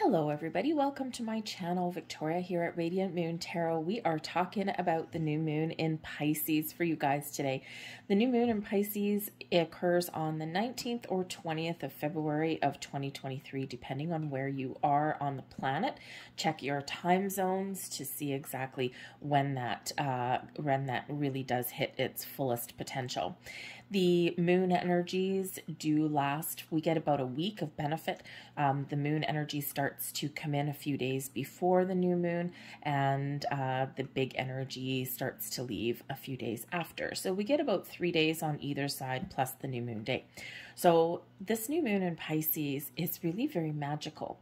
Hello everybody, welcome to my channel, Victoria here at Radiant Moon Tarot. We are talking about the new moon in Pisces for you guys today. The new moon in Pisces occurs on the 19th or 20th of February of 2023, depending on where you are on the planet. Check your time zones to see exactly when that, uh, when that really does hit its fullest potential. The moon energies do last, we get about a week of benefit. Um, the moon energy starts to come in a few days before the new moon, and uh, the big energy starts to leave a few days after. So we get about three days on either side, plus the new moon day. So this new moon in Pisces is really very magical.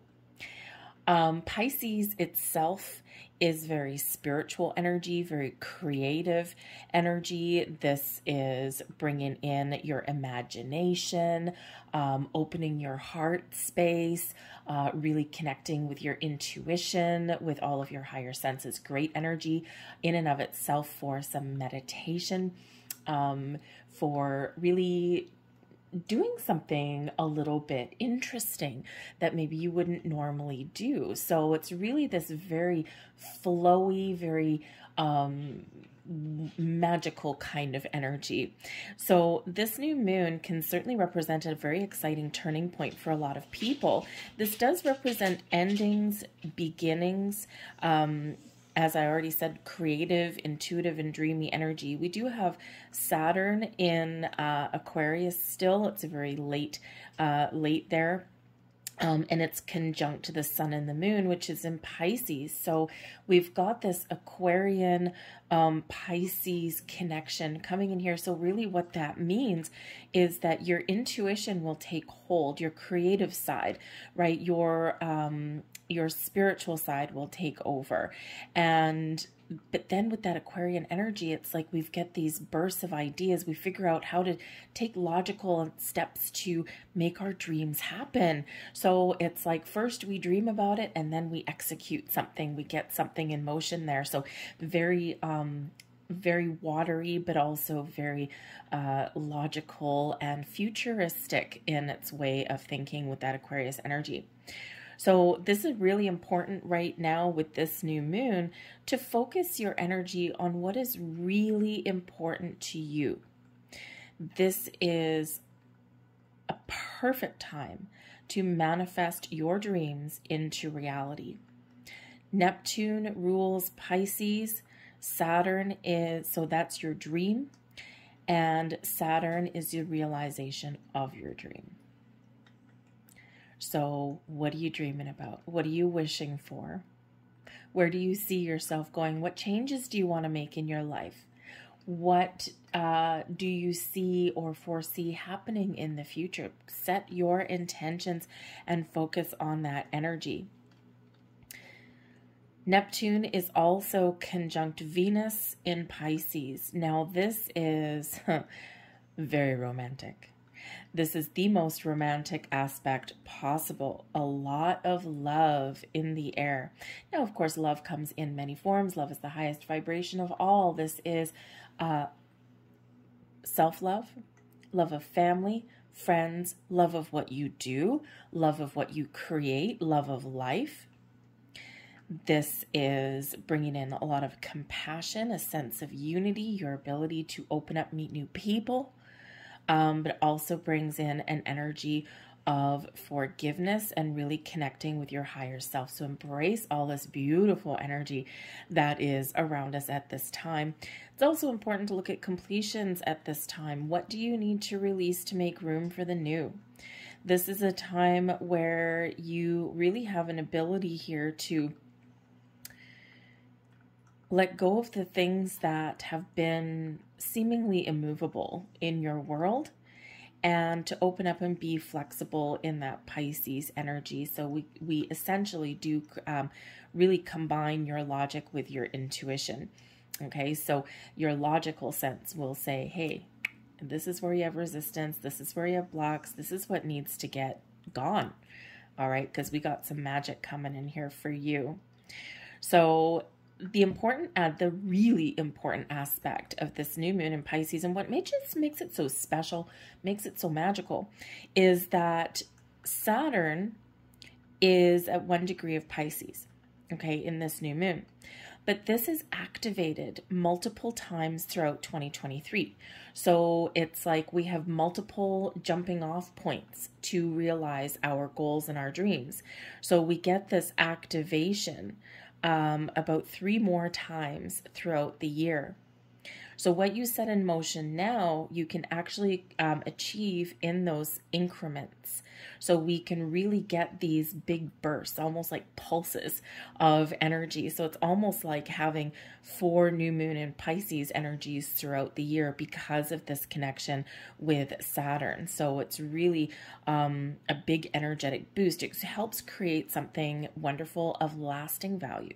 Um, Pisces itself is very spiritual energy, very creative energy. This is bringing in your imagination, um, opening your heart space, uh, really connecting with your intuition, with all of your higher senses. Great energy in and of itself for some meditation, um, for really doing something a little bit interesting that maybe you wouldn't normally do. So it's really this very flowy, very um, magical kind of energy. So this new moon can certainly represent a very exciting turning point for a lot of people. This does represent endings, beginnings, um, as I already said, creative, intuitive, and dreamy energy. We do have Saturn in uh, Aquarius still. It's a very late, uh, late there. Um, and it's conjunct to the sun and the moon, which is in Pisces. So we've got this Aquarian um, Pisces connection coming in here. So really what that means is that your intuition will take hold, your creative side, right? Your, um, your spiritual side will take over. And but then with that Aquarian energy, it's like we've get these bursts of ideas. We figure out how to take logical steps to make our dreams happen. So it's like first we dream about it and then we execute something. We get something in motion there. So very um very watery, but also very uh, logical and futuristic in its way of thinking with that Aquarius energy. So this is really important right now with this new moon to focus your energy on what is really important to you. This is a perfect time to manifest your dreams into reality. Neptune rules Pisces. Saturn is, so that's your dream. And Saturn is the realization of your dream. So, what are you dreaming about? What are you wishing for? Where do you see yourself going? What changes do you want to make in your life? What uh, do you see or foresee happening in the future? Set your intentions and focus on that energy. Neptune is also conjunct Venus in Pisces. Now, this is very romantic. This is the most romantic aspect possible. A lot of love in the air. Now, of course, love comes in many forms. Love is the highest vibration of all. This is uh, self love, love of family, friends, love of what you do, love of what you create, love of life. This is bringing in a lot of compassion, a sense of unity, your ability to open up, meet new people um, but also brings in an energy of forgiveness and really connecting with your higher self. So embrace all this beautiful energy that is around us at this time. It's also important to look at completions at this time. What do you need to release to make room for the new? This is a time where you really have an ability here to let go of the things that have been seemingly immovable in your world and to open up and be flexible in that Pisces energy. So we, we essentially do um, really combine your logic with your intuition. Okay, so your logical sense will say, hey, this is where you have resistance, this is where you have blocks, this is what needs to get gone. All right, because we got some magic coming in here for you. So the important, uh, the really important aspect of this new moon in Pisces and what makes it, makes it so special, makes it so magical, is that Saturn is at one degree of Pisces, okay, in this new moon. But this is activated multiple times throughout 2023. So it's like we have multiple jumping off points to realize our goals and our dreams. So we get this activation um, about three more times throughout the year. So, what you set in motion now, you can actually um, achieve in those increments. So, we can really get these big bursts, almost like pulses of energy. So, it's almost like having four new moon and Pisces energies throughout the year because of this connection with Saturn. So, it's really um, a big energetic boost. It helps create something wonderful of lasting value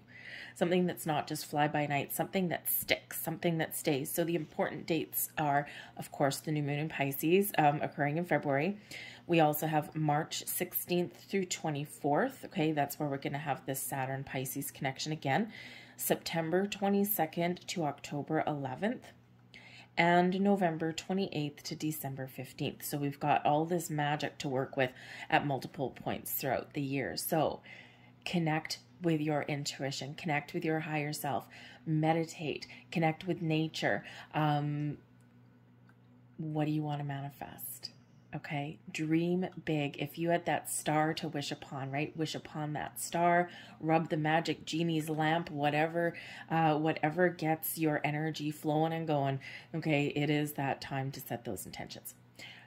something that's not just fly by night, something that sticks, something that stays. So the important dates are, of course, the new moon in Pisces um, occurring in February. We also have March 16th through 24th. Okay, that's where we're going to have this Saturn Pisces connection again. September 22nd to October 11th and November 28th to December 15th. So we've got all this magic to work with at multiple points throughout the year. So connect with your intuition, connect with your higher self, meditate, connect with nature. Um, what do you want to manifest? Okay, dream big. If you had that star to wish upon, right? Wish upon that star. Rub the magic genie's lamp, whatever, uh, whatever gets your energy flowing and going. Okay, it is that time to set those intentions.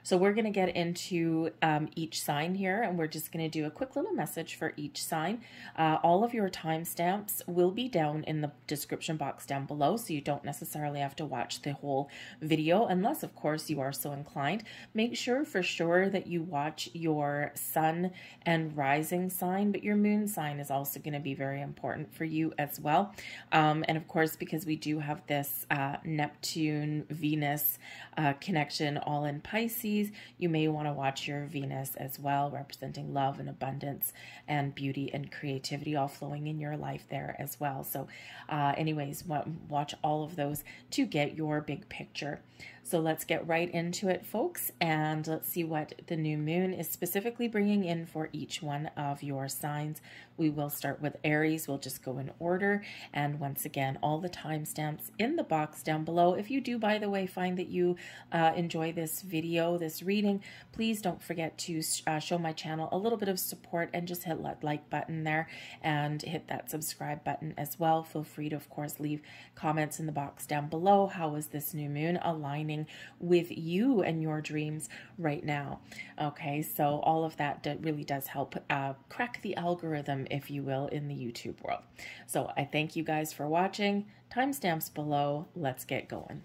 So we're going to get into um, each sign here, and we're just going to do a quick little message for each sign. Uh, all of your timestamps will be down in the description box down below, so you don't necessarily have to watch the whole video, unless, of course, you are so inclined. Make sure for sure that you watch your sun and rising sign, but your moon sign is also going to be very important for you as well. Um, and of course, because we do have this uh, Neptune Venus uh, connection all in Pisces you may want to watch your Venus as well, representing love and abundance and beauty and creativity all flowing in your life there as well. So, uh, anyways, watch all of those to get your big picture. So let's get right into it, folks, and let's see what the new moon is specifically bringing in for each one of your signs. We will start with Aries. We'll just go in order. And once again, all the timestamps in the box down below. If you do, by the way, find that you uh, enjoy this video, this reading, please don't forget to uh, show my channel a little bit of support and just hit that like button there and hit that subscribe button as well. Feel free to, of course, leave comments in the box down below. How is this new moon aligning? With you and your dreams right now. Okay, so all of that really does help uh, crack the algorithm, if you will, in the YouTube world. So I thank you guys for watching. Timestamps below. Let's get going.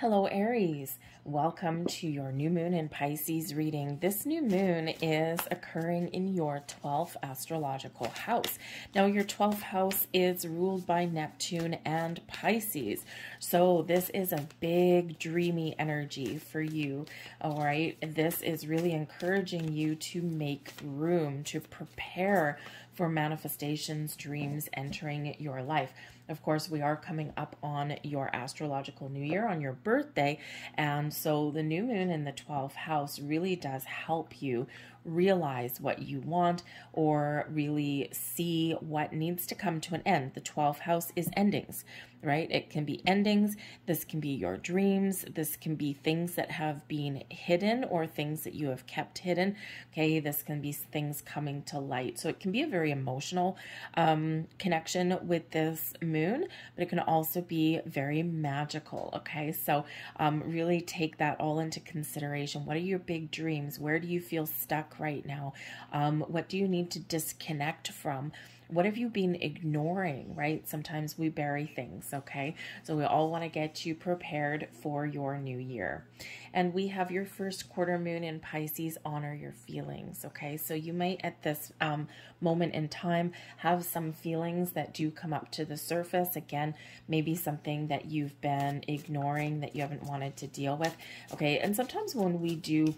Hello, Aries. Welcome to your new moon in Pisces reading. This new moon is occurring in your 12th astrological house. Now, your 12th house is ruled by Neptune and Pisces. So, this is a big, dreamy energy for you. All right. This is really encouraging you to make room, to prepare for manifestations, dreams entering your life. Of course, we are coming up on your astrological new year, on your birthday. And so the new moon in the 12th house really does help you realize what you want or really see what needs to come to an end. The 12th house is endings, right? It can be endings. This can be your dreams. This can be things that have been hidden or things that you have kept hidden. Okay. This can be things coming to light. So it can be a very emotional um, connection with this moon, but it can also be very magical. Okay. So um, really take that all into consideration. What are your big dreams? Where do you feel stuck right now? Um, what do you need to disconnect from? What have you been ignoring, right? Sometimes we bury things, okay? So we all want to get you prepared for your new year. And we have your first quarter moon in Pisces, honor your feelings, okay? So you might at this um, moment in time have some feelings that do come up to the surface. Again, maybe something that you've been ignoring that you haven't wanted to deal with, okay? And sometimes when we do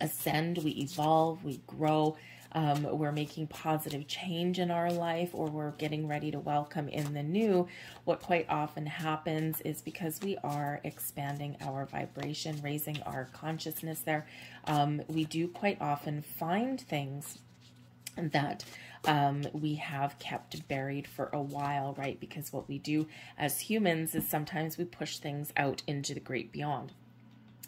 ascend, we evolve, we grow, um, we're making positive change in our life or we're getting ready to welcome in the new, what quite often happens is because we are expanding our vibration, raising our consciousness there, um, we do quite often find things that um, we have kept buried for a while, right? Because what we do as humans is sometimes we push things out into the great beyond.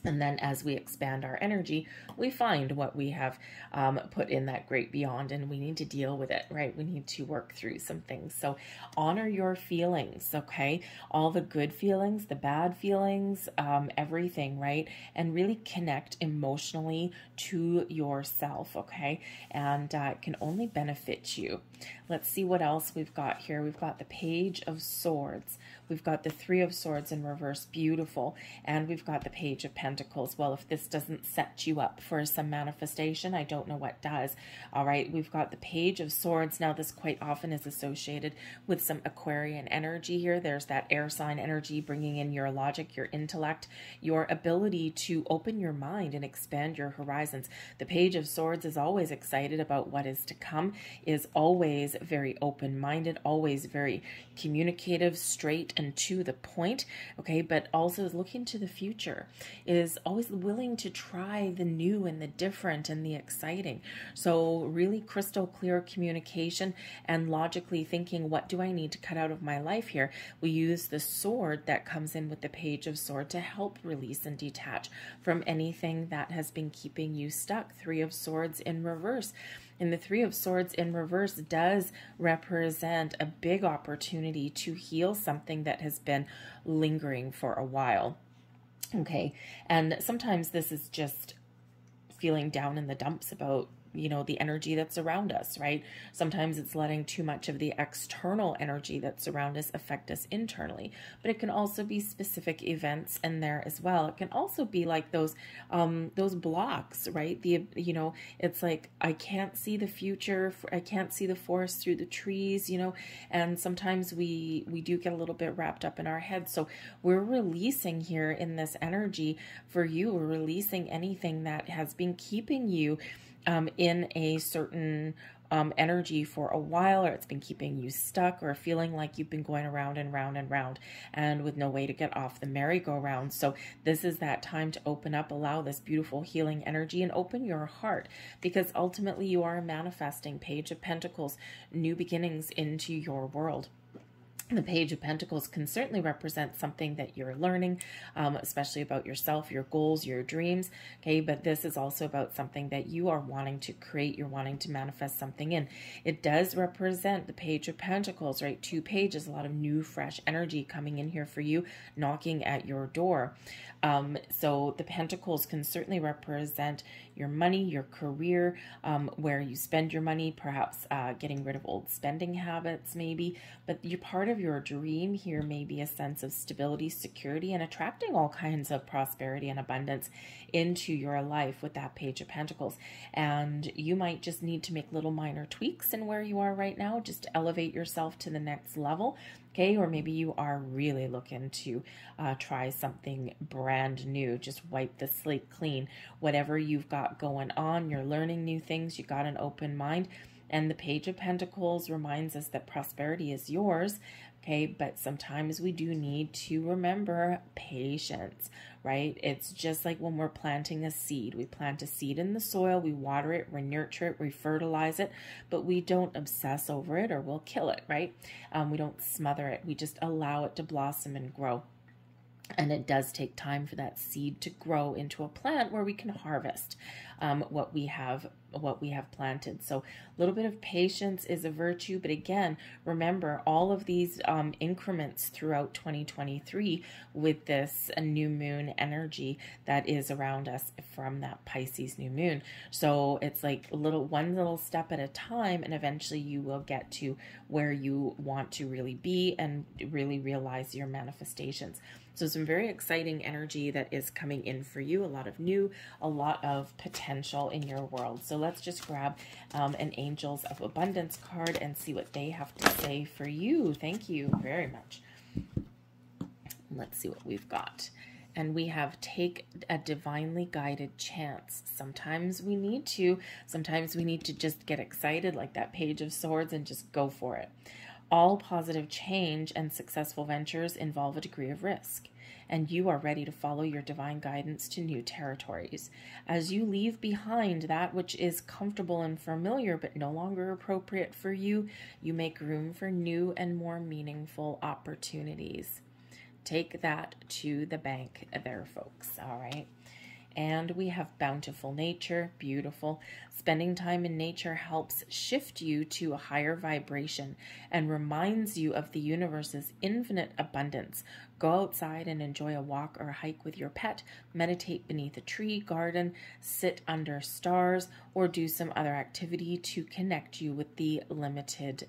And then as we expand our energy, we find what we have um, put in that great beyond, and we need to deal with it, right? We need to work through some things. So honor your feelings, okay? All the good feelings, the bad feelings, um, everything, right? And really connect emotionally to yourself, okay? And uh, it can only benefit you. Let's see what else we've got here. We've got the Page of Swords. We've got the Three of Swords in reverse, beautiful. And we've got the Page of Pentacles. Well, if this doesn't set you up for some manifestation, I don't know what does. All right, we've got the Page of Swords. Now, this quite often is associated with some Aquarian energy here. There's that air sign energy bringing in your logic, your intellect, your ability to open your mind and expand your horizons. The Page of Swords is always excited about what is to come, is always very open-minded, always very communicative, straight and to the point, okay, but also is looking to the future, is always willing to try the new and the different and the exciting. So, really crystal clear communication and logically thinking, what do I need to cut out of my life here? We use the sword that comes in with the page of sword to help release and detach from anything that has been keeping you stuck. Three of swords in reverse. And the Three of Swords in reverse does represent a big opportunity to heal something that has been lingering for a while. Okay, and sometimes this is just feeling down in the dumps about you know the energy that's around us right? Sometimes it's letting too much of the external energy that's around us affect us internally. But it can also be specific events in there as well. It can also be like those um those blocks right? The you know it's like i can't see the future i can't see the forest through the trees you know? And sometimes we we do get a little bit wrapped up in our heads so we're releasing here in this energy for you. We're releasing anything that has been keeping you um, in a certain um, energy for a while, or it's been keeping you stuck, or feeling like you've been going around and round and round and with no way to get off the merry-go-round. So, this is that time to open up, allow this beautiful healing energy, and open your heart because ultimately you are manifesting Page of Pentacles, new beginnings into your world the Page of Pentacles can certainly represent something that you're learning, um, especially about yourself, your goals, your dreams. Okay, but this is also about something that you are wanting to create, you're wanting to manifest something in. It does represent the Page of Pentacles, right? Two pages, a lot of new, fresh energy coming in here for you, knocking at your door. Um, so the Pentacles can certainly represent your money, your career, um, where you spend your money, perhaps uh, getting rid of old spending habits, maybe. But you're part of your dream here may be a sense of stability, security, and attracting all kinds of prosperity and abundance into your life with that Page of Pentacles. And you might just need to make little minor tweaks in where you are right now, just to elevate yourself to the next level. Okay, or maybe you are really looking to uh, try something brand new, just wipe the slate clean. Whatever you've got going on, you're learning new things, you got an open mind. And the Page of Pentacles reminds us that prosperity is yours, okay? But sometimes we do need to remember patience right? It's just like when we're planting a seed. We plant a seed in the soil, we water it, we nurture it, we fertilize it, but we don't obsess over it or we'll kill it, right? Um, we don't smother it. We just allow it to blossom and grow. And it does take time for that seed to grow into a plant where we can harvest um, what we have what we have planted. So a little bit of patience is a virtue, but again, remember all of these um, increments throughout 2023 with this uh, new moon energy that is around us from that Pisces new moon. So it's like a little one little step at a time, and eventually you will get to where you want to really be and really realize your manifestations. So some very exciting energy that is coming in for you, a lot of new, a lot of potential in your world. So let's just grab um, an Angels of Abundance card and see what they have to say for you. Thank you very much. Let's see what we've got. and we have take a divinely guided chance. Sometimes we need to, sometimes we need to just get excited like that page of swords and just go for it. All positive change and successful ventures involve a degree of risk and you are ready to follow your divine guidance to new territories. As you leave behind that which is comfortable and familiar but no longer appropriate for you, you make room for new and more meaningful opportunities. Take that to the bank there, folks. All right. And we have bountiful nature, beautiful. Spending time in nature helps shift you to a higher vibration and reminds you of the universe's infinite abundance. Go outside and enjoy a walk or a hike with your pet, meditate beneath a tree, garden, sit under stars, or do some other activity to connect you with the limited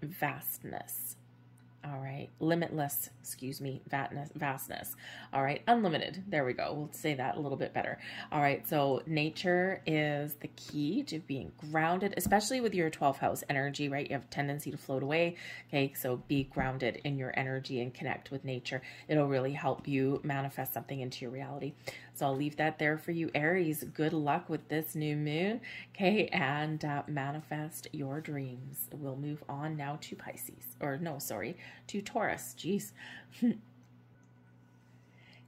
vastness. All right. Limitless, excuse me, vastness. All right. Unlimited. There we go. We'll say that a little bit better. All right. So nature is the key to being grounded, especially with your 12th house energy, right? You have tendency to float away. Okay. So be grounded in your energy and connect with nature. It'll really help you manifest something into your reality. So I'll leave that there for you, Aries. Good luck with this new moon. Okay. And uh, manifest your dreams. We'll move on now to Pisces. Or no, sorry to Taurus. Jeez.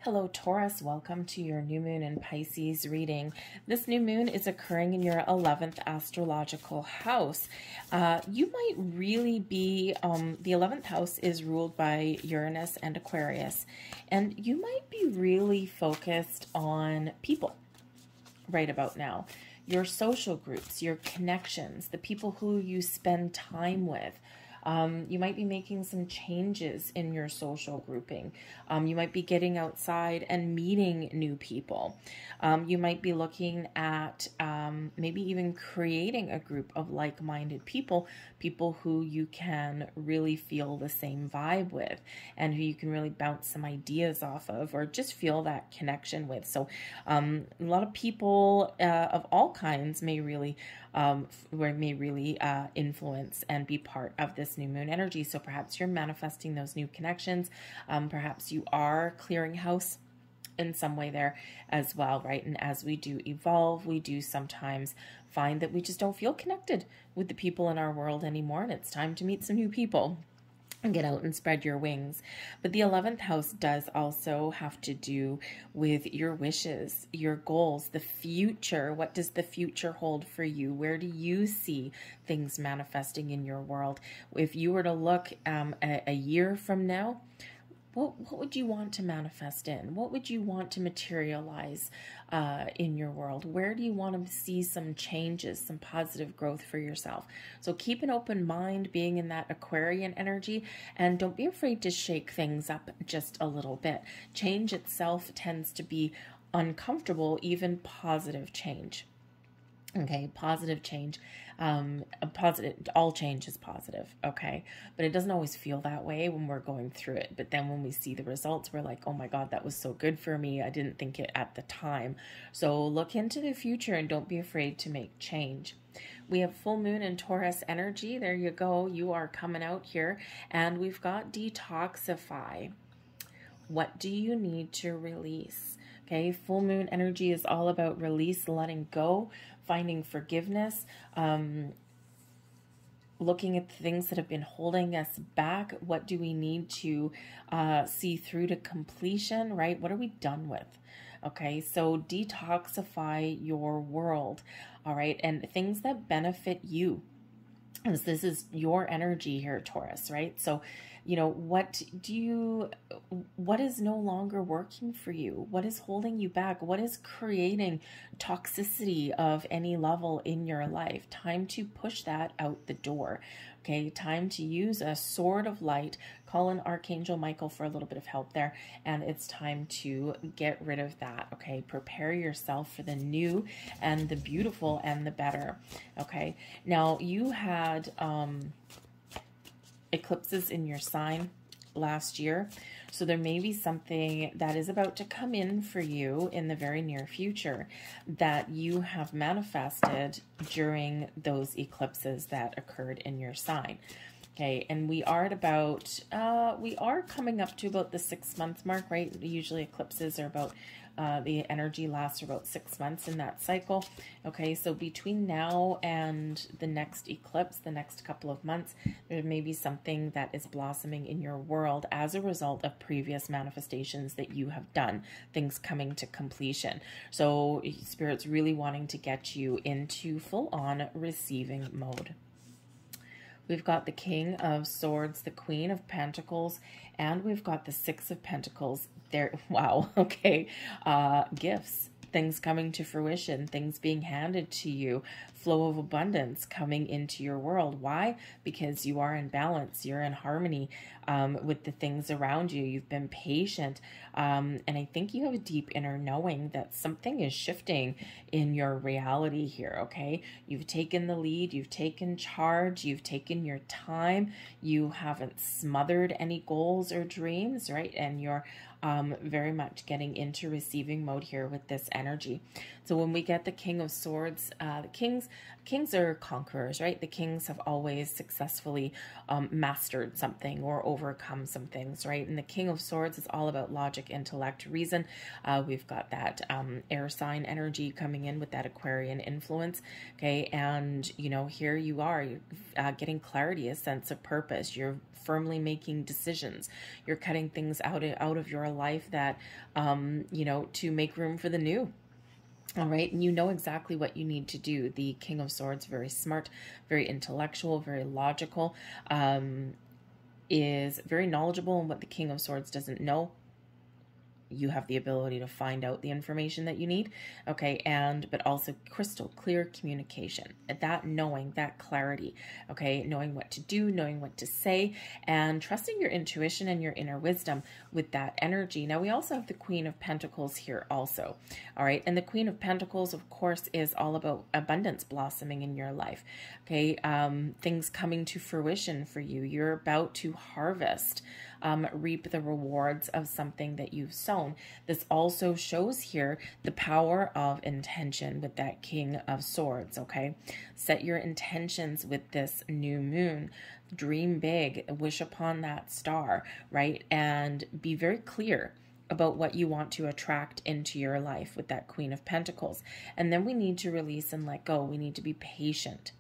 Hello, Taurus. Welcome to your new moon in Pisces reading. This new moon is occurring in your 11th astrological house. Uh, you might really be, um, the 11th house is ruled by Uranus and Aquarius, and you might be really focused on people right about now. Your social groups, your connections, the people who you spend time with um, you might be making some changes in your social grouping. Um, you might be getting outside and meeting new people. Um, you might be looking at um, maybe even creating a group of like minded people, people who you can really feel the same vibe with and who you can really bounce some ideas off of or just feel that connection with. So, um, a lot of people uh, of all kinds may really um, may really uh, influence and be part of this new moon energy. So perhaps you're manifesting those new connections. Um, perhaps you are clearing house in some way there as well, right? And as we do evolve, we do sometimes find that we just don't feel connected with the people in our world anymore, and it's time to meet some new people and get out and spread your wings. But the 11th house does also have to do with your wishes, your goals, the future. What does the future hold for you? Where do you see things manifesting in your world? If you were to look um, a, a year from now, what what would you want to manifest in? What would you want to materialize uh, in your world? Where do you want to see some changes, some positive growth for yourself? So keep an open mind, being in that Aquarian energy, and don't be afraid to shake things up just a little bit. Change itself tends to be uncomfortable, even positive change. Okay, positive change um, a positive, all change is positive, okay? But it doesn't always feel that way when we're going through it. But then when we see the results, we're like, oh my God, that was so good for me. I didn't think it at the time. So look into the future and don't be afraid to make change. We have full moon and Taurus energy. There you go. You are coming out here. And we've got detoxify. What do you need to release? Okay, full moon energy is all about release, letting go, finding forgiveness, um, looking at the things that have been holding us back. What do we need to uh, see through to completion, right? What are we done with? Okay, so detoxify your world, all right, and things that benefit you. This is your energy here, Taurus, right? So you know what do you what is no longer working for you? What is holding you back? What is creating toxicity of any level in your life? Time to push that out the door okay? Time to use a sword of light. Call in archangel michael for a little bit of help there and it's time to get rid of that okay? Prepare yourself for the new and the beautiful and the better okay? Now you had um eclipses in your sign last year. So there may be something that is about to come in for you in the very near future that you have manifested during those eclipses that occurred in your sign. Okay, and we are at about, uh, we are coming up to about the six month mark, right? Usually eclipses are about uh, the energy lasts about six months in that cycle. Okay, so between now and the next eclipse, the next couple of months, there may be something that is blossoming in your world as a result of previous manifestations that you have done, things coming to completion. So, Spirit's really wanting to get you into full on receiving mode. We've got the King of Swords, the Queen of Pentacles, and we've got the Six of Pentacles there, wow, okay, uh, gifts, things coming to fruition, things being handed to you, flow of abundance coming into your world. Why? Because you are in balance, you're in harmony um, with the things around you, you've been patient. Um, and I think you have a deep inner knowing that something is shifting in your reality here, okay? You've taken the lead, you've taken charge, you've taken your time, you haven't smothered any goals or dreams, right? And you're um, very much getting into receiving mode here with this energy. So when we get the King of Swords, uh, the kings, kings are conquerors, right? The kings have always successfully um, mastered something or overcome some things, right? And the King of Swords is all about logic, intellect, reason. Uh, we've got that um, air sign energy coming in with that Aquarian influence, okay? And you know, here you are, uh, getting clarity, a sense of purpose. You're firmly making decisions. You're cutting things out of, out of your life that, um, you know, to make room for the new. All right, and you know exactly what you need to do. The King of Swords, very smart, very intellectual, very logical, um, is very knowledgeable in what the King of Swords doesn't know you have the ability to find out the information that you need okay? And but also crystal clear communication. That knowing that clarity okay? Knowing what to do knowing what to say and trusting your intuition and your inner wisdom with that energy. Now we also have the queen of pentacles here also all right? And the queen of pentacles of course is all about abundance blossoming in your life okay? Um things coming to fruition for you. You're about to harvest um, reap the rewards of something that you've sown. This also shows here the power of intention with that King of Swords, okay? Set your intentions with this new moon. Dream big, wish upon that star, right? And be very clear about what you want to attract into your life with that Queen of Pentacles. And then we need to release and let go. We need to be patient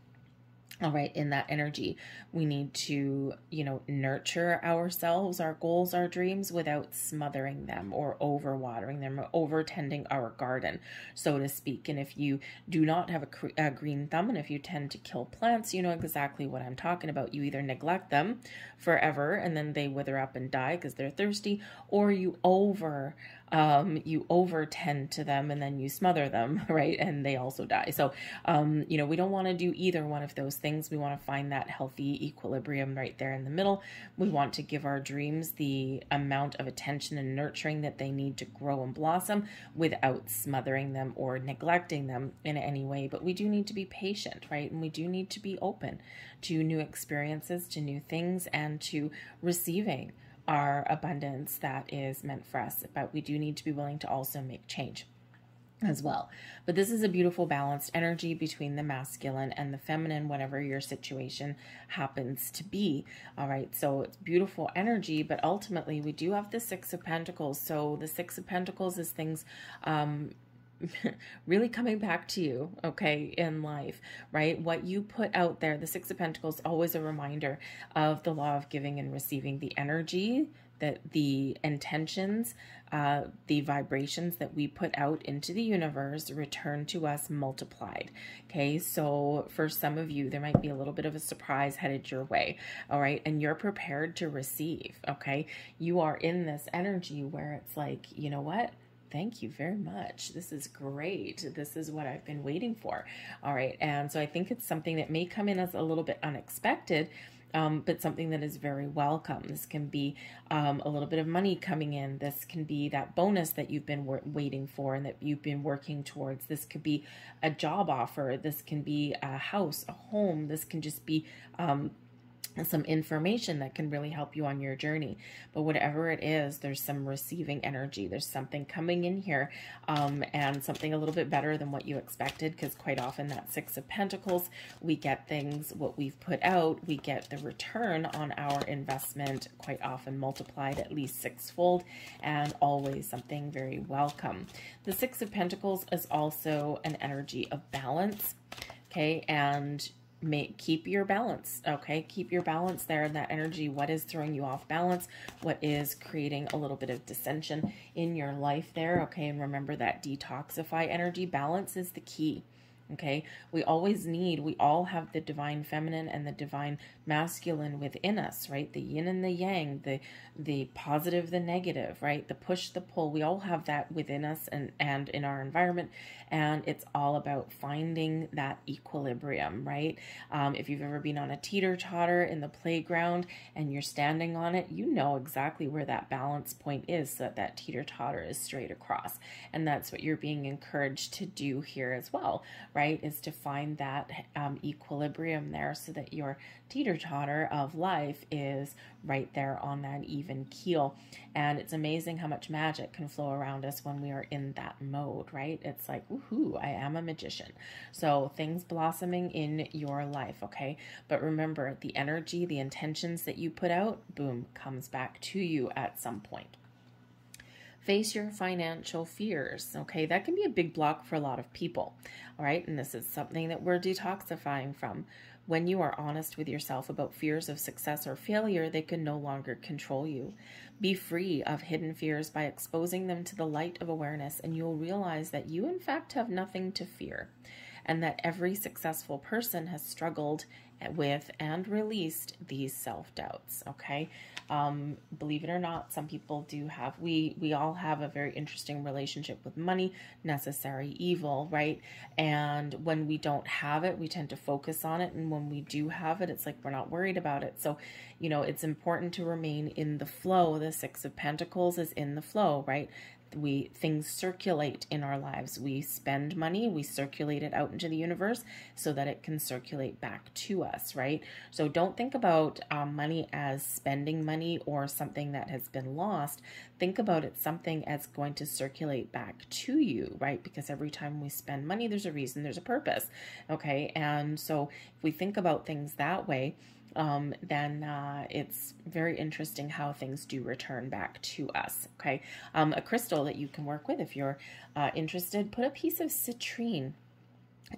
all right in that energy we need to you know nurture ourselves our goals our dreams without smothering them or over watering them or over tending our garden so to speak. And if you do not have a, a green thumb and if you tend to kill plants you know exactly what i'm talking about. You either neglect them forever and then they wither up and die because they're thirsty or you over um, you over tend to them and then you smother them, right? And they also die. So, um, you know, we don't want to do either one of those things. We want to find that healthy equilibrium right there in the middle. We want to give our dreams the amount of attention and nurturing that they need to grow and blossom without smothering them or neglecting them in any way. But we do need to be patient, right? And we do need to be open to new experiences, to new things, and to receiving our abundance that is meant for us, but we do need to be willing to also make change as well. But this is a beautiful balanced energy between the masculine and the feminine, whatever your situation happens to be. All right, so it's beautiful energy, but ultimately we do have the Six of Pentacles. So the Six of Pentacles is things um, really coming back to you, okay, in life, right? What you put out there, the Six of Pentacles, always a reminder of the law of giving and receiving the energy that the intentions, uh, the vibrations that we put out into the universe return to us multiplied. Okay, so for some of you, there might be a little bit of a surprise headed your way. All right, and you're prepared to receive. Okay, you are in this energy where it's like, you know what? Thank you very much. This is great. This is what I've been waiting for. All right. And so I think it's something that may come in as a little bit unexpected. Um, but something that is very welcome. This can be um, a little bit of money coming in. This can be that bonus that you've been waiting for and that you've been working towards. This could be a job offer. This can be a house, a home. This can just be um, some information that can really help you on your journey. But whatever it is, there's some receiving energy. There's something coming in here um, and something a little bit better than what you expected because quite often that Six of Pentacles, we get things, what we've put out, we get the return on our investment quite often multiplied at least sixfold and always something very welcome. The Six of Pentacles is also an energy of balance. Okay, and make keep your balance okay? Keep your balance there that energy what is throwing you off balance what is creating a little bit of dissension in your life there okay? And remember that detoxify energy balance is the key Okay, we always need, we all have the divine feminine and the divine masculine within us, right? The yin and the yang, the the positive, the negative, right? The push, the pull. We all have that within us and and in our environment, and it's all about finding that equilibrium, right? Um, if you've ever been on a teeter totter in the playground and you're standing on it, you know exactly where that balance point is, so that that teeter totter is straight across, and that's what you're being encouraged to do here as well, right? is to find that um, equilibrium there so that your teeter totter of life is right there on that even keel. And it's amazing how much magic can flow around us when we are in that mode, right? It's like, woohoo, I am a magician. So things blossoming in your life, okay? But remember, the energy, the intentions that you put out, boom, comes back to you at some point. Face your financial fears. Okay, that can be a big block for a lot of people. All right, and this is something that we're detoxifying from. When you are honest with yourself about fears of success or failure, they can no longer control you. Be free of hidden fears by exposing them to the light of awareness, and you'll realize that you, in fact, have nothing to fear, and that every successful person has struggled with and released these self doubts. Okay, um, believe it or not, some people do have. We we all have a very interesting relationship with money, necessary evil, right? And when we don't have it, we tend to focus on it, and when we do have it, it's like we're not worried about it. So, you know, it's important to remain in the flow. The Six of Pentacles is in the flow, right? We things circulate in our lives. We spend money, we circulate it out into the universe so that it can circulate back to us, right? So don't think about um, money as spending money or something that has been lost. Think about it something as going to circulate back to you, right? Because every time we spend money, there's a reason, there's a purpose, okay? And so if we think about things that way, um, then uh, it's very interesting how things do return back to us. Okay, um, a crystal that you can work with if you're uh, interested, put a piece of citrine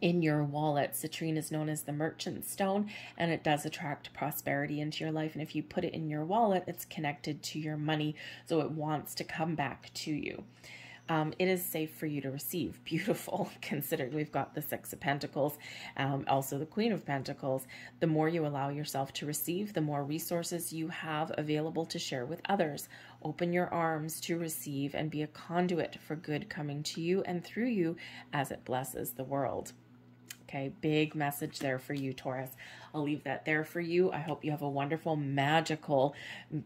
in your wallet. Citrine is known as the merchant stone and it does attract prosperity into your life. And if you put it in your wallet, it's connected to your money, so it wants to come back to you um, it is safe for you to receive. Beautiful, considering we've got the Six of Pentacles, um, also the Queen of Pentacles. The more you allow yourself to receive, the more resources you have available to share with others. Open your arms to receive and be a conduit for good coming to you and through you as it blesses the world. Okay, big message there for you, Taurus. I'll leave that there for you. I hope you have a wonderful, magical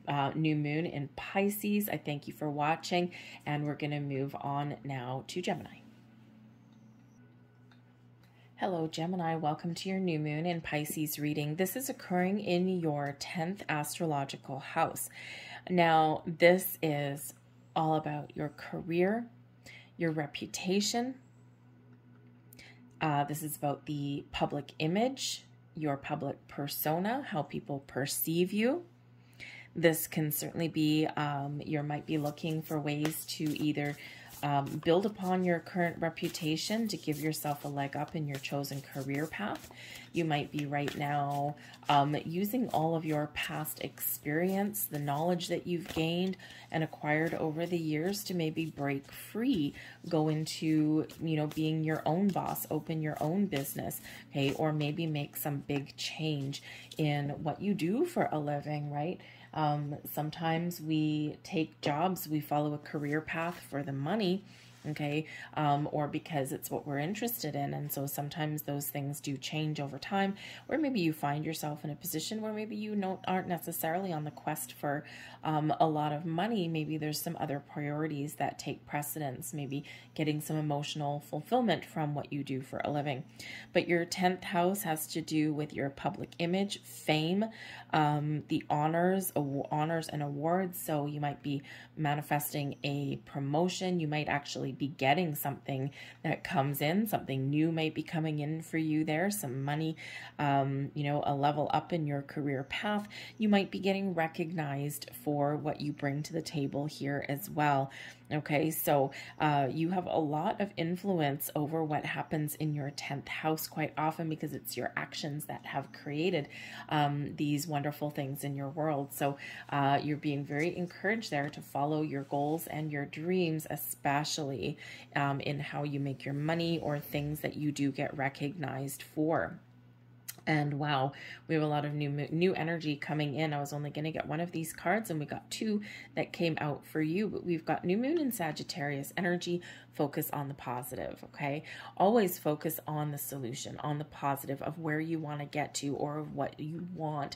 uh, new moon in Pisces. I thank you for watching, and we're going to move on now to Gemini. Hello, Gemini. Welcome to your new moon in Pisces reading. This is occurring in your 10th astrological house. Now, this is all about your career, your reputation, uh, this is about the public image, your public persona, how people perceive you. This can certainly be, um, you might be looking for ways to either um, build upon your current reputation to give yourself a leg up in your chosen career path. You might be right now um, using all of your past experience, the knowledge that you've gained and acquired over the years to maybe break free, go into, you know, being your own boss, open your own business, okay, or maybe make some big change in what you do for a living, right? Um, sometimes we take jobs, we follow a career path for the money, okay, um, or because it's what we're interested in. And so sometimes those things do change over time, or maybe you find yourself in a position where maybe you don't, aren't necessarily on the quest for um, a lot of money. Maybe there's some other priorities that take precedence, maybe getting some emotional fulfillment from what you do for a living. But your 10th house has to do with your public image, fame, um, the honors, honors and awards. So you might be manifesting a promotion. You might actually be getting something that comes in. Something new might be coming in for you there. Some money, um, you know, a level up in your career path. You might be getting recognized for what you bring to the table here as well. Okay, so uh, you have a lot of influence over what happens in your 10th house quite often because it's your actions that have created um, these wonderful things in your world. So uh, you're being very encouraged there to follow your goals and your dreams, especially um, in how you make your money or things that you do get recognized for. And wow, we have a lot of new new energy coming in. I was only going to get one of these cards, and we got two that came out for you. But we've got new moon in Sagittarius energy, focus on the positive, okay? Always focus on the solution, on the positive of where you want to get to or what you want.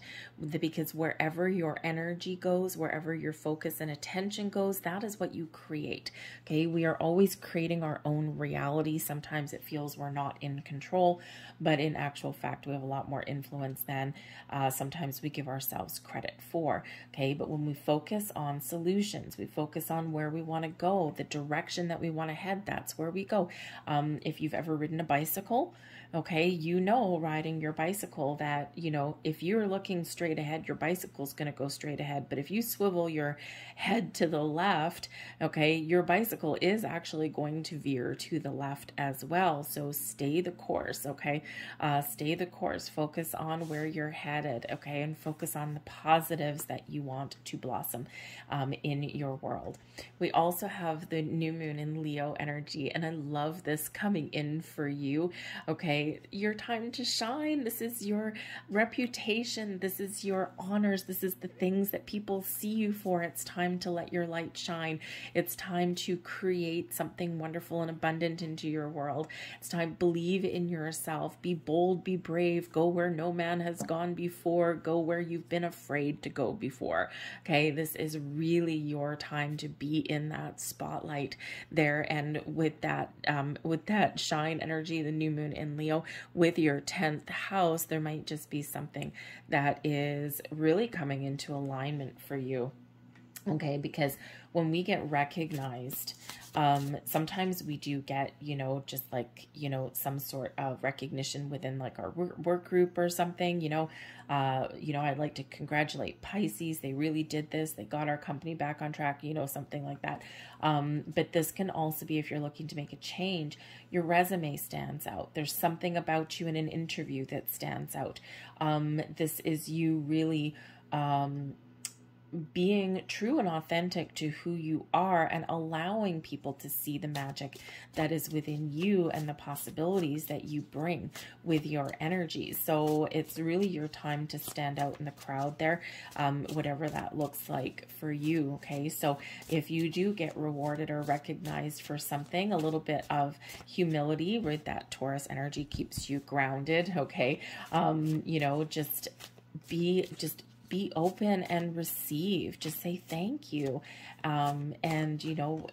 Because wherever your energy goes, wherever your focus and attention goes, that is what you create, okay? We are always creating our own reality. Sometimes it feels we're not in control, but in actual fact, we have a lot more influence than uh, sometimes we give ourselves credit for, okay? But when we focus on solutions, we focus on where we want to go, the direction that we want to head ahead, that's where we go. Um, if you've ever ridden a bicycle, okay, you know, riding your bicycle that, you know, if you're looking straight ahead, your bicycle's going to go straight ahead. But if you swivel your head to the left, okay, your bicycle is actually going to veer to the left as well. So stay the course, okay? Uh, stay the course. Focus on where you're headed, okay? And focus on the positives that you want to blossom um, in your world. We also have the new moon in Leo energy, and I love this coming in for you, okay? Your time to shine. This is your reputation. This is your honors. This is the things that people see you for. It's time to let your light shine. It's time to create something wonderful and abundant into your world. It's time believe in yourself. Be bold, be brave. Go where no man has gone before. Go where you've been afraid to go before. Okay, this is really your time to be in that spotlight there and with that um with that shine energy, the new moon in Leo Leo, with your 10th house, there might just be something that is really coming into alignment for you. Okay, because when we get recognized, um, sometimes we do get, you know, just like, you know, some sort of recognition within like our work group or something, you know, uh, you know, I'd like to congratulate Pisces. They really did this. They got our company back on track, you know, something like that. Um, but this can also be if you're looking to make a change, your resume stands out. There's something about you in an interview that stands out. Um, this is you really, um, being true and authentic to who you are and allowing people to see the magic that is within you and the possibilities that you bring with your energy. So it's really your time to stand out in the crowd there, um, whatever that looks like for you. Okay. So if you do get rewarded or recognized for something, a little bit of humility with that Taurus energy keeps you grounded. Okay. Um, you know, just be, just be open and receive. Just say thank you. Um, and, you know,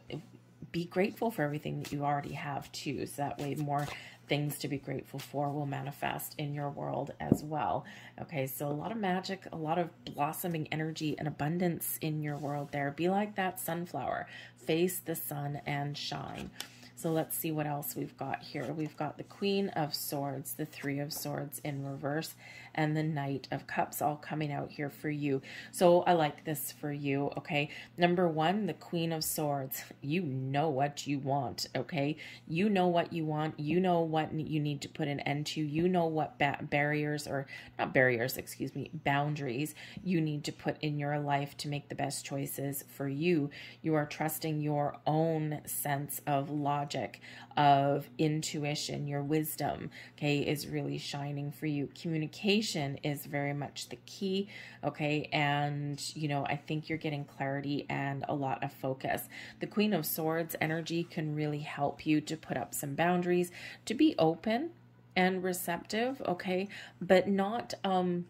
be grateful for everything that you already have too. So that way more things to be grateful for will manifest in your world as well. Okay, so a lot of magic, a lot of blossoming energy and abundance in your world there. Be like that sunflower. Face the sun and shine. So let's see what else we've got here. We've got the Queen of Swords, the Three of Swords in reverse, and the Knight of Cups all coming out here for you. So I like this for you, okay? Number one, the Queen of Swords. You know what you want, okay? You know what you want. You know what you need to put an end to. You know what barriers, or not barriers, excuse me, boundaries you need to put in your life to make the best choices for you. You are trusting your own sense of logic, of intuition, your wisdom, okay, is really shining for you. Communication communication is very much the key. Okay. And, you know, I think you're getting clarity and a lot of focus. The Queen of Swords energy can really help you to put up some boundaries, to be open and receptive. Okay. But not, um,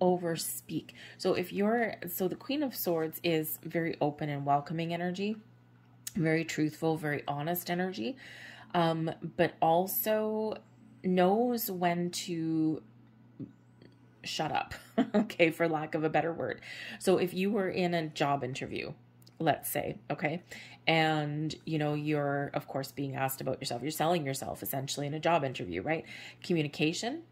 over speak. So if you're, so the Queen of Swords is very open and welcoming energy, very truthful, very honest energy, um, but also knows when to shut up, okay, for lack of a better word. So if you were in a job interview, let's say, okay, and you know, you're of course being asked about yourself, you're selling yourself essentially in a job interview, right? Communication,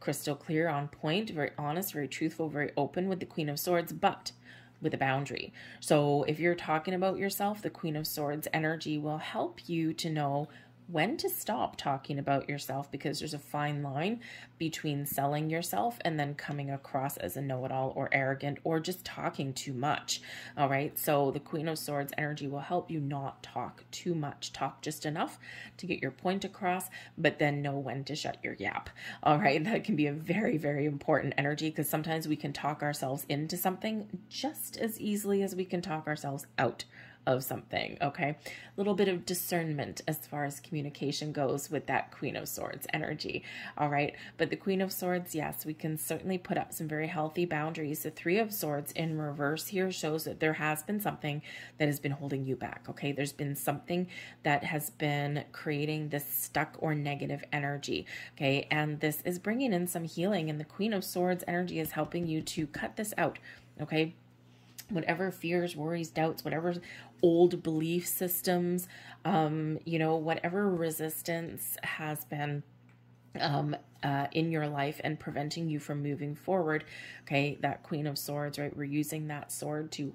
crystal clear, on point, very honest, very truthful, very open with the Queen of Swords, but with a boundary. So if you're talking about yourself, the Queen of Swords energy will help you to know when to stop talking about yourself because there's a fine line between selling yourself and then coming across as a know it all or arrogant or just talking too much. All right. So the Queen of Swords energy will help you not talk too much, talk just enough to get your point across, but then know when to shut your yap. All right. That can be a very, very important energy because sometimes we can talk ourselves into something just as easily as we can talk ourselves out of something, okay? A little bit of discernment as far as communication goes with that Queen of Swords energy, all right? But the Queen of Swords, yes, we can certainly put up some very healthy boundaries. The Three of Swords in reverse here shows that there has been something that has been holding you back, okay? There's been something that has been creating this stuck or negative energy, okay? And this is bringing in some healing, and the Queen of Swords energy is helping you to cut this out, okay? Whatever fears, worries, doubts, whatever old belief systems, um, you know, whatever resistance has been um, uh, in your life and preventing you from moving forward. Okay, that Queen of Swords, right? We're using that sword to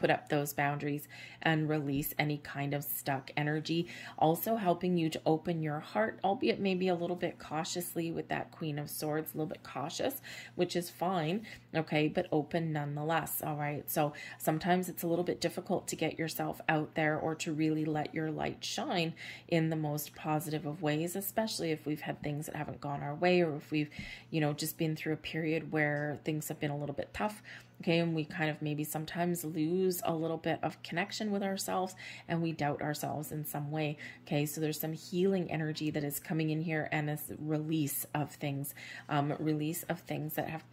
put up those boundaries and release any kind of stuck energy. Also helping you to open your heart, albeit maybe a little bit cautiously with that Queen of Swords, a little bit cautious, which is fine, okay, but open nonetheless, all right? So sometimes it's a little bit difficult to get yourself out there or to really let your light shine in the most positive of ways, especially if we've had things that haven't gone our way or if we've, you know, just been through a period where things have been a little bit tough Okay, and we kind of maybe sometimes lose a little bit of connection with ourselves and we doubt ourselves in some way. Okay, so there's some healing energy that is coming in here and this release of things, um, release of things that have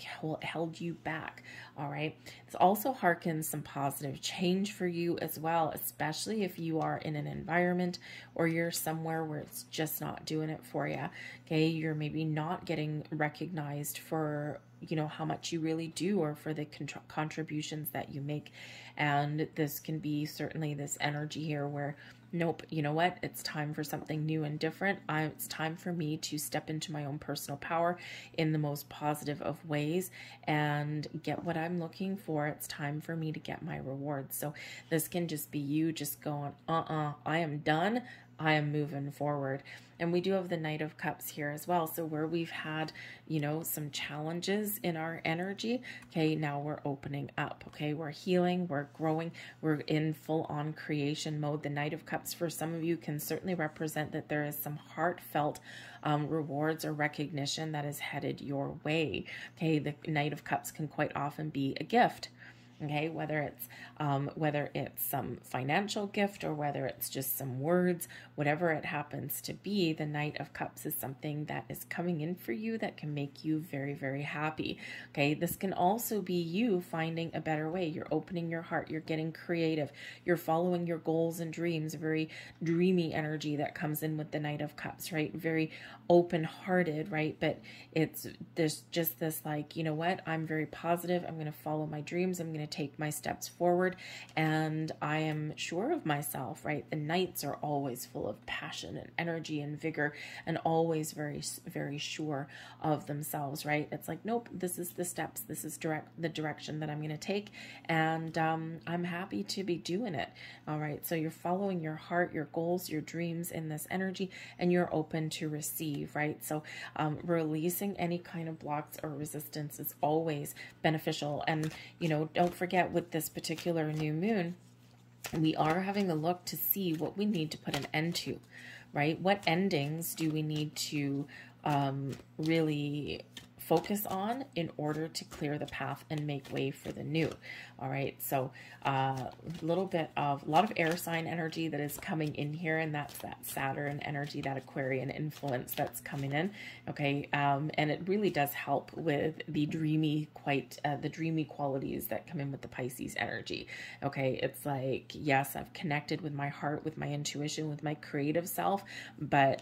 held you back. All right, it's also harkens some positive change for you as well, especially if you are in an environment or you're somewhere where it's just not doing it for you. Okay, you're maybe not getting recognized for you know how much you really do or for the contributions that you make. And this can be certainly this energy here where nope you know what? It's time for something new and different. I, it's time for me to step into my own personal power in the most positive of ways and get what i'm looking for. It's time for me to get my rewards. So this can just be you just going uh-uh i am done I am moving forward. And we do have the Knight of Cups here as well. So where we've had, you know, some challenges in our energy, okay, now we're opening up, okay? We're healing, we're growing, we're in full on creation mode. The Knight of Cups for some of you can certainly represent that there is some heartfelt um, rewards or recognition that is headed your way, okay? The Knight of Cups can quite often be a gift okay? Whether it's um, whether it's some financial gift or whether it's just some words whatever it happens to be the knight of cups is something that is coming in for you that can make you very very happy okay? This can also be you finding a better way. You're opening your heart. You're getting creative. You're following your goals and dreams. Very dreamy energy that comes in with the knight of cups right? Very open hearted right? But it's there's just this like you know what? I'm very positive. I'm going to follow my dreams. I'm going to to take my steps forward and I am sure of myself, right? The knights are always full of passion and energy and vigor and always very, very sure of themselves, right? It's like, nope, this is the steps. This is direct the direction that I'm going to take. And um, I'm happy to be doing it. All right. So you're following your heart, your goals, your dreams in this energy, and you're open to receive, right? So um, releasing any kind of blocks or resistance is always beneficial. And, you know, don't forget with this particular new moon, we are having a look to see what we need to put an end to, right? What endings do we need to um, really focus on in order to clear the path and make way for the new. All right, so a uh, little bit of a lot of air sign energy that is coming in here, and that's that Saturn energy, that Aquarian influence that's coming in. Okay, um, and it really does help with the dreamy, quite uh, the dreamy qualities that come in with the Pisces energy. Okay, it's like yes, I've connected with my heart, with my intuition, with my creative self, but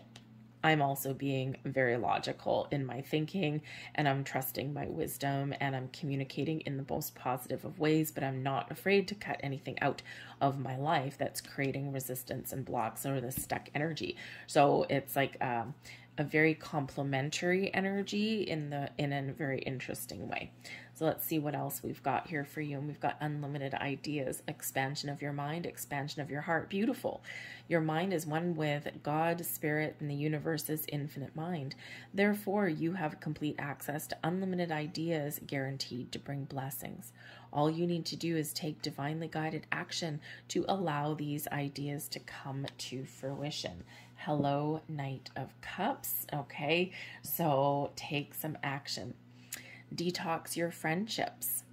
I'm also being very logical in my thinking and I'm trusting my wisdom and I'm communicating in the most positive of ways, but I'm not afraid to cut anything out of my life that's creating resistance and blocks or the stuck energy. So it's like um, a very complementary energy in the in a very interesting way. So let's see what else we've got here for you. And we've got unlimited ideas, expansion of your mind, expansion of your heart. Beautiful. Your mind is one with God, Spirit, and the universe's infinite mind. Therefore, you have complete access to unlimited ideas guaranteed to bring blessings. All you need to do is take divinely guided action to allow these ideas to come to fruition. Hello, Knight of Cups. Okay, so take some action detox your friendships.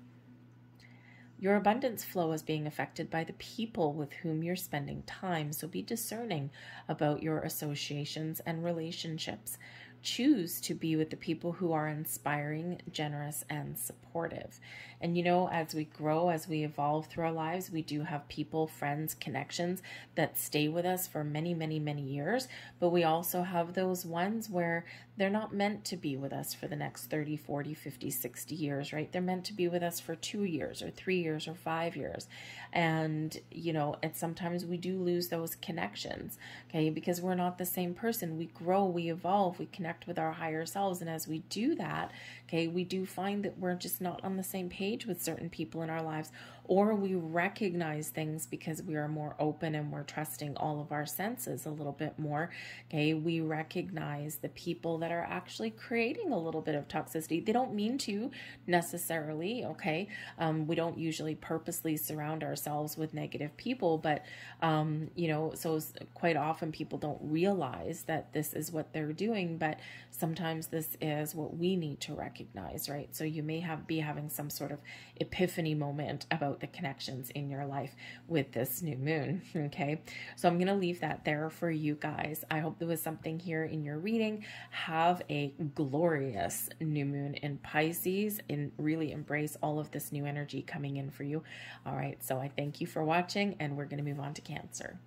Your abundance flow is being affected by the people with whom you're spending time, so be discerning about your associations and relationships choose to be with the people who are inspiring, generous, and supportive. And you know, as we grow, as we evolve through our lives, we do have people, friends, connections that stay with us for many, many, many years. But we also have those ones where they're not meant to be with us for the next 30, 40, 50, 60 years, right? They're meant to be with us for two years or three years or five years. And, you know, and sometimes we do lose those connections, okay, because we're not the same person. We grow, we evolve, we connect connect with our higher selves. And as we do that, okay, we do find that we're just not on the same page with certain people in our lives, or we recognize things because we are more open and we're trusting all of our senses a little bit more. Okay, we recognize the people that are actually creating a little bit of toxicity. They don't mean to necessarily, okay? Um, we don't usually purposely surround ourselves with negative people, but, um, you know, so quite often people don't realize that this is what they're doing, but sometimes this is what we need to recognize, right? So you may have be having some sort of epiphany moment about the connections in your life with this new moon, okay? So I'm going to leave that there for you guys. I hope there was something here in your reading. Have a glorious new moon in Pisces and really embrace all of this new energy coming in for you. All right, so I thank you for watching and we're going to move on to Cancer.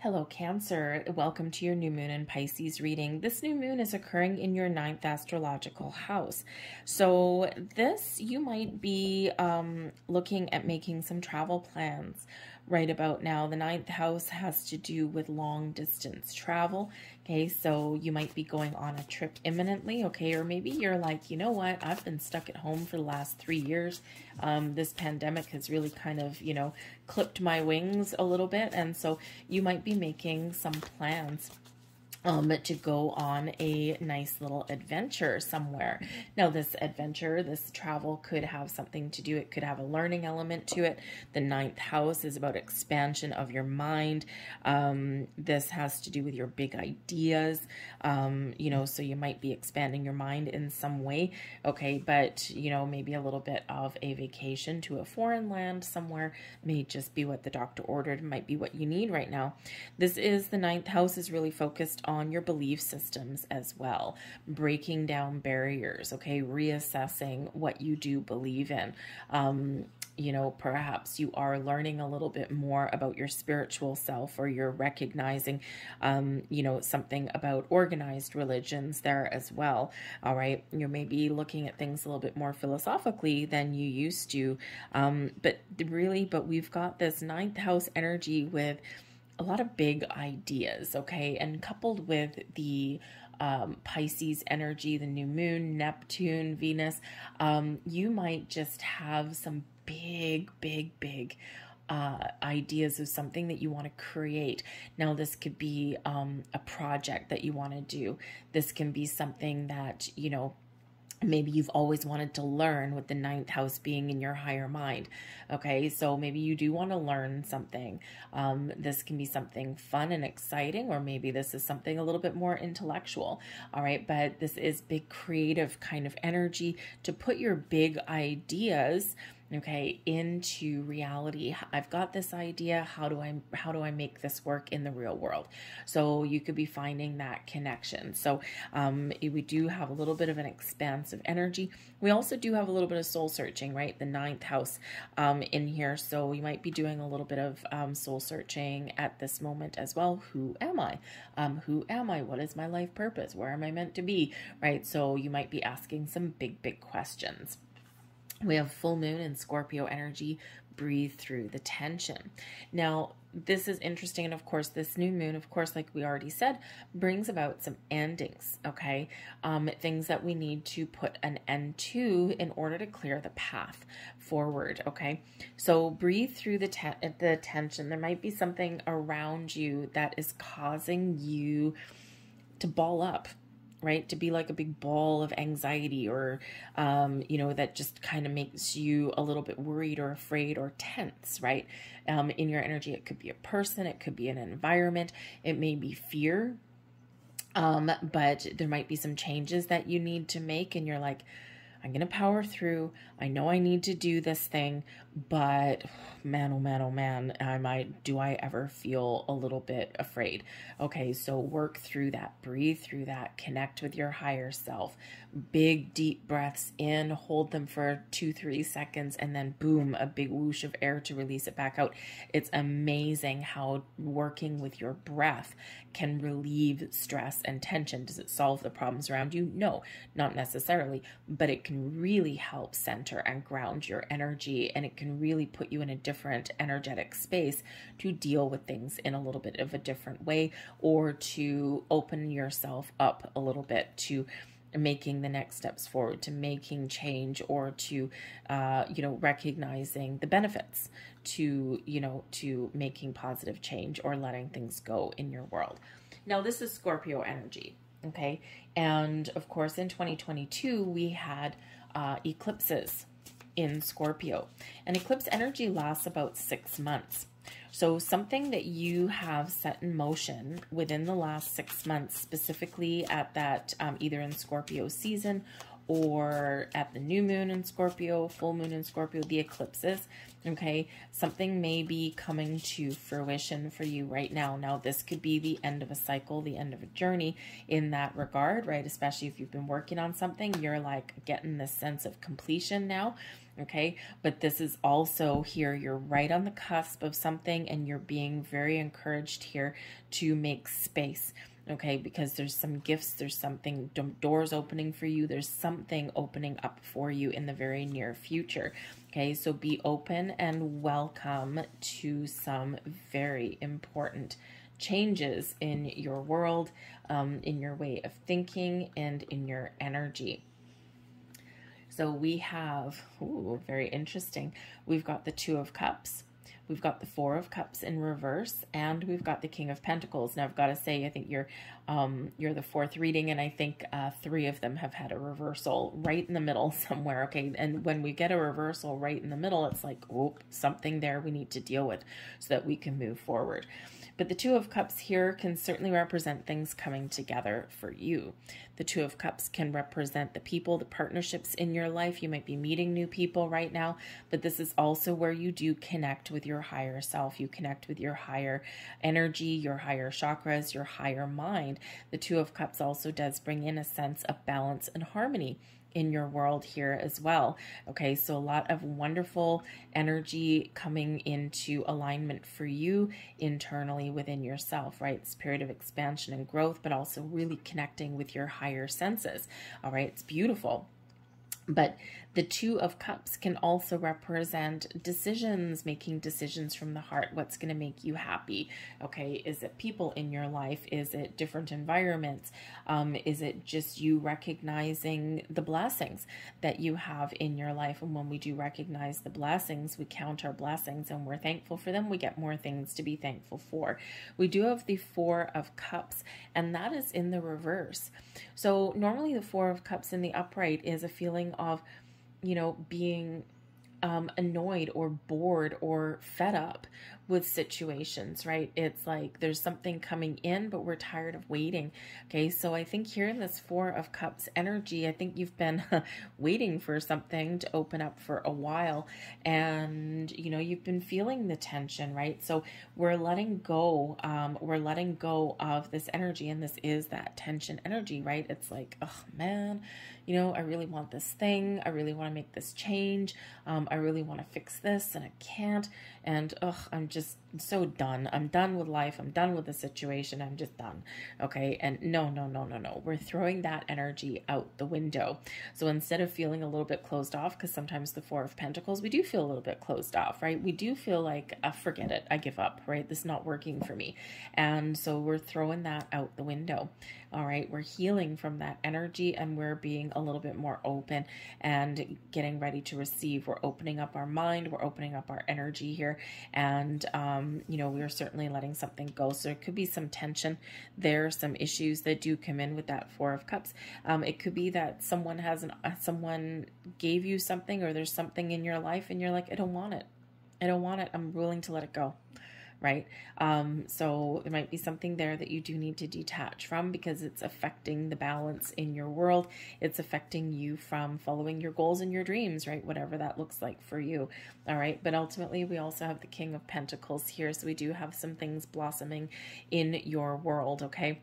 Hello, Cancer. Welcome to your new moon in Pisces reading. This new moon is occurring in your ninth astrological house. So, this you might be um, looking at making some travel plans right about now. The ninth house has to do with long distance travel. Okay, so you might be going on a trip imminently. Okay, or maybe you're like, you know what, I've been stuck at home for the last three years. Um, this pandemic has really kind of, you know, clipped my wings a little bit. And so you might be making some plans um, to go on a nice little adventure somewhere. Now, this adventure, this travel could have something to do, it could have a learning element to it. The ninth house is about expansion of your mind. Um, this has to do with your big ideas, um, you know, so you might be expanding your mind in some way. Okay, but, you know, maybe a little bit of a vacation to a foreign land somewhere may just be what the doctor ordered, might be what you need right now. This is the ninth house is really focused on your belief systems as well, breaking down barriers, okay, reassessing what you do believe in. Um, you know, perhaps you are learning a little bit more about your spiritual self or you're recognizing, um, you know, something about organized religions there as well. All right. You may be looking at things a little bit more philosophically than you used to. Um, but really, but we've got this ninth house energy with a lot of big ideas, okay? And coupled with the um, Pisces energy, the new moon, Neptune, Venus, um, you might just have some big, big, big uh, ideas of something that you want to create. Now, this could be um, a project that you want to do. This can be something that, you know, maybe you've always wanted to learn with the ninth house being in your higher mind okay? So maybe you do want to learn something. Um, this can be something fun and exciting or maybe this is something a little bit more intellectual all right? But this is big creative kind of energy to put your big ideas okay into reality. I've got this idea. How do i how do i make this work in the real world? So you could be finding that connection. So um, we do have a little bit of an expansive energy. We also do have a little bit of soul searching right? The ninth house um, in here. So you might be doing a little bit of um, soul searching at this moment as well. Who am i? Um, who am i? What is my life purpose? Where am i meant to be? Right? So you might be asking some big big questions we have full moon and Scorpio energy. Breathe through the tension. Now, this is interesting. And of course, this new moon, of course, like we already said, brings about some endings, okay? Um, things that we need to put an end to in order to clear the path forward, okay? So breathe through the, te the tension. There might be something around you that is causing you to ball up, right? To be like a big ball of anxiety or, um, you know, that just kind of makes you a little bit worried or afraid or tense, right? Um, in your energy, it could be a person, it could be an environment, it may be fear. Um, but there might be some changes that you need to make, and you're like, I'm going to power through. I know I need to do this thing, but man, oh man, oh man, I might, do I ever feel a little bit afraid? Okay, so work through that, breathe through that, connect with your higher self. Big, deep breaths in, hold them for two, three seconds, and then boom, a big whoosh of air to release it back out. It's amazing how working with your breath can relieve stress and tension. Does it solve the problems around you? No, not necessarily, but it can really help center and ground your energy and it can really put you in a different energetic space to deal with things in a little bit of a different way or to open yourself up a little bit to making the next steps forward to making change or to uh, you know recognizing the benefits to you know to making positive change or letting things go in your world. Now this is scorpio energy okay? And of course in 2022 we had uh, eclipses in Scorpio. And eclipse energy lasts about six months. So, something that you have set in motion within the last six months, specifically at that um, either in Scorpio season or at the new moon in Scorpio, full moon in Scorpio, the eclipses, okay? Something may be coming to fruition for you right now. Now, this could be the end of a cycle, the end of a journey in that regard, right? Especially if you've been working on something, you're like getting this sense of completion now okay? But this is also here, you're right on the cusp of something and you're being very encouraged here to make space, okay? Because there's some gifts, there's something, doors opening for you, there's something opening up for you in the very near future, okay? So be open and welcome to some very important changes in your world, um, in your way of thinking, and in your energy. So we have, ooh, very interesting. We've got the Two of Cups. We've got the Four of Cups in reverse, and we've got the King of Pentacles. Now, I've got to say, I think you're um, you're the fourth reading, and I think uh, three of them have had a reversal right in the middle somewhere. Okay, and when we get a reversal right in the middle, it's like, oh, something there we need to deal with so that we can move forward. But the Two of Cups here can certainly represent things coming together for you. The Two of Cups can represent the people, the partnerships in your life. You might be meeting new people right now, but this is also where you do connect with your higher self. You connect with your higher energy, your higher chakras, your higher mind. The Two of Cups also does bring in a sense of balance and harmony in your world here as well. Okay, so a lot of wonderful energy coming into alignment for you internally within yourself, right? This period of expansion and growth, but also really connecting with your higher senses. All right, it's beautiful. But The Two of Cups can also represent decisions, making decisions from the heart. What's going to make you happy? Okay, is it people in your life? Is it different environments? Um, is it just you recognizing the blessings that you have in your life? And when we do recognize the blessings, we count our blessings and we're thankful for them, we get more things to be thankful for. We do have the Four of Cups, and that is in the reverse. So, normally, the Four of Cups in the upright is a feeling of you know, being um, annoyed or bored or fed up with situations, right? It's like there's something coming in, but we're tired of waiting. Okay, so I think here in this Four of Cups energy, I think you've been waiting for something to open up for a while, and you know, you've been feeling the tension, right? So we're letting go, um, we're letting go of this energy, and this is that tension energy, right? It's like, oh man, you know, I really want this thing, I really want to make this change, um, I really want to fix this, and I can't, and ugh, I'm just so done. I'm done with life. I'm done with the situation. I'm just done. Okay. And no, no, no, no, no. We're throwing that energy out the window. So instead of feeling a little bit closed off, because sometimes the Four of Pentacles, we do feel a little bit closed off, right? We do feel like, uh, forget it. I give up, right? This is not working for me. And so we're throwing that out the window. All right. We're healing from that energy and we're being a little bit more open and getting ready to receive. We're opening up our mind. We're opening up our energy here. And, um, you know, we're certainly letting something go. So there could be some tension there, some issues that do come in with that Four of Cups. Um, it could be that someone has an, uh, someone gave you something or there's something in your life and you're like, I don't want it. I don't want it. I'm willing to let it go right? Um, so there might be something there that you do need to detach from because it's affecting the balance in your world. It's affecting you from following your goals and your dreams, right? Whatever that looks like for you. All right. But ultimately, we also have the King of Pentacles here. So we do have some things blossoming in your world, okay?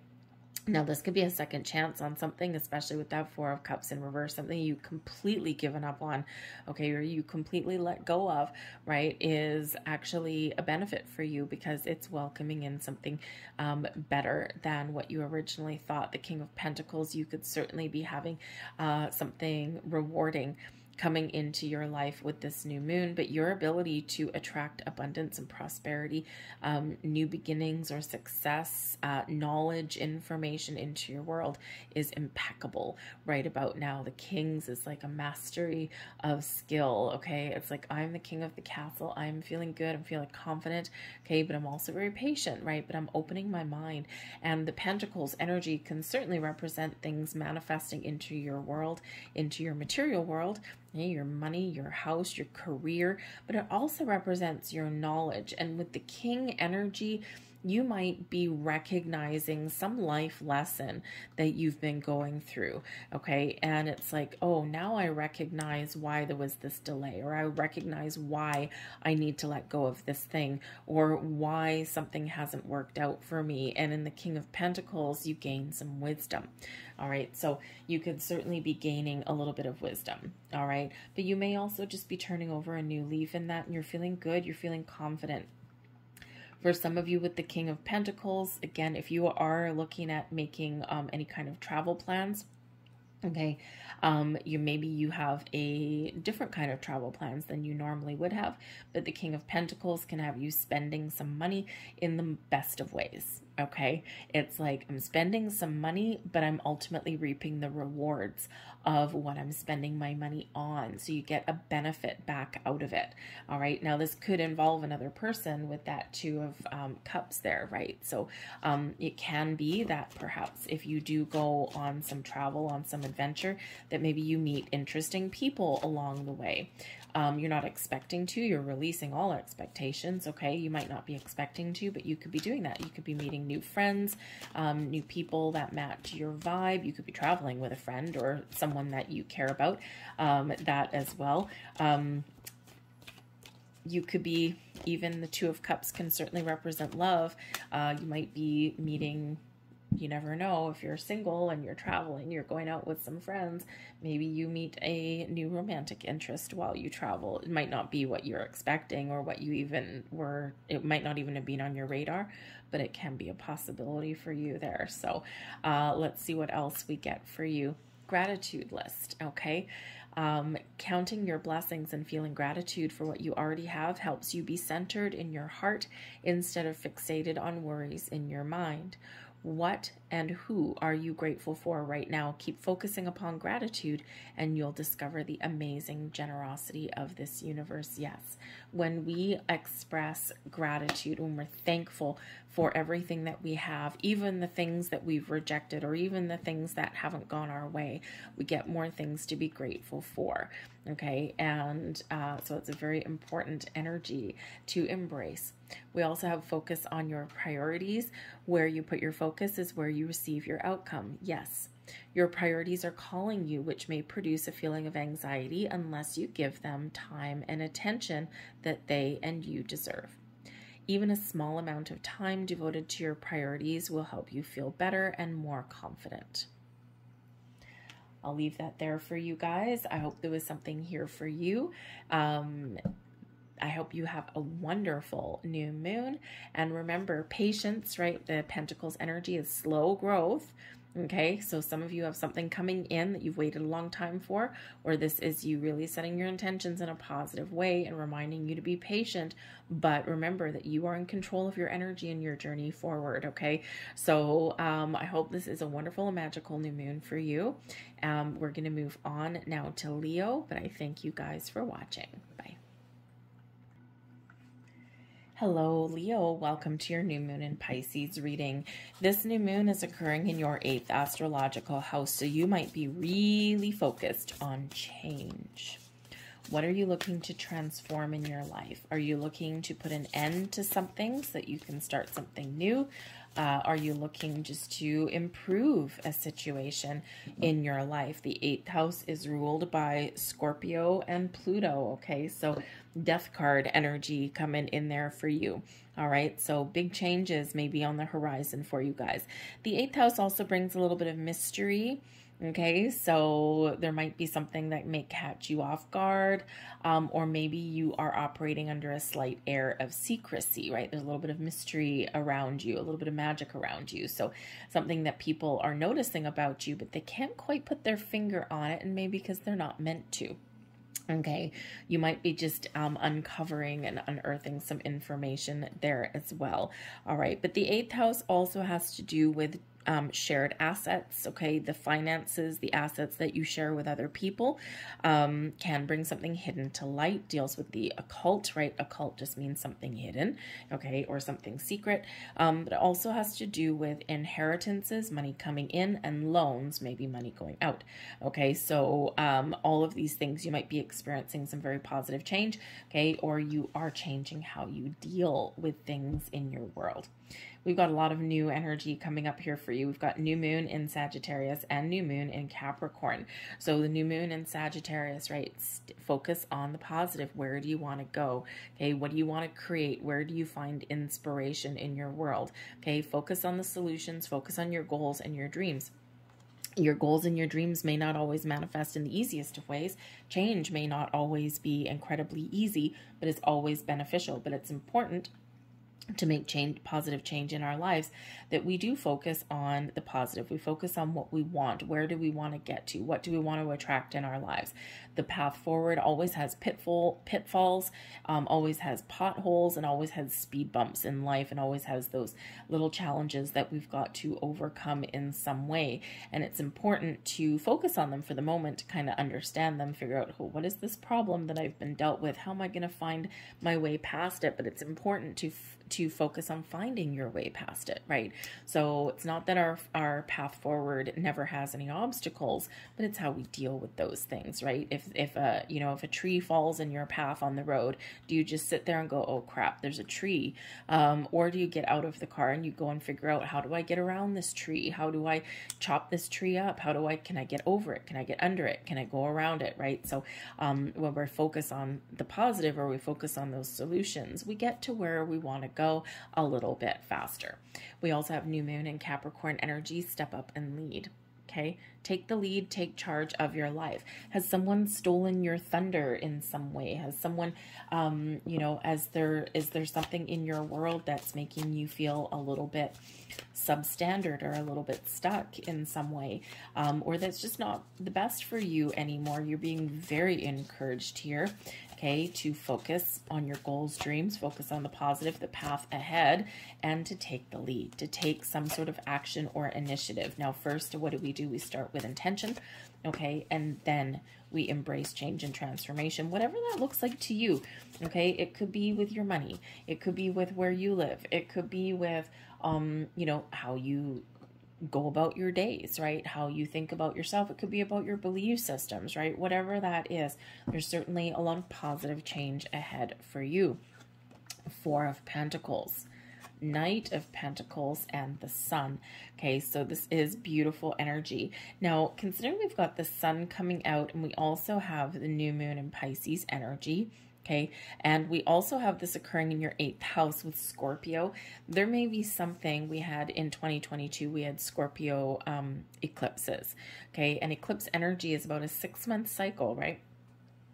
Now, this could be a second chance on something, especially with that Four of Cups in reverse, something you completely given up on, okay, or you completely let go of, right, is actually a benefit for you because it's welcoming in something um, better than what you originally thought. The King of Pentacles, you could certainly be having uh, something rewarding coming into your life with this new moon, but your ability to attract abundance and prosperity, um, new beginnings or success, uh, knowledge, information into your world is impeccable right about now. The Kings is like a mastery of skill, okay? It's like I'm the king of the castle. I'm feeling good. I'm feeling confident, okay? But I'm also very patient, right? But I'm opening my mind. And the Pentacles energy can certainly represent things manifesting into your world, into your material world your money, your house, your career, but it also represents your knowledge. And with the king energy, you might be recognizing some life lesson that you've been going through. Okay. And it's like, oh, now I recognize why there was this delay, or I recognize why I need to let go of this thing, or why something hasn't worked out for me. And in the King of Pentacles, you gain some wisdom. All right. So you could certainly be gaining a little bit of wisdom. All right. But you may also just be turning over a new leaf in that and you're feeling good. You're feeling confident for some of you with the King of Pentacles, again, if you are looking at making um, any kind of travel plans, okay, um, you maybe you have a different kind of travel plans than you normally would have, but the King of Pentacles can have you spending some money in the best of ways, okay? It's like I'm spending some money, but I'm ultimately reaping the rewards of what I'm spending my money on. So you get a benefit back out of it. All right. Now, this could involve another person with that Two of um, Cups there, right? So um, it can be that perhaps if you do go on some travel, on some adventure, that maybe you meet interesting people along the way. Um, you're not expecting to, you're releasing all expectations, okay? You might not be expecting to, but you could be doing that. You could be meeting new friends, um, new people that match your vibe. You could be traveling with a friend or someone that you care about, um, that as well. Um, you could be, even the Two of Cups can certainly represent love. Uh, you might be meeting you never know if you're single and you're traveling, you're going out with some friends, maybe you meet a new romantic interest while you travel. It might not be what you're expecting or what you even were, it might not even have been on your radar, but it can be a possibility for you there. So uh, let's see what else we get for you. Gratitude list, okay? Um, counting your blessings and feeling gratitude for what you already have helps you be centered in your heart instead of fixated on worries in your mind. What and who are you grateful for right now? Keep focusing upon gratitude and you'll discover the amazing generosity of this universe. Yes, when we express gratitude, when we're thankful for everything that we have, even the things that we've rejected or even the things that haven't gone our way, we get more things to be grateful for. Okay, and uh, so it's a very important energy to embrace. We also have focus on your priorities. Where you put your focus is where you receive your outcome. Yes, your priorities are calling you, which may produce a feeling of anxiety unless you give them time and attention that they and you deserve. Even a small amount of time devoted to your priorities will help you feel better and more confident. I'll leave that there for you guys. I hope there was something here for you. Um, I hope you have a wonderful new moon. And remember, patience, right? The Pentacles energy is slow growth. Okay, so some of you have something coming in that you've waited a long time for, or this is you really setting your intentions in a positive way and reminding you to be patient. But remember that you are in control of your energy and your journey forward. Okay, so um, I hope this is a wonderful and magical new moon for you. Um, we're going to move on now to Leo, but I thank you guys for watching. Bye. Hello, Leo. Welcome to your new moon in Pisces reading. This new moon is occurring in your eighth astrological house, so you might be really focused on change. What are you looking to transform in your life? Are you looking to put an end to something so that you can start something new? Uh, are you looking just to improve a situation in your life? The eighth house is ruled by Scorpio and Pluto. Okay, so death card energy coming in there for you. All right, so big changes may be on the horizon for you guys. The eighth house also brings a little bit of mystery Okay, so there might be something that may catch you off guard, um, or maybe you are operating under a slight air of secrecy, right? There's a little bit of mystery around you, a little bit of magic around you. So, something that people are noticing about you, but they can't quite put their finger on it, and maybe because they're not meant to. Okay, you might be just um, uncovering and unearthing some information there as well. All right, but the eighth house also has to do with um, shared assets. Okay, the finances, the assets that you share with other people um, can bring something hidden to light. Deals with the occult, right? Occult just means something hidden, okay, or something secret. Um, but it also has to do with inheritances, money coming in, and loans, maybe money going out. Okay, so um, all of these things you might be experiencing some very positive change, okay, or you are changing how you deal with things in your world. We've got a lot of new energy coming up here for you. We've got new moon in Sagittarius and new moon in Capricorn. So the new moon in Sagittarius, right? Focus on the positive. Where do you want to go? Okay, what do you want to create? Where do you find inspiration in your world? Okay, focus on the solutions, focus on your goals and your dreams your goals and your dreams may not always manifest in the easiest of ways. Change may not always be incredibly easy, but it's always beneficial. But it's important to make change positive change in our lives that we do focus on the positive. We focus on what we want. Where do we want to get to? What do we want to attract in our lives the path forward always has pitfall pitfalls um, always has potholes and always has speed bumps in life and always has those little challenges that we've got to overcome in some way and it's important to focus on them for the moment to kind of understand them figure out oh, what is this problem that i've been dealt with how am i going to find my way past it but it's important to to focus on finding your way past it, right? So it's not that our our path forward never has any obstacles, but it's how we deal with those things, right? If if a you know if a tree falls in your path on the road, do you just sit there and go, oh crap, there's a tree, um, or do you get out of the car and you go and figure out how do I get around this tree? How do I chop this tree up? How do I can I get over it? Can I get under it? Can I go around it? Right? So um, when we're focused on the positive or we focus on those solutions, we get to where we want to go a little bit faster. We also have new moon and Capricorn energy step up and lead. Okay, Take the lead, take charge of your life. Has someone stolen your thunder in some way? Has someone, um, you know, as there is there something in your world that's making you feel a little bit substandard or a little bit stuck in some way, um, or that's just not the best for you anymore? You're being very encouraged here okay, to focus on your goals, dreams, focus on the positive, the path ahead, and to take the lead, to take some sort of action or initiative. Now, first, what do we do? We start with intention, okay, and then we embrace change and transformation, whatever that looks like to you, okay? It could be with your money, it could be with where you live, it could be with, um, you know, how you go about your days, right? How you think about yourself. It could be about your belief systems, right? Whatever that is, there's certainly a lot of positive change ahead for you. Four of Pentacles. Knight of Pentacles and the Sun. Okay, so this is beautiful energy. Now, considering we've got the Sun coming out and we also have the new moon in Pisces energy, Okay. And we also have this occurring in your eighth house with Scorpio. There may be something we had in 2022. We had Scorpio um, eclipses. Okay. And eclipse energy is about a six month cycle, right?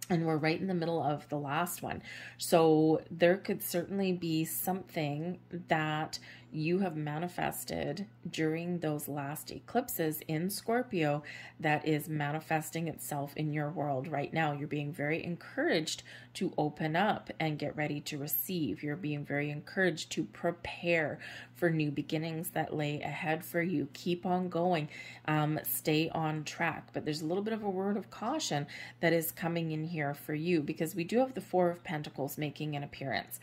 and we're right in the middle of the last one. So there could certainly be something that you have manifested during those last eclipses in Scorpio that is manifesting itself in your world right now. You're being very encouraged to open up and get ready to receive. You're being very encouraged to prepare for new beginnings that lay ahead for you. Keep on going, um, stay on track. But there's a little bit of a word of caution that is coming in here for you because we do have the Four of Pentacles making an appearance.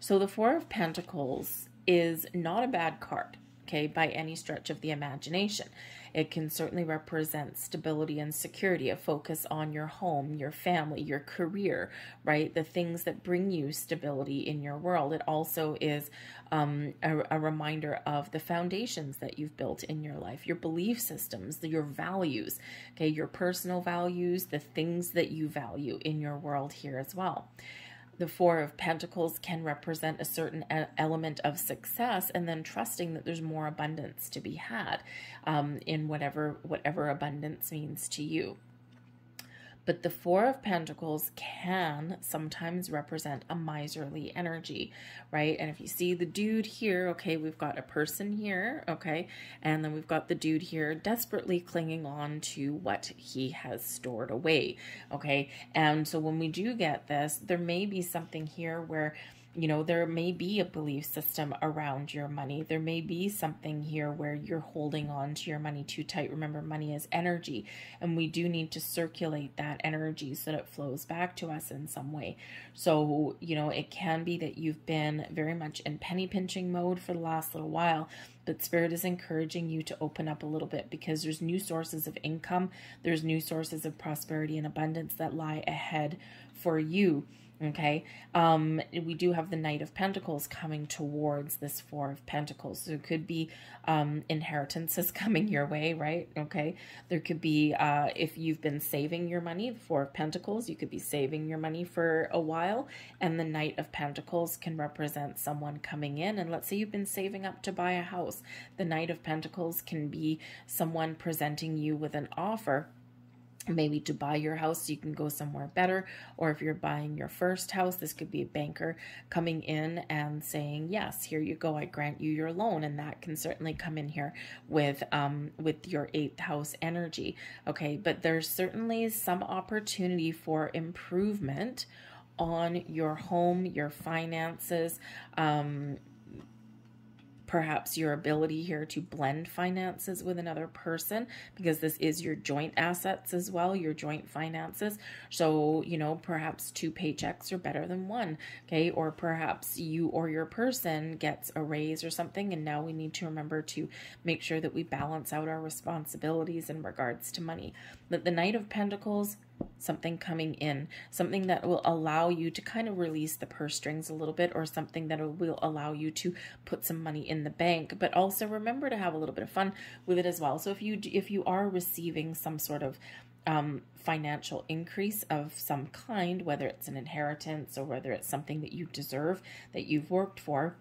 So the Four of Pentacles is not a bad card, okay, by any stretch of the imagination. It can certainly represent stability and security, a focus on your home, your family, your career, right? The things that bring you stability in your world. It also is um, a, a reminder of the foundations that you've built in your life, your belief systems, your values, okay, your personal values, the things that you value in your world here as well the Four of Pentacles can represent a certain element of success, and then trusting that there's more abundance to be had um, in whatever whatever abundance means to you. But the Four of Pentacles can sometimes represent a miserly energy, right? And if you see the dude here, okay, we've got a person here, okay, and then we've got the dude here desperately clinging on to what he has stored away, okay? And so when we do get this, there may be something here where you know, there may be a belief system around your money. There may be something here where you're holding on to your money too tight. Remember, money is energy, and we do need to circulate that energy so that it flows back to us in some way. So, you know, it can be that you've been very much in penny pinching mode for the last little while, but Spirit is encouraging you to open up a little bit because there's new sources of income, there's new sources of prosperity and abundance that lie ahead for you Okay. Um, we do have the Knight of Pentacles coming towards this Four of Pentacles. So it could be um, inheritances coming your way, right? Okay. There could be, uh, if you've been saving your money, the Four of Pentacles, you could be saving your money for a while. And the Knight of Pentacles can represent someone coming in. And let's say you've been saving up to buy a house. The Knight of Pentacles can be someone presenting you with an offer maybe to buy your house you can go somewhere better. Or if you're buying your first house this could be a banker coming in and saying yes here you go i grant you your loan. And that can certainly come in here with um with your eighth house energy. Okay but there's certainly some opportunity for improvement on your home your finances um perhaps your ability here to blend finances with another person because this is your joint assets as well, your joint finances. So, you know, perhaps two paychecks are better than one, okay? Or perhaps you or your person gets a raise or something, and now we need to remember to make sure that we balance out our responsibilities in regards to money. But the Knight of Pentacles something coming in, something that will allow you to kind of release the purse strings a little bit, or something that will allow you to put some money in the bank. But also remember to have a little bit of fun with it as well. So if you if you are receiving some sort of um, financial increase of some kind, whether it's an inheritance or whether it's something that you deserve that you've worked for,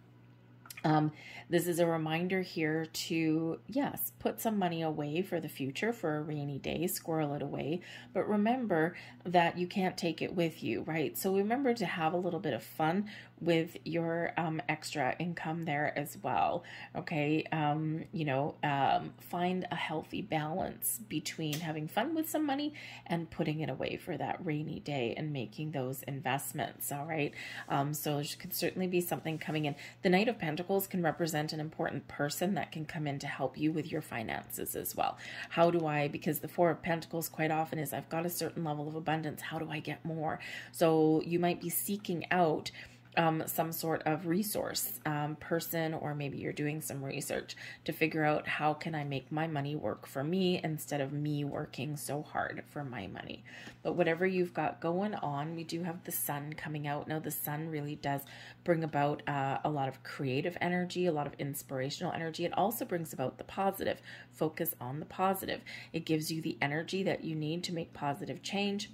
Um, this is a reminder here to, yes, put some money away for the future for a rainy day, squirrel it away. But remember that you can't take it with you, right? So remember to have a little bit of fun with your um, extra income there as well. Okay. Um, you know, um, find a healthy balance between having fun with some money and putting it away for that rainy day and making those investments. All right. Um, so there could certainly be something coming in. The Knight of Pentacles can represent an important person that can come in to help you with your finances as well. How do I, because the Four of Pentacles quite often is I've got a certain level of abundance. How do I get more? So you might be seeking out um, some sort of resource um, person, or maybe you're doing some research to figure out how can I make my money work for me instead of me working so hard for my money. But whatever you've got going on, we do have the sun coming out. Now, the sun really does bring about uh, a lot of creative energy, a lot of inspirational energy. It also brings about the positive. Focus on the positive. It gives you the energy that you need to make positive change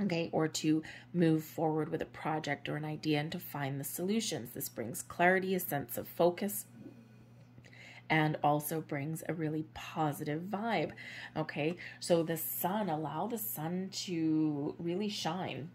okay, or to move forward with a project or an idea and to find the solutions. This brings clarity, a sense of focus, and also brings a really positive vibe. Okay, so the sun, allow the sun to really shine.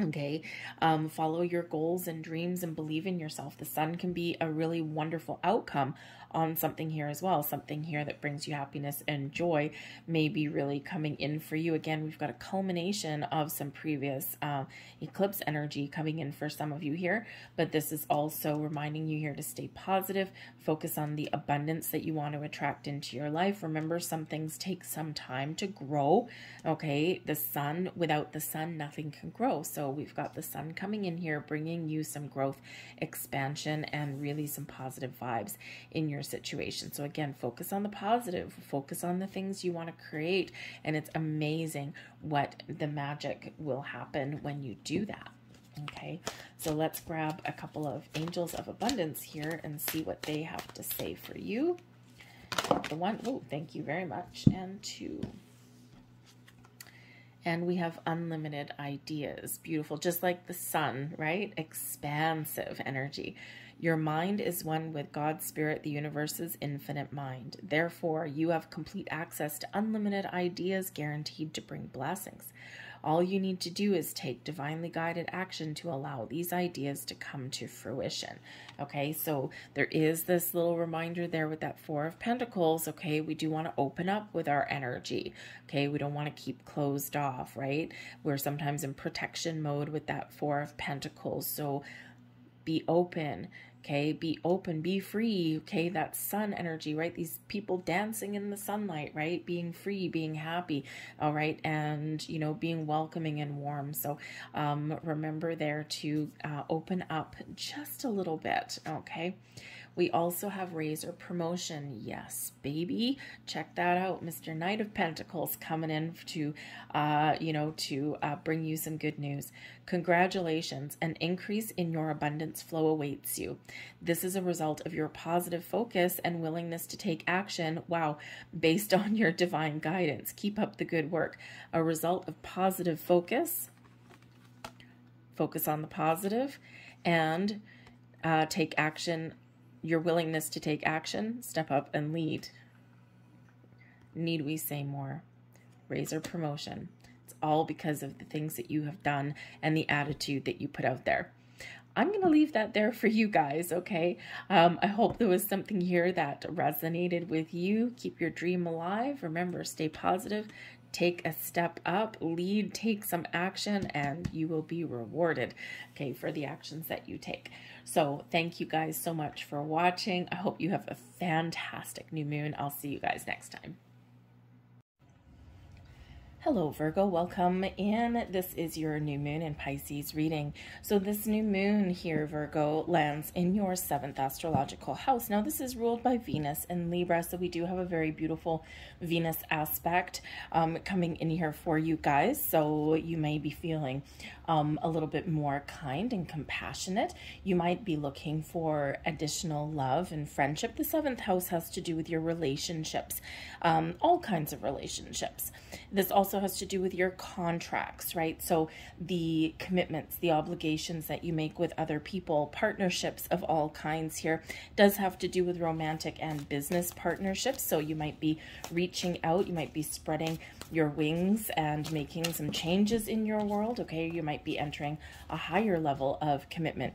Okay, um, follow your goals and dreams and believe in yourself. The sun can be a really wonderful outcome on something here as well. Something here that brings you happiness and joy may be really coming in for you. Again, we've got a culmination of some previous uh, eclipse energy coming in for some of you here, but this is also reminding you here to stay positive, focus on the abundance that you want to attract into your life. Remember, some things take some time to grow. Okay, the sun, without the sun, nothing can grow. So we've got the sun coming in here, bringing you some growth, expansion, and really some positive vibes in your your situation. So again, focus on the positive, focus on the things you want to create, and it's amazing what the magic will happen when you do that. Okay, so let's grab a couple of angels of abundance here and see what they have to say for you. The one, oh, thank you very much, and two. And we have unlimited ideas. Beautiful, just like the sun, right? Expansive energy. Your mind is one with God's Spirit, the universe's infinite mind. Therefore, you have complete access to unlimited ideas guaranteed to bring blessings. All you need to do is take divinely guided action to allow these ideas to come to fruition. Okay, so there is this little reminder there with that Four of Pentacles. Okay, we do want to open up with our energy. Okay, we don't want to keep closed off, right? We're sometimes in protection mode with that Four of Pentacles. So be open Okay, be open, be free. Okay, that sun energy, right? These people dancing in the sunlight, right? Being free, being happy, all right, and you know, being welcoming and warm. So um, remember there to uh, open up just a little bit, okay? We also have Raise or Promotion. Yes, baby. Check that out. Mr. Knight of Pentacles coming in to, uh, you know, to uh, bring you some good news. Congratulations. An increase in your abundance flow awaits you. This is a result of your positive focus and willingness to take action. Wow. Based on your divine guidance. Keep up the good work. A result of positive focus. Focus on the positive and uh, take action your willingness to take action, step up and lead. Need we say more? Raise Razor promotion. It's all because of the things that you have done and the attitude that you put out there. I'm going to leave that there for you guys, okay? Um, I hope there was something here that resonated with you. Keep your dream alive. Remember, stay positive take a step up, lead, take some action, and you will be rewarded, okay, for the actions that you take. So thank you guys so much for watching. I hope you have a fantastic new moon. I'll see you guys next time. Hello, Virgo. Welcome in. This is your new moon in Pisces reading. So, this new moon here, Virgo, lands in your seventh astrological house. Now, this is ruled by Venus and Libra, so we do have a very beautiful Venus aspect um, coming in here for you guys. So, you may be feeling um, a little bit more kind and compassionate. You might be looking for additional love and friendship. The seventh house has to do with your relationships, um, all kinds of relationships. This also has to do with your contracts, right? So the commitments, the obligations that you make with other people, partnerships of all kinds here does have to do with romantic and business partnerships. So you might be reaching out, you might be spreading your wings and making some changes in your world. Okay, you might be entering a higher level of commitment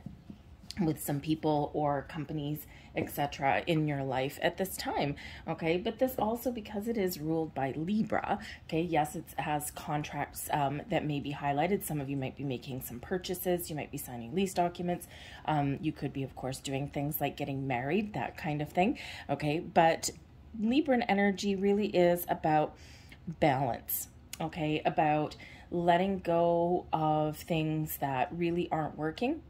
with some people or companies etc in your life at this time okay? But this also because it is ruled by libra okay? Yes it has contracts um, that may be highlighted. Some of you might be making some purchases. You might be signing lease documents. Um, you could be of course doing things like getting married that kind of thing okay? But libran energy really is about balance okay? About letting go of things that really aren't working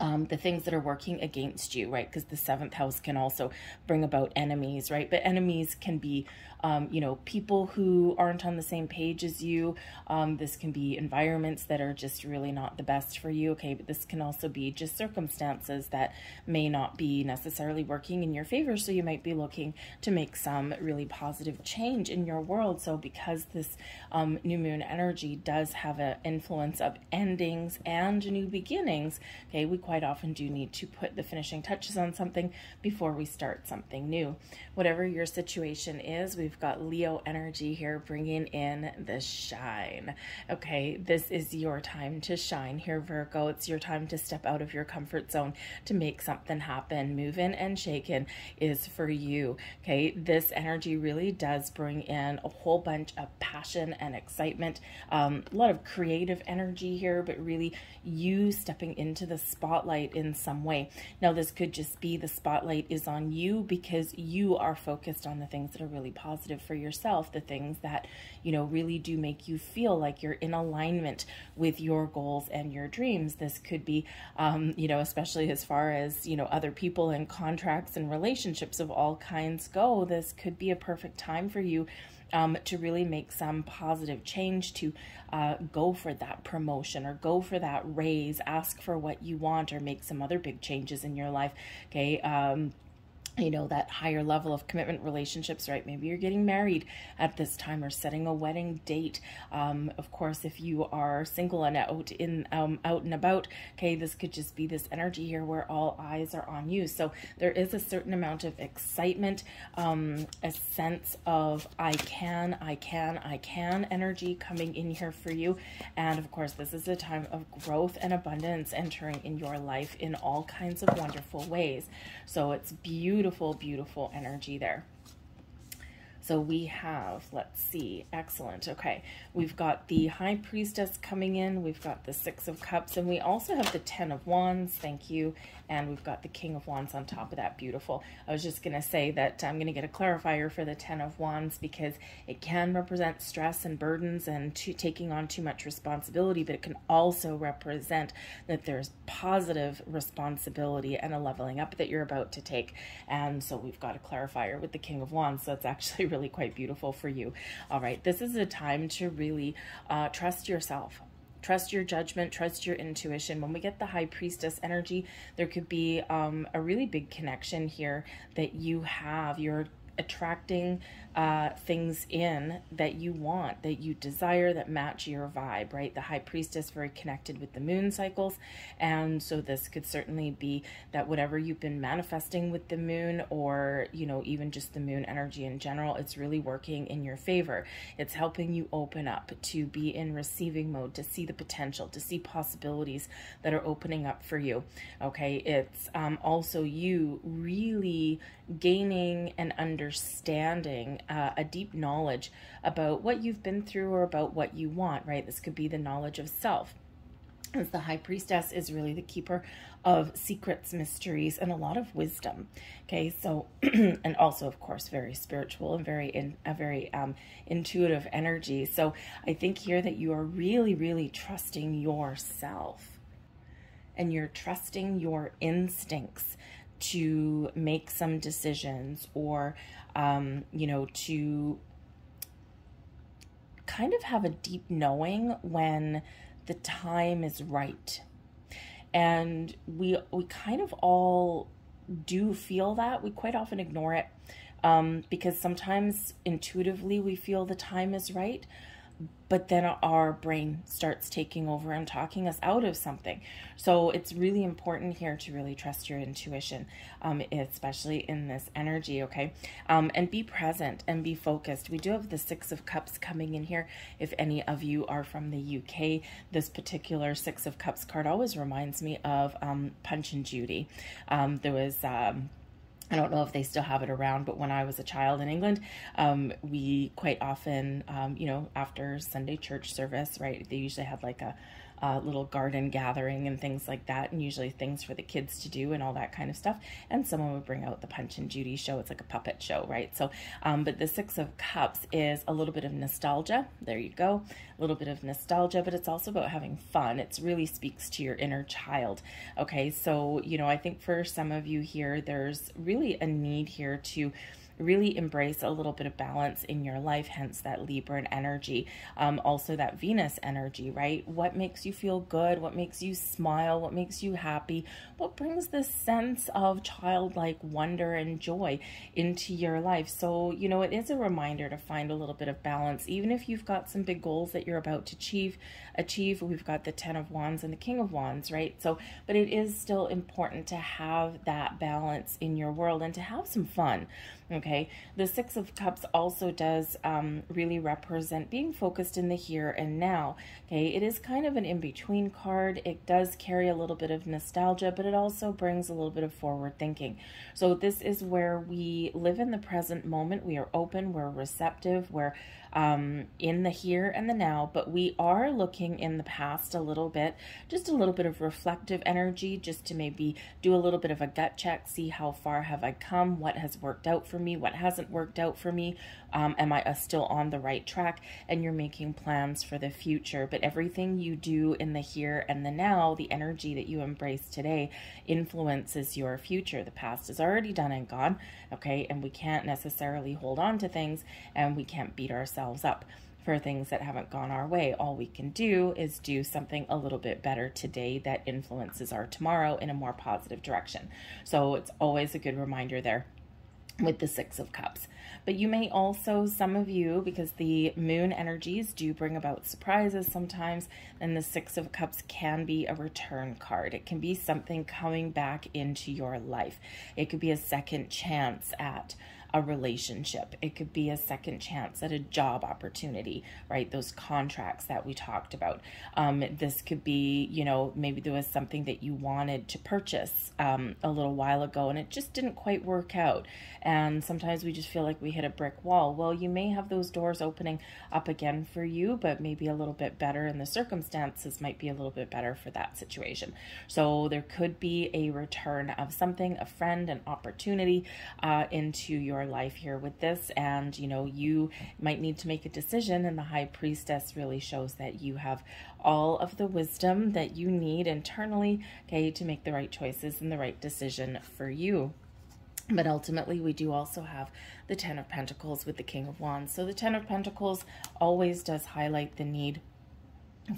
um, the things that are working against you, right? Because the seventh house can also bring about enemies, right? But enemies can be um, you know, people who aren't on the same page as you. Um, this can be environments that are just really not the best for you. Okay, but this can also be just circumstances that may not be necessarily working in your favor. So you might be looking to make some really positive change in your world. So because this um, new moon energy does have an influence of endings and new beginnings, okay, we quite often do need to put the finishing touches on something before we start something new. Whatever your situation is, we've we've got Leo energy here bringing in the shine. Okay, this is your time to shine here, Virgo. It's your time to step out of your comfort zone to make something happen. Moving and shaking is for you. Okay, this energy really does bring in a whole bunch of passion and excitement, um, a lot of creative energy here, but really you stepping into the spotlight in some way. Now, this could just be the spotlight is on you because you are focused on the things that are really positive positive for yourself, the things that, you know, really do make you feel like you're in alignment with your goals and your dreams. This could be, um, you know, especially as far as, you know, other people and contracts and relationships of all kinds go, this could be a perfect time for you um, to really make some positive change, to uh, go for that promotion or go for that raise, ask for what you want, or make some other big changes in your life. Okay. Um, you know that higher level of commitment relationships right? Maybe you're getting married at this time or setting a wedding date. Um, of course if you are single and out in um, out and about okay this could just be this energy here where all eyes are on you. So there is a certain amount of excitement um, a sense of i can i can i can energy coming in here for you. And of course this is a time of growth and abundance entering in your life in all kinds of wonderful ways. So it's beautiful beautiful, beautiful energy there. So we have, let's see, excellent. Okay, we've got the High Priestess coming in. We've got the Six of Cups, and we also have the Ten of Wands. Thank you. And we've got the King of Wands on top of that. Beautiful. I was just going to say that I'm going to get a clarifier for the Ten of Wands because it can represent stress and burdens and taking on too much responsibility, but it can also represent that there's positive responsibility and a leveling up that you're about to take. And so we've got a clarifier with the King of Wands. So it's actually really quite beautiful for you. All right, this is a time to really uh, trust yourself. Trust your judgment, trust your intuition. When we get the high priestess energy, there could be um, a really big connection here that you have. You're attracting uh, things in that you want, that you desire, that match your vibe, right? The high priestess very connected with the moon cycles. And so this could certainly be that whatever you've been manifesting with the moon or, you know, even just the moon energy in general, it's really working in your favor. It's helping you open up to be in receiving mode, to see the potential, to see possibilities that are opening up for you. Okay. It's um, also you really gaining an understanding uh, a deep knowledge about what you've been through or about what you want, right? This could be the knowledge of self. As the high priestess is really the keeper of secrets, mysteries, and a lot of wisdom. Okay, so and also, of course, very spiritual and very in a very um, intuitive energy. So I think here that you are really, really trusting yourself, and you're trusting your instincts to make some decisions or, um, you know, to kind of have a deep knowing when the time is right. And we we kind of all do feel that. We quite often ignore it um, because sometimes intuitively we feel the time is right, but then our brain starts taking over and talking us out of something. So it's really important here to really trust your intuition, um, especially in this energy, okay? Um, and be present and be focused. We do have the Six of Cups coming in here. If any of you are from the UK, this particular Six of Cups card always reminds me of um, Punch and Judy. Um, there was um, I don't know if they still have it around, but when I was a child in England, um, we quite often, um, you know, after Sunday church service, right, they usually had like a, uh, little garden gathering and things like that, and usually things for the kids to do and all that kind of stuff. And someone would bring out the Punch and Judy show. It's like a puppet show, right? So, um, but the Six of Cups is a little bit of nostalgia. There you go, a little bit of nostalgia, but it's also about having fun. It really speaks to your inner child. Okay, so you know, I think for some of you here, there's really a need here to really embrace a little bit of balance in your life, hence that Libra energy. Um, also, that Venus energy, right? What makes you feel good? What makes you smile? What makes you happy? What brings this sense of childlike wonder and joy into your life? So, you know, it is a reminder to find a little bit of balance, even if you've got some big goals that you're about to achieve. Achieve. We've got the Ten of Wands and the King of Wands, right? So, but it is still important to have that balance in your world and to have some fun. Okay, the Six of Cups also does um, really represent being focused in the here and now. Okay, it is kind of an in between card. It does carry a little bit of nostalgia, but it also brings a little bit of forward thinking. So, this is where we live in the present moment. We are open, we're receptive, we're um, in the here and the now, but we are looking in the past a little bit, just a little bit of reflective energy, just to maybe do a little bit of a gut check, see how far have I come, what has worked out for me, what hasn't worked out for me, um, am I uh, still on the right track, and you're making plans for the future. But everything you do in the here and the now, the energy that you embrace today, influences your future. The past is already done and gone, okay, and we can't necessarily hold on to things, and we can't beat ourselves ourselves up for things that haven't gone our way. All we can do is do something a little bit better today that influences our tomorrow in a more positive direction. So it's always a good reminder there with the Six of Cups. But you may also, some of you, because the moon energies do bring about surprises sometimes, and the Six of Cups can be a return card. It can be something coming back into your life. It could be a second chance at a relationship. It could be a second chance at a job opportunity, right? Those contracts that we talked about. Um, this could be, you know, maybe there was something that you wanted to purchase um, a little while ago and it just didn't quite work out. And sometimes we just feel like we hit a brick wall. Well, you may have those doors opening up again for you, but maybe a little bit better, and the circumstances might be a little bit better for that situation. So there could be a return of something, a friend, an opportunity uh, into your your life here with this and you know you might need to make a decision and the high priestess really shows that you have all of the wisdom that you need internally okay to make the right choices and the right decision for you but ultimately, we do also have the Ten of Pentacles with the King of Wands. So the Ten of Pentacles always does highlight the need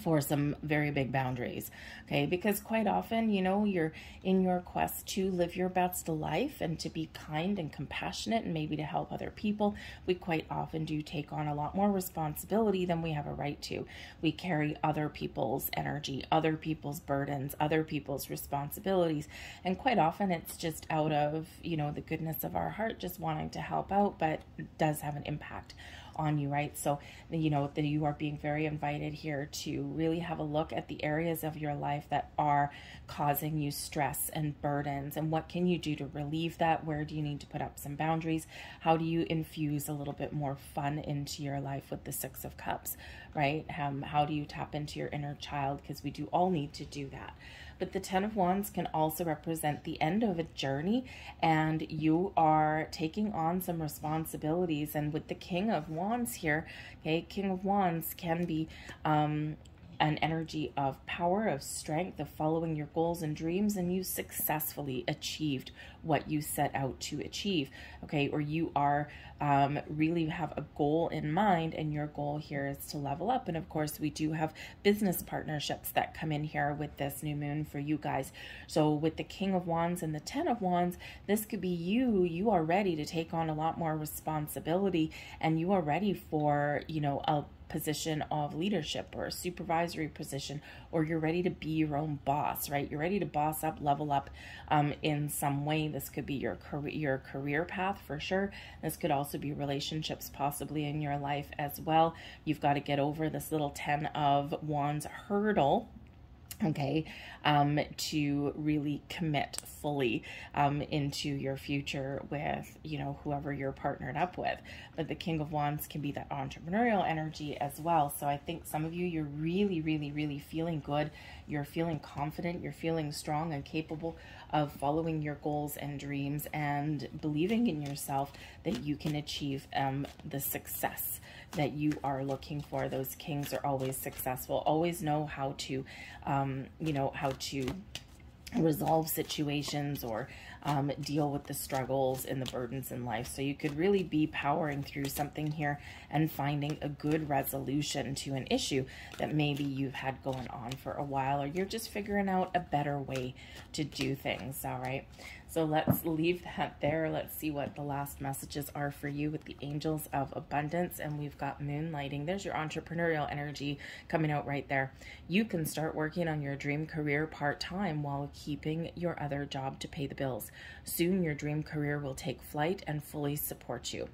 for some very big boundaries okay? Because quite often you know you're in your quest to live your best life and to be kind and compassionate and maybe to help other people we quite often do take on a lot more responsibility than we have a right to. We carry other people's energy other people's burdens other people's responsibilities and quite often it's just out of you know the goodness of our heart just wanting to help out but does have an impact on you, right? So, you know, that you are being very invited here to really have a look at the areas of your life that are causing you stress and burdens and what can you do to relieve that? Where do you need to put up some boundaries? How do you infuse a little bit more fun into your life with the Six of Cups, right? Um, how do you tap into your inner child? Because we do all need to do that. But the Ten of Wands can also represent the end of a journey, and you are taking on some responsibilities. And with the King of Wands here, okay, King of Wands can be um, an energy of power, of strength, of following your goals and dreams, and you successfully achieved what you set out to achieve. Okay, or you are um, really have a goal in mind, and your goal here is to level up. And of course, we do have business partnerships that come in here with this new moon for you guys. So, with the King of Wands and the Ten of Wands, this could be you. You are ready to take on a lot more responsibility, and you are ready for, you know, a position of leadership or a supervisory position, or you're ready to be your own boss, right? You're ready to boss up, level up um, in some way. This could be your career, your career path for sure. This could also be relationships possibly in your life as well. You've got to get over this little 10 of wands hurdle okay um, to really commit fully um, into your future with you know whoever you're partnered up with but the king of wands can be that entrepreneurial energy as well so i think some of you you're really really really feeling good you're feeling confident you're feeling strong and capable of following your goals and dreams and believing in yourself that you can achieve um, the success that you are looking for. Those kings are always successful, always know how to, um, you know, how to resolve situations or um, deal with the struggles and the burdens in life. So you could really be powering through something here and finding a good resolution to an issue that maybe you've had going on for a while or you're just figuring out a better way to do things. All right. So let's leave that there. Let's see what the last messages are for you with the angels of abundance. And we've got moonlighting. There's your entrepreneurial energy coming out right there. You can start working on your dream career part time while keeping your other job to pay the bills. Soon your dream career will take flight and fully support you.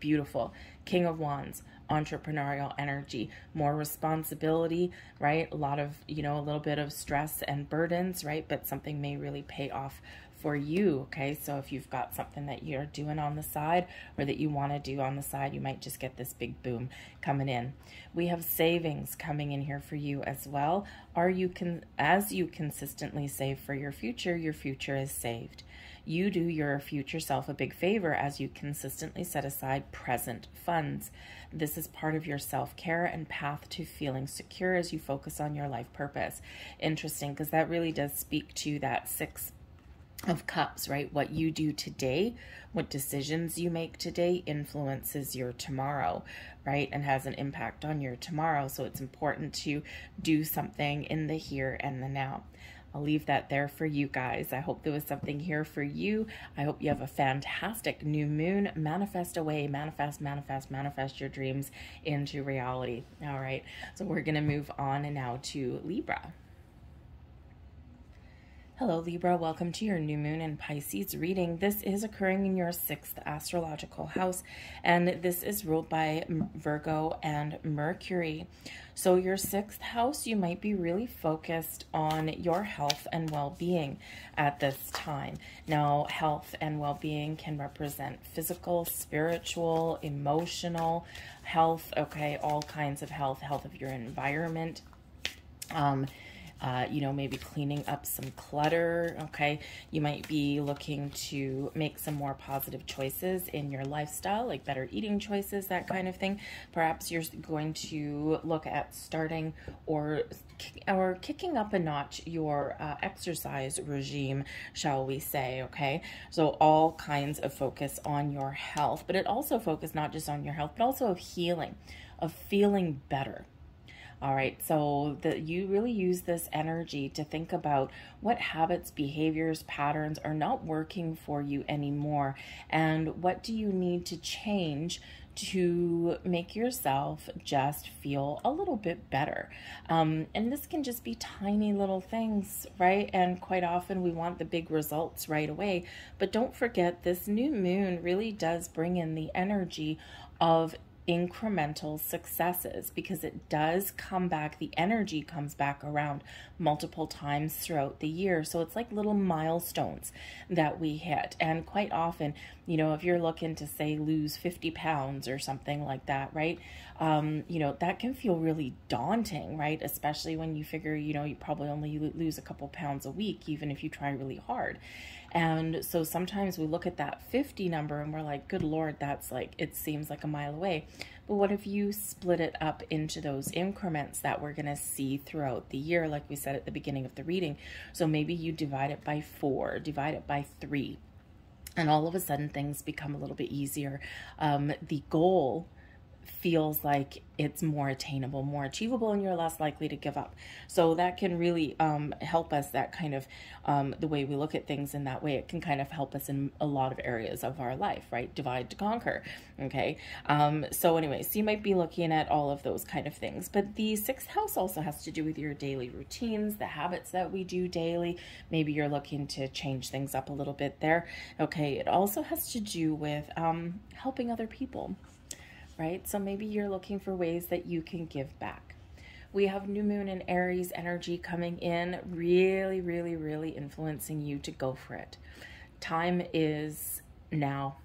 Beautiful. King of Wands, entrepreneurial energy, more responsibility, right? A lot of, you know, a little bit of stress and burdens, right? But something may really pay off for you, okay? So if you've got something that you're doing on the side or that you want to do on the side, you might just get this big boom coming in. We have savings coming in here for you as well. Are you can as you consistently save for your future, your future is saved. You do your future self a big favor as you consistently set aside present funds. This is part of your self care and path to feeling secure as you focus on your life purpose. Interesting, because that really does speak to that six of cups, right? What you do today, what decisions you make today influences your tomorrow, right? And has an impact on your tomorrow. So it's important to do something in the here and the now. I'll leave that there for you guys. I hope there was something here for you. I hope you have a fantastic new moon. Manifest away, manifest, manifest, manifest your dreams into reality. All right. So we're going to move on now to Libra. Hello, Libra. Welcome to your new moon in Pisces reading. This is occurring in your sixth astrological house, and this is ruled by Virgo and Mercury. So, your sixth house, you might be really focused on your health and well being at this time. Now, health and well being can represent physical, spiritual, emotional health, okay, all kinds of health, health of your environment. Um, uh, you know, maybe cleaning up some clutter, okay? You might be looking to make some more positive choices in your lifestyle, like better eating choices, that kind of thing. Perhaps you're going to look at starting or or kicking up a notch your uh, exercise regime, shall we say, okay? So all kinds of focus on your health, but it also focus not just on your health, but also of healing, of feeling better, all right, so that you really use this energy to think about what habits, behaviors, patterns are not working for you anymore, and what do you need to change to make yourself just feel a little bit better. Um, and this can just be tiny little things, right? And quite often we want the big results right away. But don't forget, this new moon really does bring in the energy of incremental successes because it does come back, the energy comes back around multiple times throughout the year. So it's like little milestones that we hit. And quite often, you know, if you're looking to say lose 50 pounds or something like that, right? Um, you know, that can feel really daunting, right? Especially when you figure, you know, you probably only lose a couple pounds a week, even if you try really hard. And so sometimes we look at that 50 number and we're like, good Lord, that's like, it seems like a mile away. But what if you split it up into those increments that we're going to see throughout the year, like we said at the beginning of the reading? So maybe you divide it by four, divide it by three, and all of a sudden things become a little bit easier. Um, the goal feels like it's more attainable, more achievable, and you're less likely to give up. So that can really um, help us. That kind of um, the way we look at things in that way, it can kind of help us in a lot of areas of our life, right? Divide to conquer. Okay. Um, so, anyways, so you might be looking at all of those kind of things. But the sixth house also has to do with your daily routines, the habits that we do daily. Maybe you're looking to change things up a little bit there. Okay. It also has to do with um, helping other people right? So maybe you're looking for ways that you can give back. We have new moon and Aries energy coming in, really, really, really influencing you to go for it. Time is now.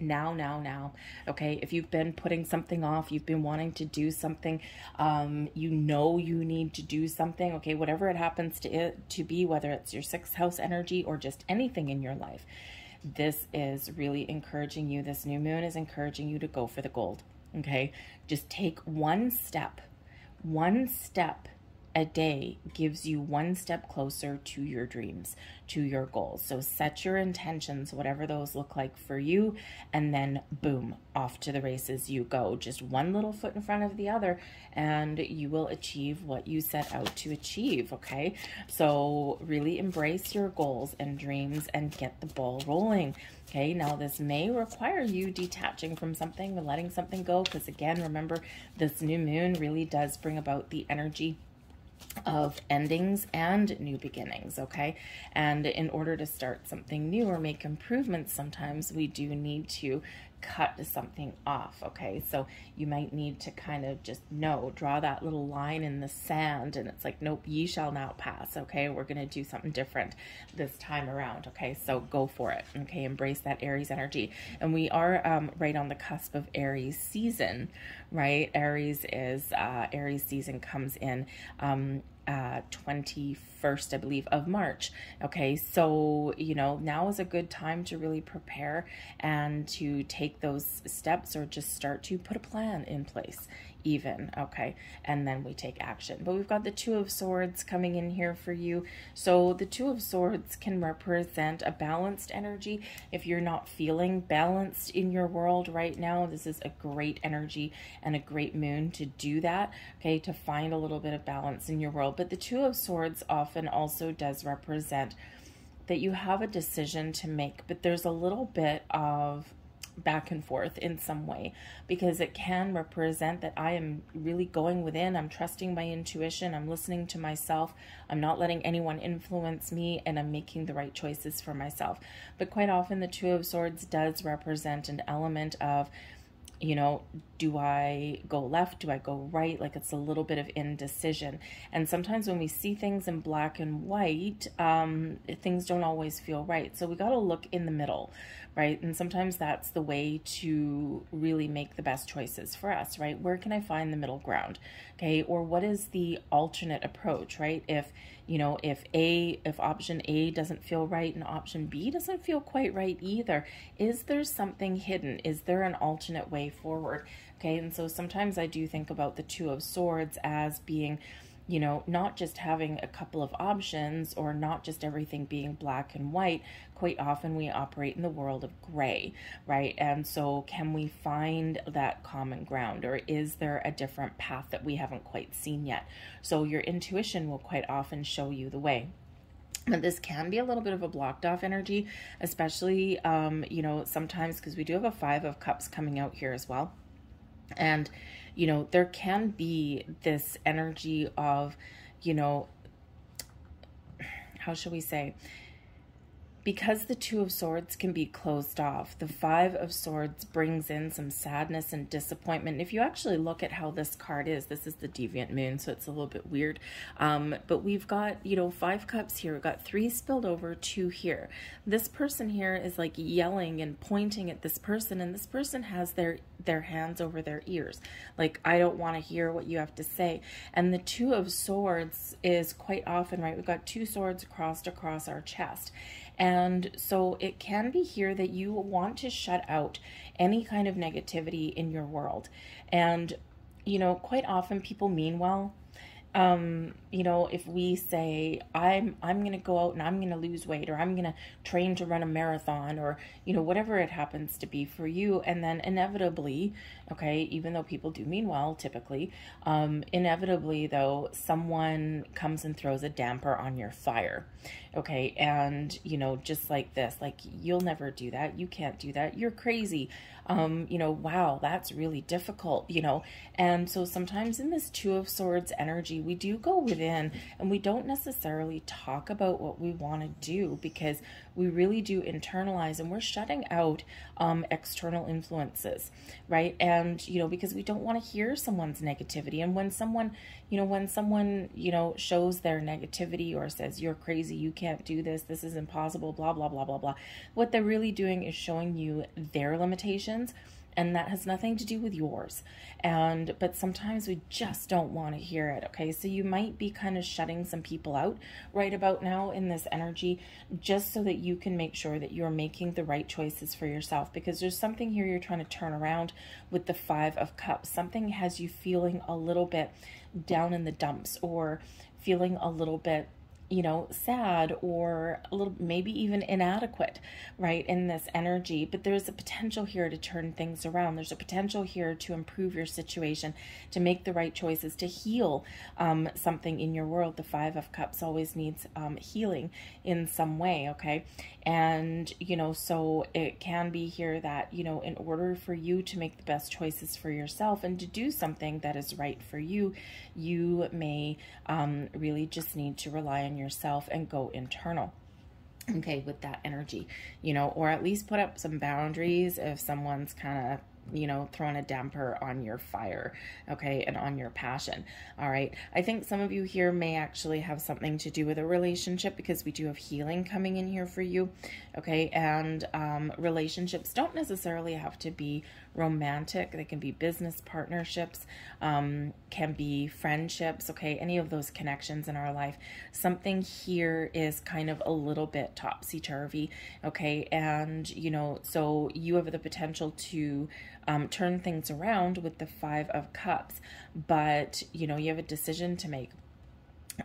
Now, now, now. Okay, if you've been putting something off, you've been wanting to do something, um, you know you need to do something. Okay, whatever it happens to it to be, whether it's your sixth house energy or just anything in your life, this is really encouraging you. This new moon is encouraging you to go for the gold. Okay, just take one step, one step a day gives you one step closer to your dreams, to your goals. So set your intentions, whatever those look like for you, and then boom, off to the races you go. Just one little foot in front of the other, and you will achieve what you set out to achieve. Okay, so really embrace your goals and dreams and get the ball rolling. Okay, now this may require you detaching from something letting something go because, again, remember this new moon really does bring about the energy of endings and new beginnings, okay? And in order to start something new or make improvements, sometimes we do need to cut to something off, okay? So you might need to kind of just know, draw that little line in the sand, and it's like, nope, ye shall not pass, okay? We're to do something different this time around, okay? So go for it, okay? Embrace that Aries energy. And we are um, right on the cusp of Aries season, right? Aries is, uh, Aries season comes in um, uh, 21st, I believe, of March. Okay, so, you know, now is a good time to really prepare and to take those steps or just start to put a plan in place even, okay? And then we take action. But we've got the Two of Swords coming in here for you. So the Two of Swords can represent a balanced energy. If you're not feeling balanced in your world right now, this is a great energy and a great moon to do that, okay? To find a little bit of balance in your world. But the Two of Swords often also does represent that you have a decision to make, but there's a little bit of back and forth in some way because it can represent that I am really going within. I'm trusting my intuition. I'm listening to myself. I'm not letting anyone influence me and I'm making the right choices for myself. But quite often, the Two of Swords does represent an element of you know, do I go left? Do I go right? Like it's a little bit of indecision. And sometimes when we see things in black and white, um, things don't always feel right. So we got to look in the middle, right? And sometimes that's the way to really make the best choices for us, right? Where can I find the middle ground? Okay. Or what is the alternate approach, right? If, you know, if A, if option A doesn't feel right and option B doesn't feel quite right either, is there something hidden? Is there an alternate way forward? Okay. And so sometimes I do think about the Two of Swords as being, you know, not just having a couple of options or not just everything being black and white. Quite often we operate in the world of gray, right? And so, can we find that common ground or is there a different path that we haven't quite seen yet? So, your intuition will quite often show you the way. But this can be a little bit of a blocked off energy, especially, um, you know, sometimes because we do have a Five of Cups coming out here as well. And you know, there can be this energy of, you know, how shall we say? Because the Two of Swords can be closed off, the Five of Swords brings in some sadness and disappointment. If you actually look at how this card is, this is the Deviant Moon, so it's a little bit weird. Um, but we've got, you know, five cups here. We've got three spilled over, two here. This person here is like yelling and pointing at this person, and this person has their their hands over their ears. Like, I don't want to hear what you have to say. And the Two of Swords is quite often, right? We've got two swords crossed across our chest And so it can be here that you want to shut out any kind of negativity in your world. And, you know, quite often people mean well um, you know, if we say I'm I'm going to go out and I'm going to lose weight or I'm going to train to run a marathon or you know whatever it happens to be for you, and then inevitably, okay, even though people do mean well, typically, um, inevitably though someone comes and throws a damper on your fire, okay, and you know just like this, like you'll never do that, you can't do that, you're crazy, um, you know, wow, that's really difficult, you know, and so sometimes in this Two of Swords energy we do go within and we don't necessarily talk about what we want to do because we really do internalize and we're shutting out um, external influences, right? And, you know, because we don't want to hear someone's negativity. And when someone, you know, when someone, you know, shows their negativity or says, you're crazy, you can't do this, this is impossible, blah, blah, blah, blah, blah, what they're really doing is showing you their limitations and that has nothing to do with yours. And but sometimes we just don't want to hear it okay? So you might be kind of shutting some people out right about now in this energy just so that you can make sure that you're making the right choices for yourself because there's something here you're trying to turn around with the five of cups. Something has you feeling a little bit down in the dumps or feeling a little bit you know, sad or a little, maybe even inadequate, right, in this energy. But there's a potential here to turn things around. There's a potential here to improve your situation, to make the right choices, to heal um, something in your world. The Five of Cups always needs um, healing in some way, okay? And, you know, so it can be here that, you know, in order for you to make the best choices for yourself and to do something that is right for you, you may um, really just need to rely on yourself and go internal okay with that energy you know or at least put up some boundaries if someone's kind of you know, throwing a damper on your fire, okay, and on your passion. All right. I think some of you here may actually have something to do with a relationship because we do have healing coming in here for you, okay, and um, relationships don't necessarily have to be romantic, they can be business partnerships, um, can be friendships, okay, any of those connections in our life. Something here is kind of a little bit topsy turvy, okay, and you know, so you have the potential to um, turn things around with the Five of Cups, but you know, you have a decision to make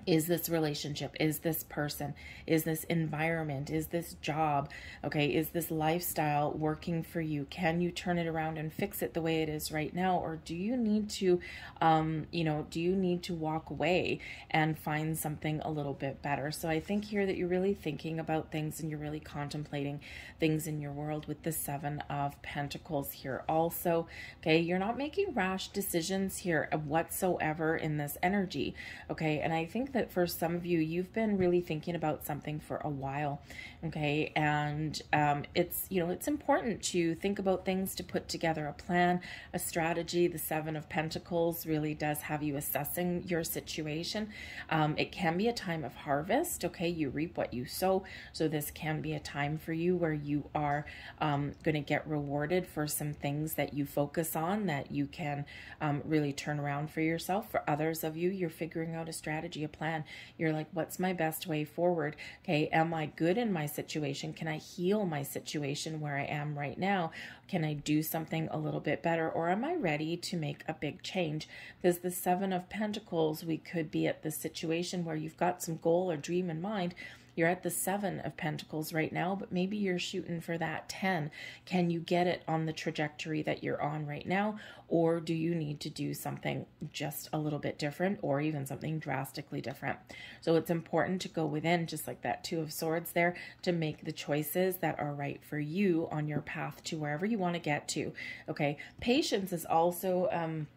is this relationship? Is this person? Is this environment? Is this job? Okay is this lifestyle working for you? Can you turn it around and fix it the way it is right now? Or do you need to um you know do you need to walk away and find something a little bit better? So i think here that you're really thinking about things and you're really contemplating things in your world with the seven of pentacles here. Also okay you're not making rash decisions here whatsoever in this energy okay? And i think think that for some of you, you've been really thinking about something for a while, okay? And um, it's, you know, it's important to think about things, to put together a plan, a strategy. The Seven of Pentacles really does have you assessing your situation. Um, it can be a time of harvest, okay? You reap what you sow. So this can be a time for you where you are um, going to get rewarded for some things that you focus on that you can um, really turn around for yourself. For others of you, you're figuring out a strategy, plan. You're like, what's my best way forward? Okay, am I good in my situation? Can I heal my situation where I am right now? Can I do something a little bit better? Or am I ready to make a big change? Because the Seven of Pentacles, we could be at the situation where you've got some goal or dream in mind you're at the seven of pentacles right now, but maybe you're shooting for that 10. Can you get it on the trajectory that you're on right now? Or do you need to do something just a little bit different or even something drastically different? So it's important to go within, just like that Two of Swords there, to make the choices that are right for you on your path to wherever you want to get to. Okay. Patience is also, um,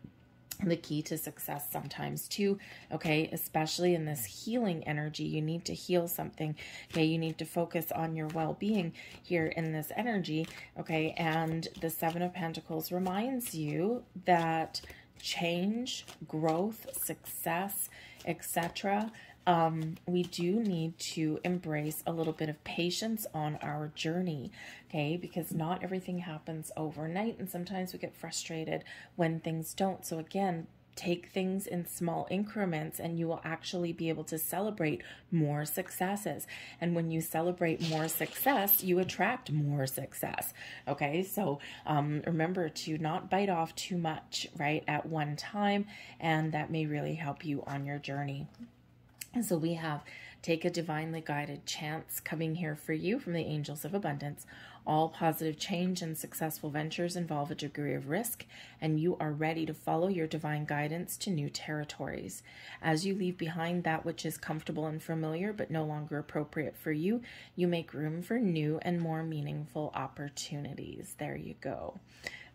the key to success sometimes too okay? Especially in this healing energy you need to heal something okay? You need to focus on your well-being here in this energy okay? And the seven of pentacles reminds you that change growth success etc um, we do need to embrace a little bit of patience on our journey, okay? Because not everything happens overnight, and sometimes we get frustrated when things don't. So, again, take things in small increments and you will actually be able to celebrate more successes. And when you celebrate more success, you attract more success. Okay, so um, remember to not bite off too much, right, at one time, and that may really help you on your journey. And so we have take a divinely guided chance coming here for you from the angels of abundance all positive change and successful ventures involve a degree of risk, and you are ready to follow your divine guidance to new territories. As you leave behind that which is comfortable and familiar but no longer appropriate for you, you make room for new and more meaningful opportunities. There you go.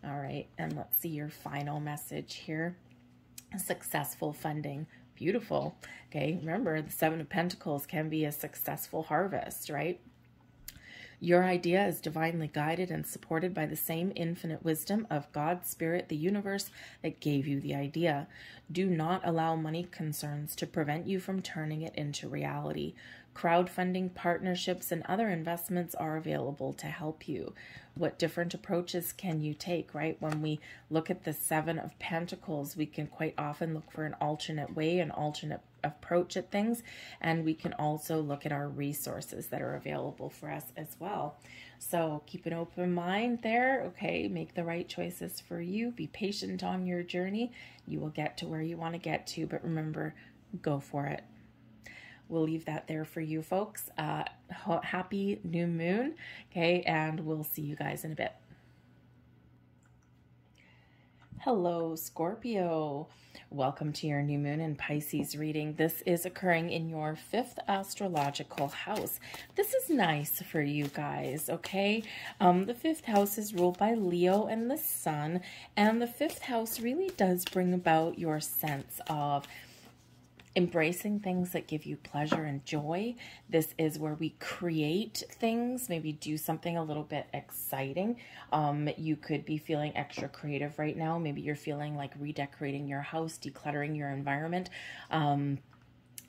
All right, and let's see your final message here. Successful funding beautiful. Okay, remember the Seven of Pentacles can be a successful harvest, right? Your idea is divinely guided and supported by the same infinite wisdom of God, Spirit, the universe that gave you the idea. Do not allow money concerns to prevent you from turning it into reality. Crowdfunding, partnerships, and other investments are available to help you. What different approaches can you take, right? When we look at the Seven of Pentacles, we can quite often look for an alternate way, an alternate approach at things, and we can also look at our resources that are available for us as well. So keep an open mind there, okay? Make the right choices for you. Be patient on your journey. You will get to where you want to get to, but remember, go for it. We'll leave that there for you folks. Uh, happy new moon, okay? And we'll see you guys in a bit. Hello, Scorpio. Welcome to your new moon in Pisces reading. This is occurring in your fifth astrological house. This is nice for you guys, okay? Um, the fifth house is ruled by Leo and the sun, and the fifth house really does bring about your sense of embracing things that give you pleasure and joy. This is where we create things, maybe do something a little bit exciting. Um, you could be feeling extra creative right now. Maybe you're feeling like redecorating your house, decluttering your environment. Um,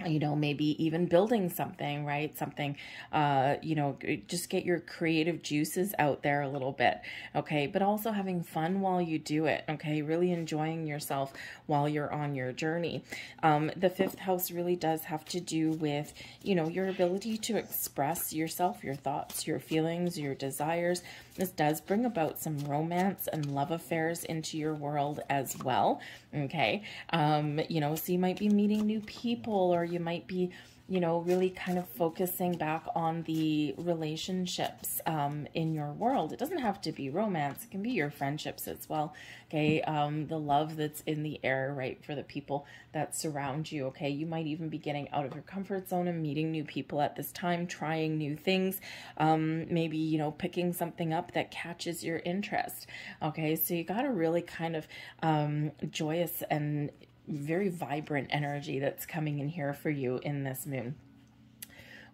you know maybe even building something right? Something uh you know just get your creative juices out there a little bit okay? But also having fun while you do it okay? Really enjoying yourself while you're on your journey. Um the fifth house really does have to do with you know your ability to express yourself your thoughts your feelings your desires this does bring about some romance and love affairs into your world as well okay? Um you know so you might be meeting new people or you might be you know, really kind of focusing back on the relationships um, in your world. It doesn't have to be romance, it can be your friendships as well. Okay. Um, the love that's in the air, right, for the people that surround you. Okay. You might even be getting out of your comfort zone and meeting new people at this time, trying new things. Um, maybe, you know, picking something up that catches your interest. Okay. So you got to really kind of um, joyous and very vibrant energy that's coming in here for you in this moon.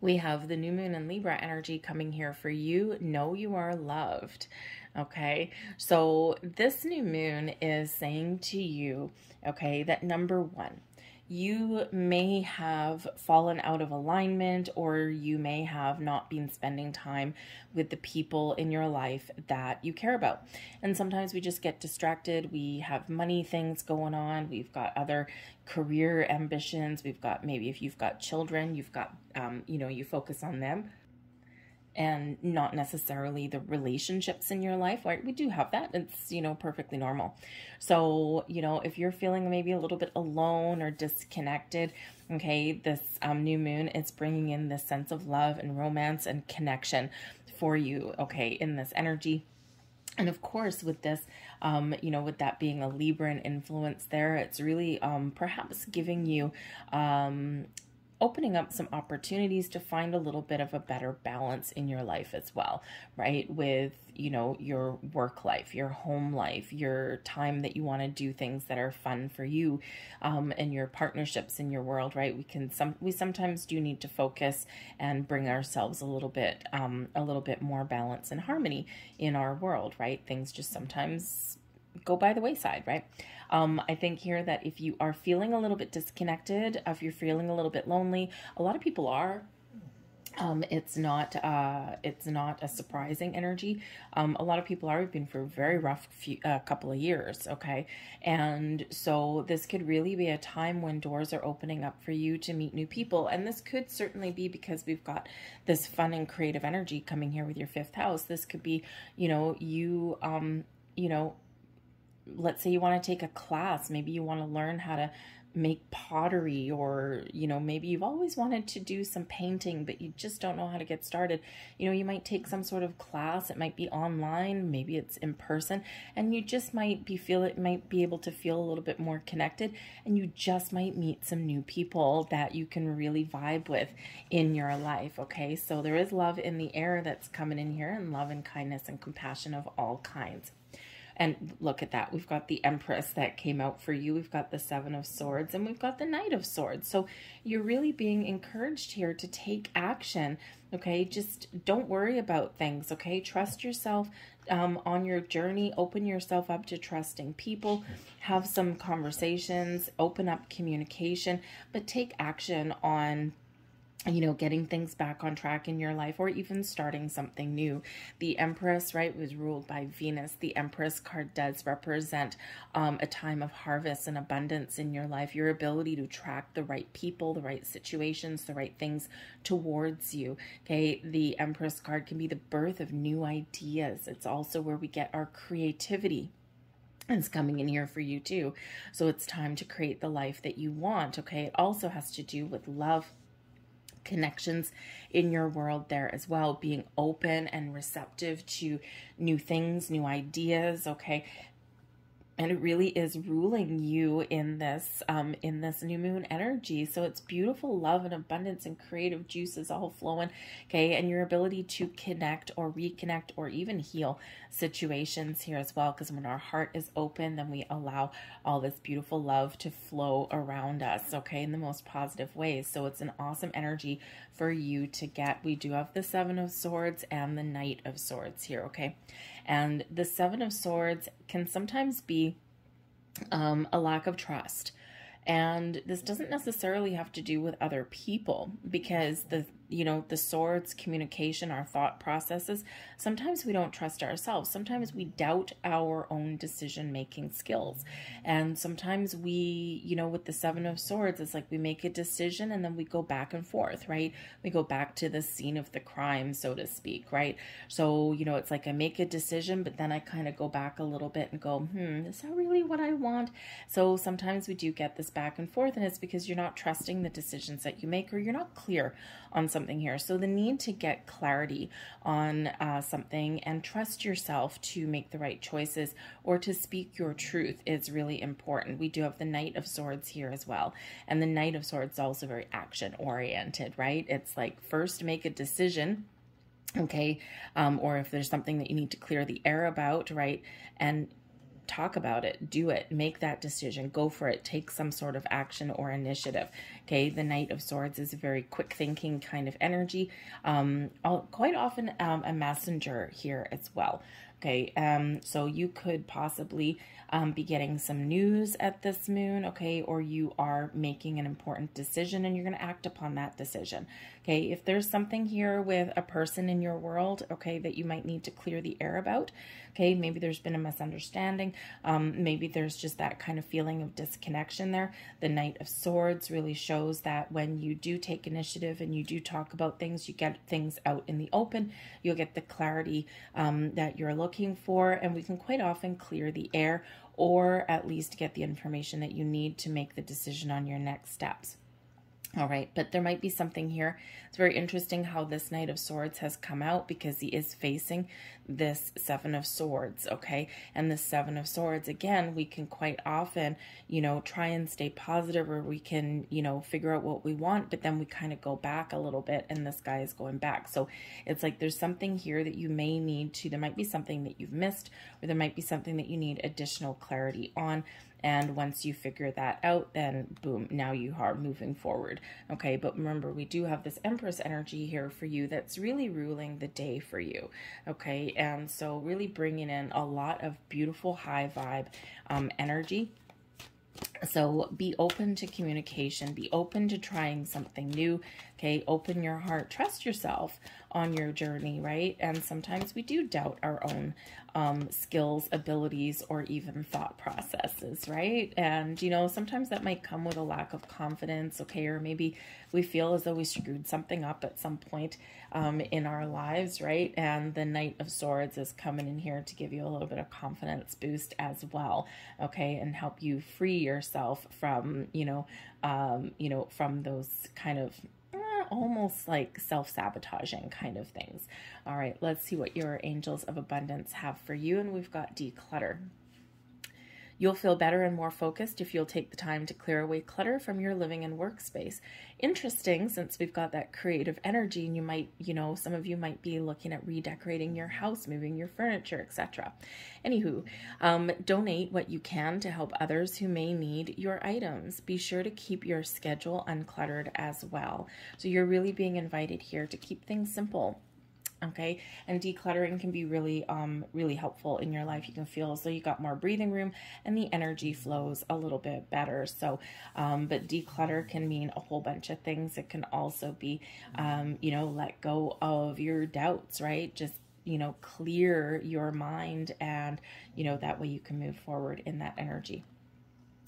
We have the new moon and Libra energy coming here for you. Know you are loved. Okay. So this new moon is saying to you, okay, that number one, you may have fallen out of alignment or you may have not been spending time with the people in your life that you care about. And sometimes we just get distracted. We have money things going on. We've got other career ambitions. We've got maybe if you've got children, you've got, um, you know, you focus on them and not necessarily the relationships in your life right? We do have that. It's you know perfectly normal. So you know if you're feeling maybe a little bit alone or disconnected okay this um, new moon is bringing in this sense of love and romance and connection for you okay in this energy. And of course, with this, um, you know, with that being a Libran influence there, it's really um, perhaps giving you um, opening up some opportunities to find a little bit of a better balance in your life as well, right? With, you know, your work life, your home life, your time that you want to do things that are fun for you, um, and your partnerships in your world, right? We can some we sometimes do need to focus and bring ourselves a little bit um, a little bit more balance and harmony in our world, right? Things just sometimes go by the wayside, right? Um, I think here that if you are feeling a little bit disconnected, if you're feeling a little bit lonely, a lot of people are um, it's not uh, it's not a surprising energy. Um, a lot of people are have been for a very rough few, uh, couple of years, okay, and so this could really be a time when doors are opening up for you to meet new people, and this could certainly be because we've got this fun and creative energy coming here with your fifth house. This could be, you know, you um, you know, let's say you want to take a class, maybe you want to learn how to make pottery or you know maybe you've always wanted to do some painting but you just don't know how to get started. You know you might take some sort of class it might be online maybe it's in person and you just might be feel it might be able to feel a little bit more connected and you just might meet some new people that you can really vibe with in your life okay? So there is love in the air that's coming in here and love and kindness and compassion of all kinds and look at that. We've got the Empress that came out for you. We've got the Seven of Swords and we've got the Knight of Swords. So you're really being encouraged here to take action. Okay. Just don't worry about things. Okay. Trust yourself um, on your journey. Open yourself up to trusting people. Have some conversations. Open up communication, but take action on you know, getting things back on track in your life or even starting something new. The Empress, right, was ruled by Venus. The Empress card does represent um, a time of harvest and abundance in your life, your ability to attract the right people, the right situations, the right things towards you. Okay, the Empress card can be the birth of new ideas. It's also where we get our creativity it's coming in here for you too. So it's time to create the life that you want. Okay. It also has to do with love, connections in your world there as well, being open and receptive to new things, new ideas, okay? And it really is ruling you in this um in this new moon energy. So it's beautiful love and abundance and creative juices all flowing okay? And your ability to connect or reconnect or even heal situations here as well. Because when our heart is open then we allow all this beautiful love to flow around us okay in the most positive ways. So it's an awesome energy for you to get. We do have the seven of swords and the knight of swords here okay and the Seven of Swords can sometimes be um, a lack of trust. And this doesn't necessarily have to do with other people because the you know, the swords, communication, our thought processes, sometimes we don't trust ourselves. Sometimes we doubt our own decision making skills. And sometimes we, you know, with the Seven of Swords, it's like we make a decision and then we go back and forth, right? We go back to the scene of the crime, so to speak, right? So, you know, it's like I make a decision, but then I kind of go back a little bit and go, hmm, is that really what I want? So sometimes we do get this back and forth, and it's because you're not trusting the decisions that you make or you're not clear on something here. So the need to get clarity on uh, something and trust yourself to make the right choices or to speak your truth is really important. We do have the Knight of Swords here as well. And the Knight of Swords is also very action oriented, right? It's like first make a decision okay um, or if there's something that you need to clear the air about right and talk about it, do it, make that decision, go for it, take some sort of action or initiative. Okay, the Knight of Swords is a very quick thinking kind of energy, um, quite often um, a messenger here as well. Okay, um, so you could possibly um, be getting some news at this moon, okay, or you are making an important decision and you're going to act upon that decision. Okay, if there's something here with a person in your world, okay, that you might need to clear the air about, okay, maybe there's been a misunderstanding, um, maybe there's just that kind of feeling of disconnection there. The Knight of Swords really shows that when you do take initiative and you do talk about things, you get things out in the open, you'll get the clarity um, that you're looking looking for, and we can quite often clear the air or at least get the information that you need to make the decision on your next steps. All right, but there might be something here. It's very interesting how this Knight of Swords has come out because he is facing this Seven of Swords, okay? And the Seven of Swords, again, we can quite often, you know, try and stay positive or we can, you know, figure out what we want, but then we kind of go back a little bit and this guy is going back. So it's like there's something here that you may need to, there might be something that you've missed or there might be something that you need additional clarity on. And once you figure that out, then boom, now you are moving forward. Okay, but remember, we do have this Empress energy here for you that's really ruling the day for you. Okay, and so really bringing in a lot of beautiful high vibe um, energy So be open to communication, be open to trying something new. Okay, open your heart, trust yourself on your journey, right? And sometimes we do doubt our own um, skills, abilities, or even thought processes, right? And, you know, sometimes that might come with a lack of confidence, okay? Or maybe we feel as though we screwed something up at some point um, in our lives, right? And the Knight of Swords is coming in here to give you a little bit of confidence boost as well, okay? And help you free yourself from, you know, um, you know, from those kind of almost like self sabotaging kind of things. All right, let's see what your angels of abundance have for you. And we've got declutter. You'll feel better and more focused if you'll take the time to clear away clutter from your living and workspace. Interesting, since we've got that creative energy, and you might, you know, some of you might be looking at redecorating your house, moving your furniture, etc. Anywho, um, donate what you can to help others who may need your items. Be sure to keep your schedule uncluttered as well. So you're really being invited here to keep things simple okay? And decluttering can be really um really helpful in your life. You can feel though you got more breathing room and the energy flows a little bit better. So um but declutter can mean a whole bunch of things. It can also be um you know let go of your doubts right? Just you know clear your mind and you know that way you can move forward in that energy.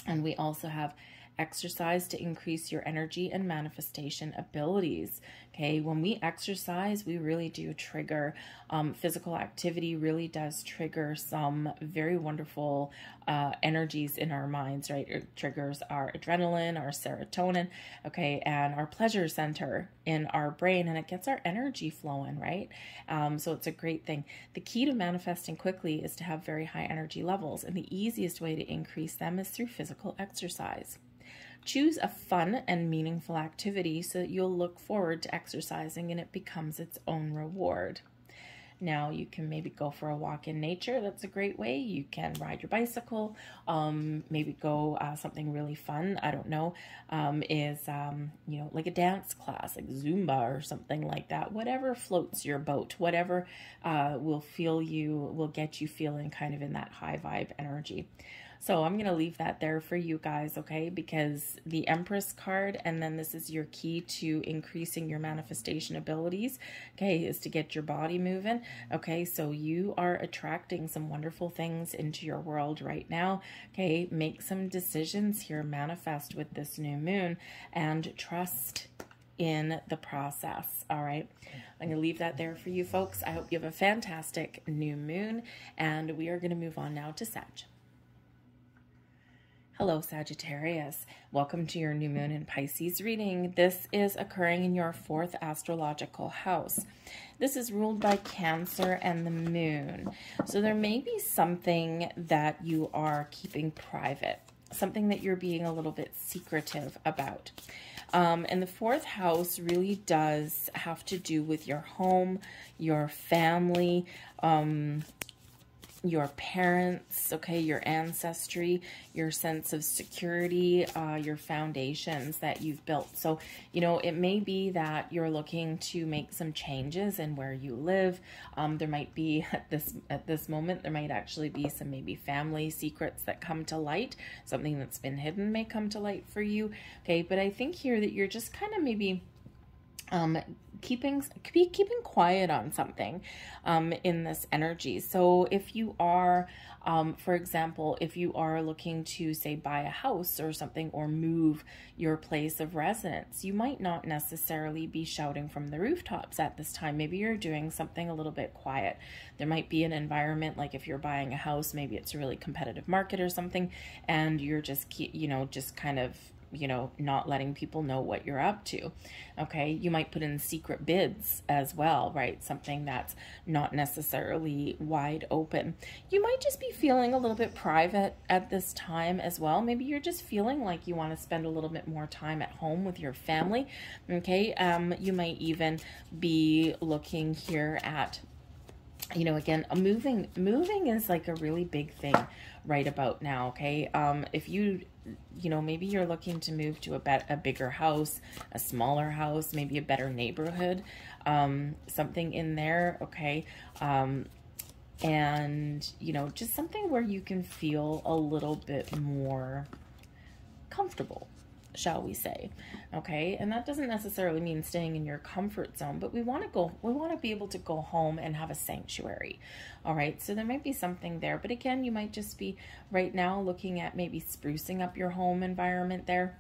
And we also have exercise to increase your energy and manifestation abilities. Okay, when we exercise, we really do trigger um, physical activity, really does trigger some very wonderful uh, energies in our minds, right? It triggers our adrenaline, our serotonin, okay, and our pleasure center in our brain, and it gets our energy flowing, right? Um, so it's a great thing. The key to manifesting quickly is to have very high energy levels, and the easiest way to increase them is through physical exercise. Choose a fun and meaningful activity so that you'll look forward to exercising and it becomes its own reward. Now, you can maybe go for a walk in nature. That's a great way. You can ride your bicycle, um, maybe go uh, something really fun. I don't know, um, is, um, you know, like a dance class, like Zumba or something like that. Whatever floats your boat, whatever uh, will feel you, will get you feeling kind of in that high vibe energy. So I'm going to leave that there for you guys, okay? Because the Empress card, and then this is your key to increasing your manifestation abilities, okay, is to get your body moving, okay? So you are attracting some wonderful things into your world right now, okay? Make some decisions here, manifest with this new moon, and trust in the process. All right. I'm going to leave that there for you folks. I hope you have a fantastic new moon, and we are going to move on now to Sag. Hello, Sagittarius. Welcome to your new moon in Pisces reading. This is occurring in your fourth astrological house. This is ruled by Cancer and the moon. So there may be something that you are keeping private, something that you're being a little bit secretive about. Um, and the fourth house really does have to do with your home, your family, um, your parents, okay, your ancestry, your sense of security, uh, your foundations that you've built. So, you know, it may be that you're looking to make some changes in where you live. Um, there might be at this at this moment, there might actually be some maybe family secrets that come to light. Something that's been hidden may come to light for you. Okay, but I think here that you're just kind of maybe um, keeping be keeping quiet on something um, in this energy. So if you are, um, for example, if you are looking to say buy a house or something or move your place of residence, you might not necessarily be shouting from the rooftops at this time. Maybe you're doing something a little bit quiet. There might be an environment like if you're buying a house, maybe it's a really competitive market or something, and you're just you know just kind of you know, not letting people know what you're up to. Okay, you might put in secret bids as well, right? Something that's not necessarily wide open. You might just be feeling a little bit private at this time as well. Maybe you're just feeling like you want to spend a little bit more time at home with your family. Okay, um, you might even be looking here at you know again moving moving is like a really big thing right about now okay um if you you know, maybe you're looking to move to a, bet a bigger house, a smaller house, maybe a better neighborhood, um, something in there, okay? Um, and, you know, just something where you can feel a little bit more comfortable shall we say okay and that doesn't necessarily mean staying in your comfort zone but we want to go we want to be able to go home and have a sanctuary all right so there might be something there but again you might just be right now looking at maybe sprucing up your home environment there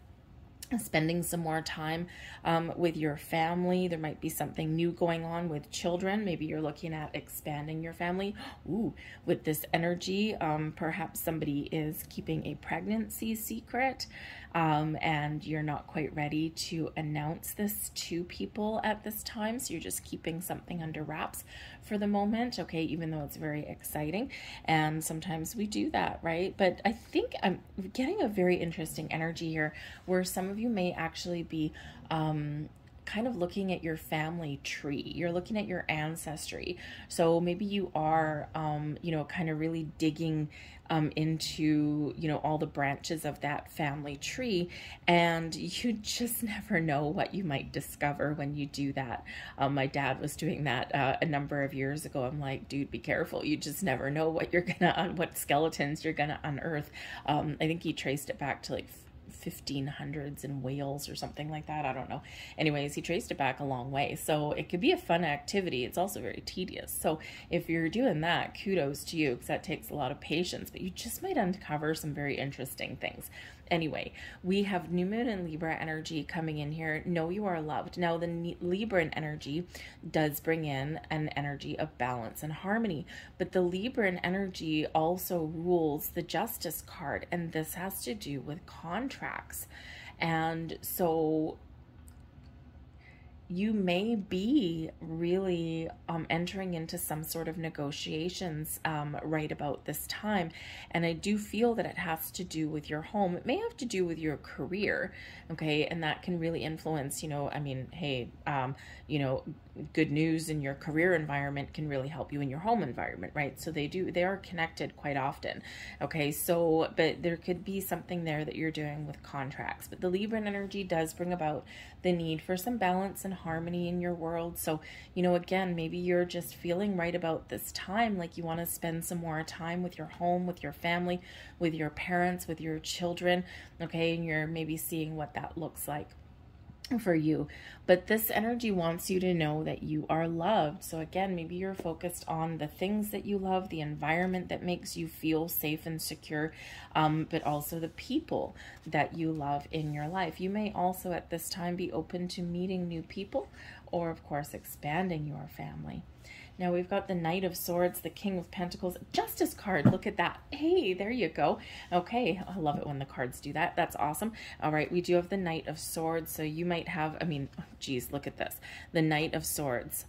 spending some more time um, with your family. There might be something new going on with children. Maybe you're looking at expanding your family. Ooh, with this energy, um, perhaps somebody is keeping a pregnancy secret um, and you're not quite ready to announce this to people at this time. So you're just keeping something under wraps for the moment, okay, even though it's very exciting. And sometimes we do that, right? But I think I'm getting a very interesting energy here where some of you may actually be um, kind of looking at your family tree. You're looking at your ancestry. So maybe you are, um, you know, kind of really digging um, into, you know, all the branches of that family tree. And you just never know what you might discover when you do that. Um, my dad was doing that uh, a number of years ago. I'm like, dude, be careful. You just never know what you're to, what skeletons you're to unearth. Um, I think he traced it back to like 1500s in Wales or something like that. I don't know. Anyways, he traced it back a long way. So it could be a fun activity. It's also very tedious. So if you're doing that, kudos to you because that takes a lot of patience, but you just might uncover some very interesting things. Anyway, we have New Moon and Libra energy coming in here. Know you are loved. Now, the Libran energy does bring in an energy of balance and harmony, but the Libran energy also rules the Justice card, and this has to do with contracts. And so you may be really um, entering into some sort of negotiations um, right about this time. And I do feel that it has to do with your home. It may have to do with your career, okay? And that can really influence, you know, I mean, hey, um, you know, good news in your career environment can really help you in your home environment, right? So they do, they are connected quite often, okay? So, but there could be something there that you're doing with contracts. But the Libran energy does bring about the need for some balance and harmony in your world. So, you know, again, maybe you're just feeling right about this time, like you want to spend some more time with your home, with your family, with your parents, with your children, okay? And you're maybe seeing what that looks like for you. But this energy wants you to know that you are loved. So, again, maybe you're focused on the things that you love, the environment that makes you feel safe and secure, um, but also the people that you love in your life. You may also at this time be open to meeting new people or, of course, expanding your family. Now we've got the Knight of Swords, the King of Pentacles, Justice card. Look at that. Hey, there you go. Okay, I love it when the cards do that. That's awesome. All right, we do have the Knight of Swords. So you might have, I mean, oh, geez, look at this. The Knight of Swords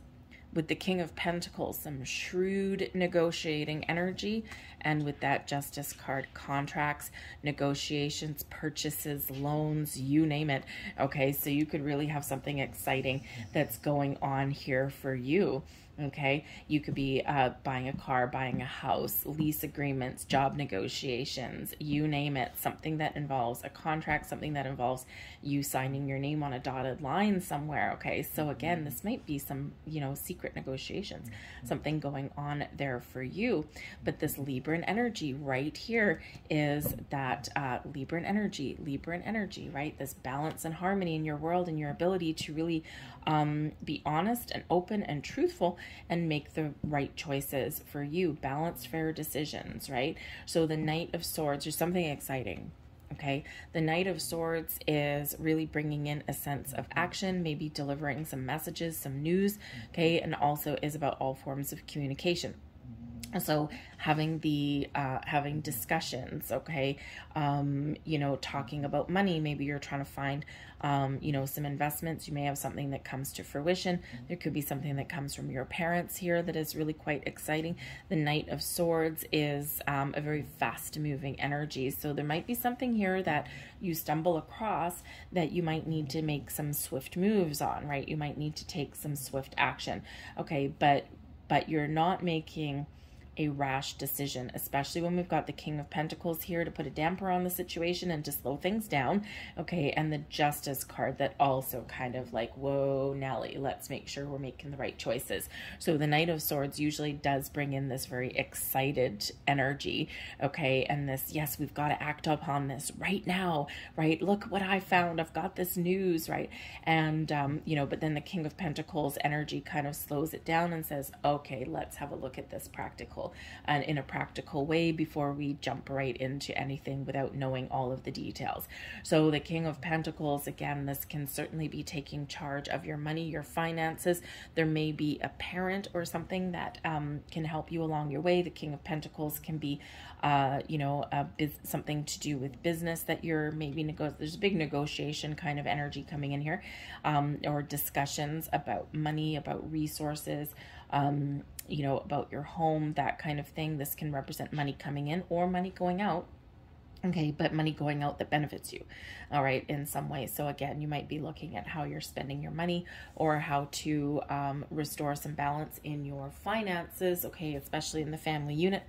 with the King of Pentacles, some shrewd negotiating energy, and with that Justice card, contracts, negotiations, purchases, loans, you name it. Okay, so you could really have something exciting that's going on here for you. Okay, you could be uh, buying a car, buying a house, lease agreements, job negotiations, you name it, something that involves a contract, something that involves you signing your name on a dotted line somewhere. Okay, so again, this might be some, you know, secret negotiations, something going on there for you. But this Libran energy right here is that uh, Libran energy, Libran energy, right? This balance and harmony in your world and your ability to really um, be honest and open and truthful and make the right choices for you. Balanced, fair decisions, right? So the Knight of Swords, is something exciting. Okay, the Knight of Swords is really bringing in a sense of action, maybe delivering some messages, some news, okay, and also is about all forms of communication so having the uh, having discussions okay? Um, you know talking about money maybe you're trying to find um, you know some investments. You may have something that comes to fruition. There could be something that comes from your parents here that is really quite exciting. The knight of swords is um, a very fast moving energy. So there might be something here that you stumble across that you might need to make some swift moves on right? You might need to take some swift action. Okay but but you're not making a rash decision, especially when we've got the King of Pentacles here to put a damper on the situation and to slow things down. Okay, and the Justice card that also kind of like, whoa, Nelly, let's make sure we're making the right choices. So the Knight of Swords usually does bring in this very excited energy. Okay, and this, yes, we've got to act upon this right now, right? Look what I found. I've got this news, right? And, um, you know, but then the King of Pentacles energy kind of slows it down and says, okay, let's have a look at this practical and in a practical way before we jump right into anything without knowing all of the details. So the King of Pentacles, again, this can certainly be taking charge of your money, your finances. There may be a parent or something that um, can help you along your way. The King of Pentacles can be, uh, you know, something to do with business that you're maybe nego- there's a big negotiation kind of energy coming in here, um, or discussions about money, about resources, um, you know, about your home, that kind of thing. This can represent money coming in or money going out. Okay, but money going out that benefits you, all right, in some way. So, again, you might be looking at how you're spending your money or how to um, restore some balance in your finances, okay, especially in the family unit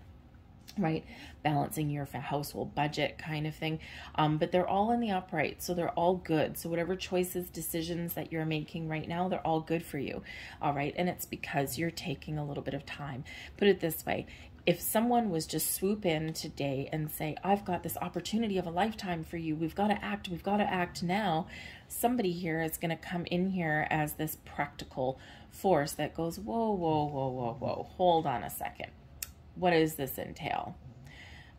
right? Balancing your household budget kind of thing. Um, but they're all in the upright so they're all good. So whatever choices decisions that you're making right now they're all good for you all right? And it's because you're taking a little bit of time. Put it this way if someone was just swoop in today and say i've got this opportunity of a lifetime for you. We've got to act. We've got to act now somebody here is going to come in here as this practical force that goes whoa whoa whoa whoa whoa. Hold on a second what does this entail?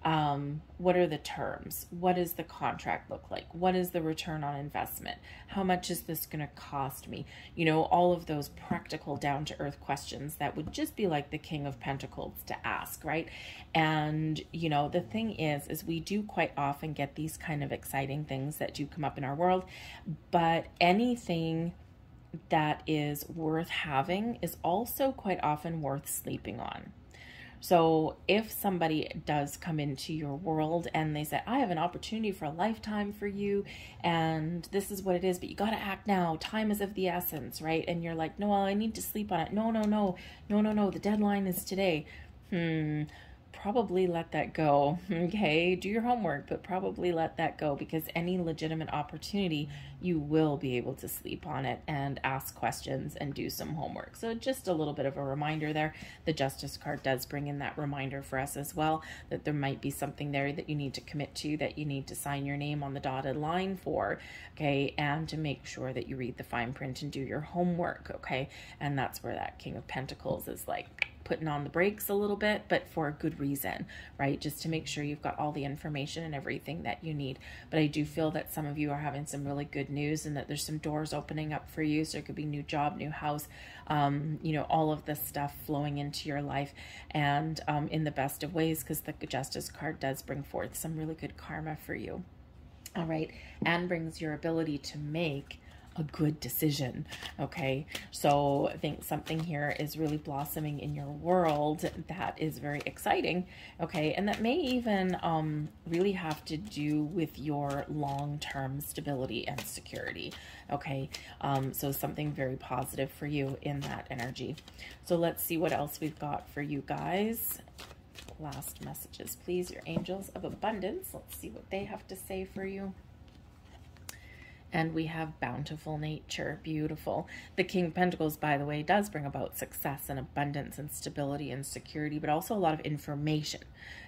Um, what are the terms? What does the contract look like? What is the return on investment? How much is this going to cost me? You know, all of those practical down to earth questions that would just be like the king of pentacles to ask, right? And, you know, the thing is, is we do quite often get these kind of exciting things that do come up in our world, but anything that is worth having is also quite often worth sleeping on so if somebody does come into your world and they say, I have an opportunity for a lifetime for you, and this is what it is, but you got to act now. Time is of the essence, right? And you're like, no, well, I need to sleep on it. No, no, no, no, no, no. The deadline is today. Hmm probably let that go. Okay, do your homework, but probably let that go because any legitimate opportunity, you will be able to sleep on it and ask questions and do some homework. So, just a little bit of a reminder there. The Justice card does bring in that reminder for us as well that there might be something there that you need to commit to, that you need to sign your name on the dotted line for, okay, and to make sure that you read the fine print and do your homework, okay, and that's where that King of Pentacles is like putting on the brakes a little bit, but for a good reason, right? Just to make sure you've got all the information and everything that you need. But I do feel that some of you are having some really good news and that there's some doors opening up for you. So it could be new job, new house, um, you know, all of this stuff flowing into your life and um, in the best of ways because the Justice card does bring forth some really good karma for you. All right, and brings your ability to make a good decision. Okay, so I think something here is really blossoming in your world that is very exciting. Okay, and that may even um, really have to do with your long term stability and security. Okay, um, so something very positive for you in that energy. So let's see what else we've got for you guys. Last messages, please. Your angels of abundance. Let's see what they have to say for you. And we have bountiful nature, beautiful. The King of Pentacles, by the way, does bring about success and abundance and stability and security, but also a lot of information.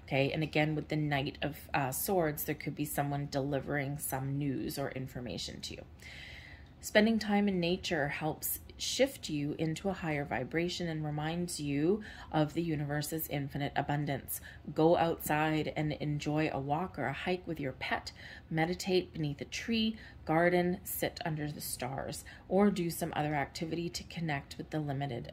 Okay, and again, with the Knight of uh, Swords, there could be someone delivering some news or information to you. Spending time in nature helps shift you into a higher vibration and reminds you of the universe's infinite abundance. Go outside and enjoy a walk or a hike with your pet, meditate beneath a tree, garden, sit under the stars, or do some other activity to connect with the limited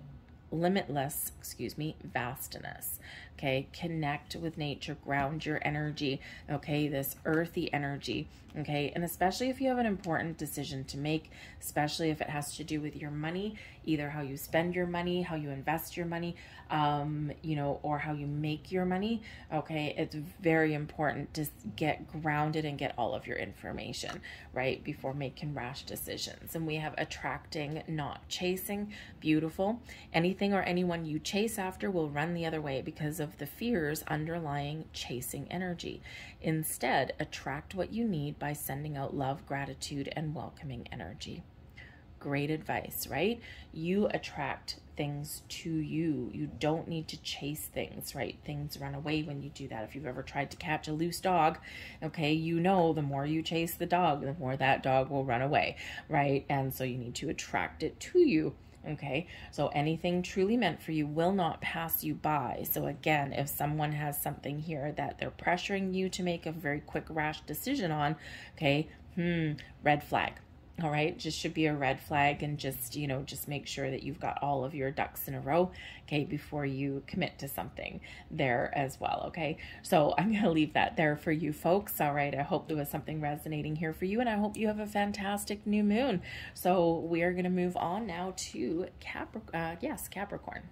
limitless, excuse me, vastness. Okay, connect with nature, ground your energy. Okay, this earthy energy. Okay, and especially if you have an important decision to make, especially if it has to do with your money, either how you spend your money, how you invest your money, um, you know, or how you make your money. Okay, it's very important to get grounded and get all of your information right before making rash decisions. And we have attracting, not chasing. Beautiful. Anything or anyone you chase after will run the other way because of of the fears underlying chasing energy. Instead, attract what you need by sending out love, gratitude, and welcoming energy. Great advice, right? You attract things to you. You don't need to chase things, right? Things run away when you do that. If you've ever tried to catch a loose dog, okay, you know the more you chase the dog, the more that dog will run away, right? And so you need to attract it to you. Okay, so anything truly meant for you will not pass you by. So, again, if someone has something here that they're pressuring you to make a very quick, rash decision on, okay, hmm, red flag all right just should be a red flag and just you know just make sure that you've got all of your ducks in a row okay before you commit to something there as well okay? So i'm going to leave that there for you folks. All right i hope there was something resonating here for you and i hope you have a fantastic new moon. So we are going to move on now to Capric- uh, yes capricorn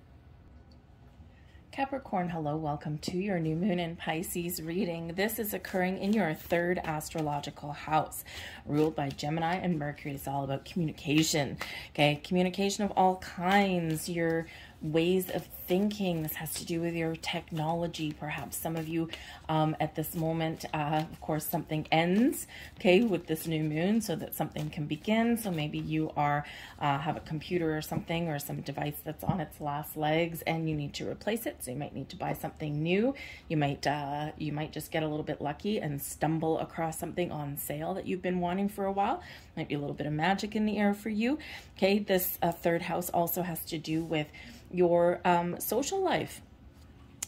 Capricorn, hello, welcome to your new moon in Pisces reading. This is occurring in your third astrological house, ruled by Gemini and Mercury. It's all about communication, okay? Communication of all kinds, your ways of thinking. This has to do with your technology. Perhaps some of you um, at this moment, uh, of course, something ends, okay, with this new moon so that something can begin. So maybe you are uh, have a computer or something or some device that's on its last legs and you need to replace it. So you might need to buy something new. You might uh, you might just get a little bit lucky and stumble across something on sale that you've been wanting for a while. Might be a little bit of magic in the air for you. Okay, this uh, third house also has to do with your um, social life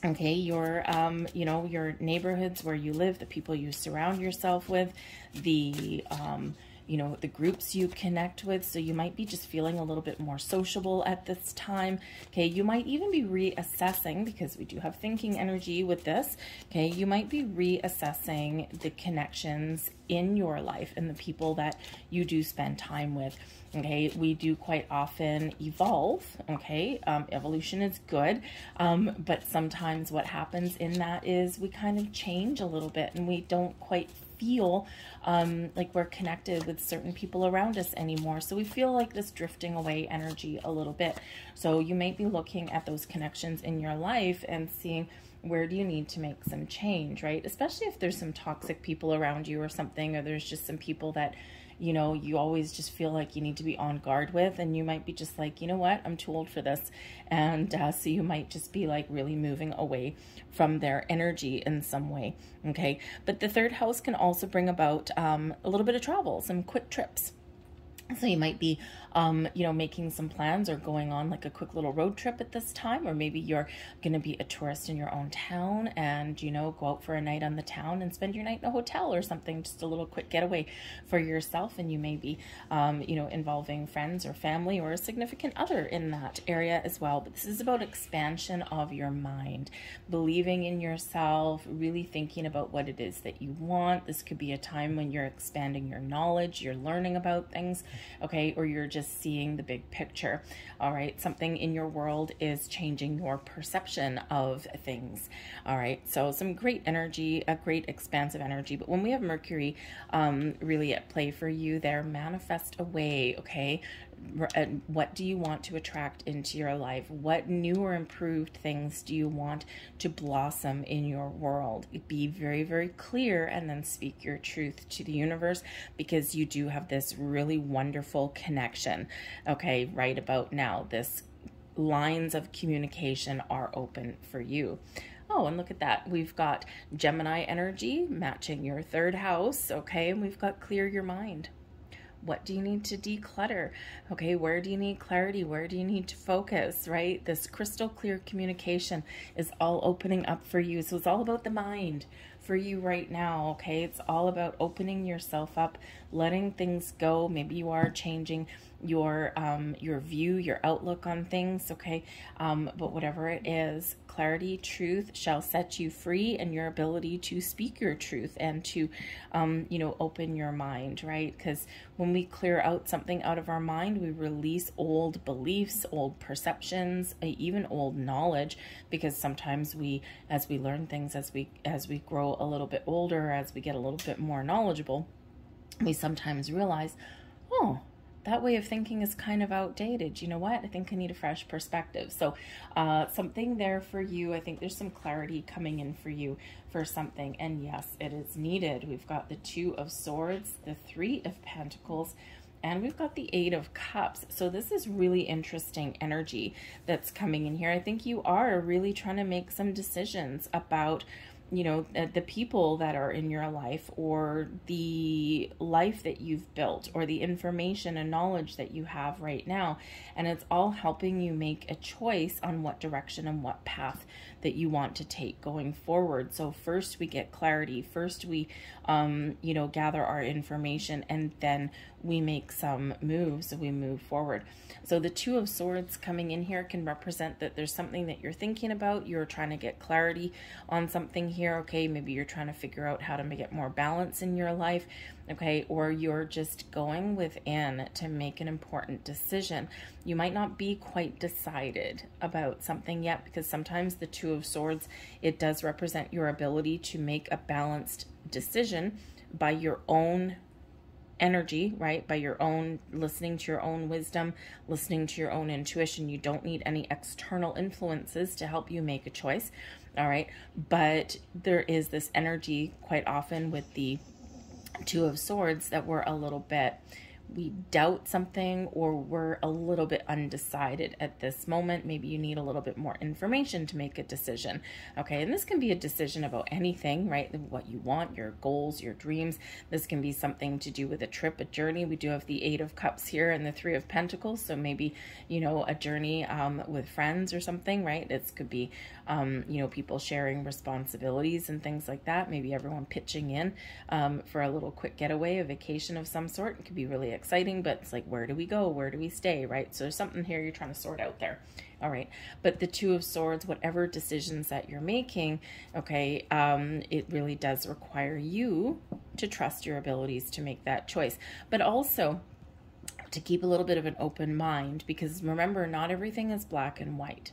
okay? Your um you know your neighborhoods where you live the people you surround yourself with the um you know, the groups you connect with. So you might be just feeling a little bit more sociable at this time. Okay, you might even be reassessing because we do have thinking energy with this. Okay, you might be reassessing the connections in your life and the people that you do spend time with. Okay, we do quite often evolve. Okay, um, evolution is good, um, but sometimes what happens in that is we kind of change a little bit and we don't quite feel um, like we're connected with certain people around us anymore. So we feel like this drifting away energy a little bit. So you might be looking at those connections in your life and seeing where do you need to make some change, right? Especially if there's some toxic people around you or something, or there's just some people that you know, you always just feel like you need to be on guard with, and you might be just like, you know what, I'm too old for this. And uh, so you might just be like really moving away from their energy in some way. Okay. But the third house can also bring about um, a little bit of travel, some quick trips. So you might be um, you know, making some plans or going on like a quick little road trip at this time, or maybe you're going to be a tourist in your own town and, you know, go out for a night on the town and spend your night in a hotel or something, just a little quick getaway for yourself. And you may be, um, you know, involving friends or family or a significant other in that area as well. But this is about expansion of your mind, believing in yourself, really thinking about what it is that you want. This could be a time when you're expanding your knowledge, you're learning about things, okay, or you're just just seeing the big picture. All right, something in your world is changing your perception of things. All right, so some great energy, a great expansive energy. But when we have Mercury um, really at play for you, there, manifest away, okay? Uh, what do you want to attract into your life? What new or improved things do you want to blossom in your world? Be very, very clear and then speak your truth to the universe because you do have this really wonderful connection. Okay, right about now, this lines of communication are open for you. Oh, and look at that. We've got Gemini energy matching your third house. Okay, and we've got clear your mind. What do you need to declutter? Okay, where do you need clarity? Where do you need to focus, right? This crystal clear communication is all opening up for you. So it's all about the mind for you right now, okay? It's all about opening yourself up, letting things go. Maybe you are changing your um, your view, your outlook on things, okay? Um, but whatever it is, clarity, truth shall set you free, and your ability to speak your truth and to, um, you know, open your mind, right? Because when we clear out something out of our mind, we release old beliefs, old perceptions, even old knowledge. Because sometimes we, as we learn things, as we as we grow a little bit older, as we get a little bit more knowledgeable, we sometimes realize, oh that way of thinking is kind of outdated. You know what? I think I need a fresh perspective. So, uh, something there for you. I think there's some clarity coming in for you for something. And yes, it is needed. We've got the Two of Swords, the Three of Pentacles, and we've got the Eight of Cups. So this is really interesting energy that's coming in here. I think you are really trying to make some decisions about you know uh, the people that are in your life or the life that you've built or the information and knowledge that you have right now. And it's all helping you make a choice on what direction and what path that you want to take going forward. So first we get clarity. First we um, you know gather our information and then we make some moves we move forward. So the two of swords coming in here can represent that there's something that you're thinking about. You're trying to get clarity on something here. Okay maybe you're trying to figure out how to get more balance in your life okay or you're just going within to make an important decision you might not be quite decided about something yet because sometimes the two of swords it does represent your ability to make a balanced decision by your own energy, right? By your own listening to your own wisdom, listening to your own intuition. You don't need any external influences to help you make a choice, all right? But there is this energy quite often with the Two of Swords that we're a little bit we doubt something or we're a little bit undecided at this moment. Maybe you need a little bit more information to make a decision. Okay, and this can be a decision about anything, right? What you want, your goals, your dreams. This can be something to do with a trip, a journey. We do have the Eight of Cups here and the Three of Pentacles. So maybe, you know, a journey um, with friends or something, right? This could be, um, you know, people sharing responsibilities and things like that. Maybe everyone pitching in um, for a little quick getaway, a vacation of some sort. It could be really exciting, but it's like, where do we go? Where do we stay, right? So there's something here you're trying to sort out there. All right. But the Two of Swords, whatever decisions that you're making, okay, um, it really does require you to trust your abilities to make that choice. But also, to keep a little bit of an open mind because remember, not everything is black and white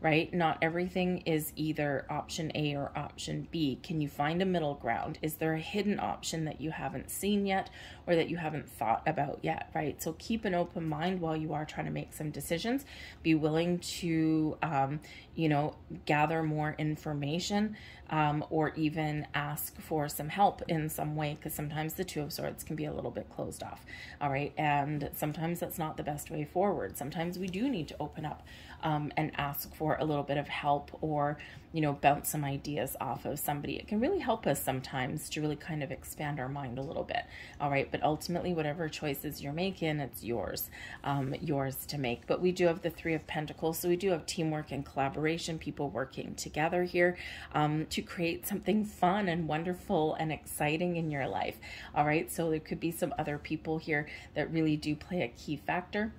right? Not everything is either option A or option B. Can you find a middle ground? Is there a hidden option that you haven't seen yet or that you haven't thought about yet, right? So keep an open mind while you are trying to make some decisions. Be willing to, um, you know, gather more information um, or even ask for some help in some way because sometimes the Two of Swords can be a little bit closed off, all right? And sometimes that's not the best way forward. Sometimes we do need to open up um, and ask for a little bit of help or, you know, bounce some ideas off of somebody. It can really help us sometimes to really kind of expand our mind a little bit. All right. But ultimately, whatever choices you're making, it's yours, um, yours to make. But we do have the Three of Pentacles. So we do have teamwork and collaboration, people working together here um, to create something fun and wonderful and exciting in your life. All right. So there could be some other people here that really do play a key factor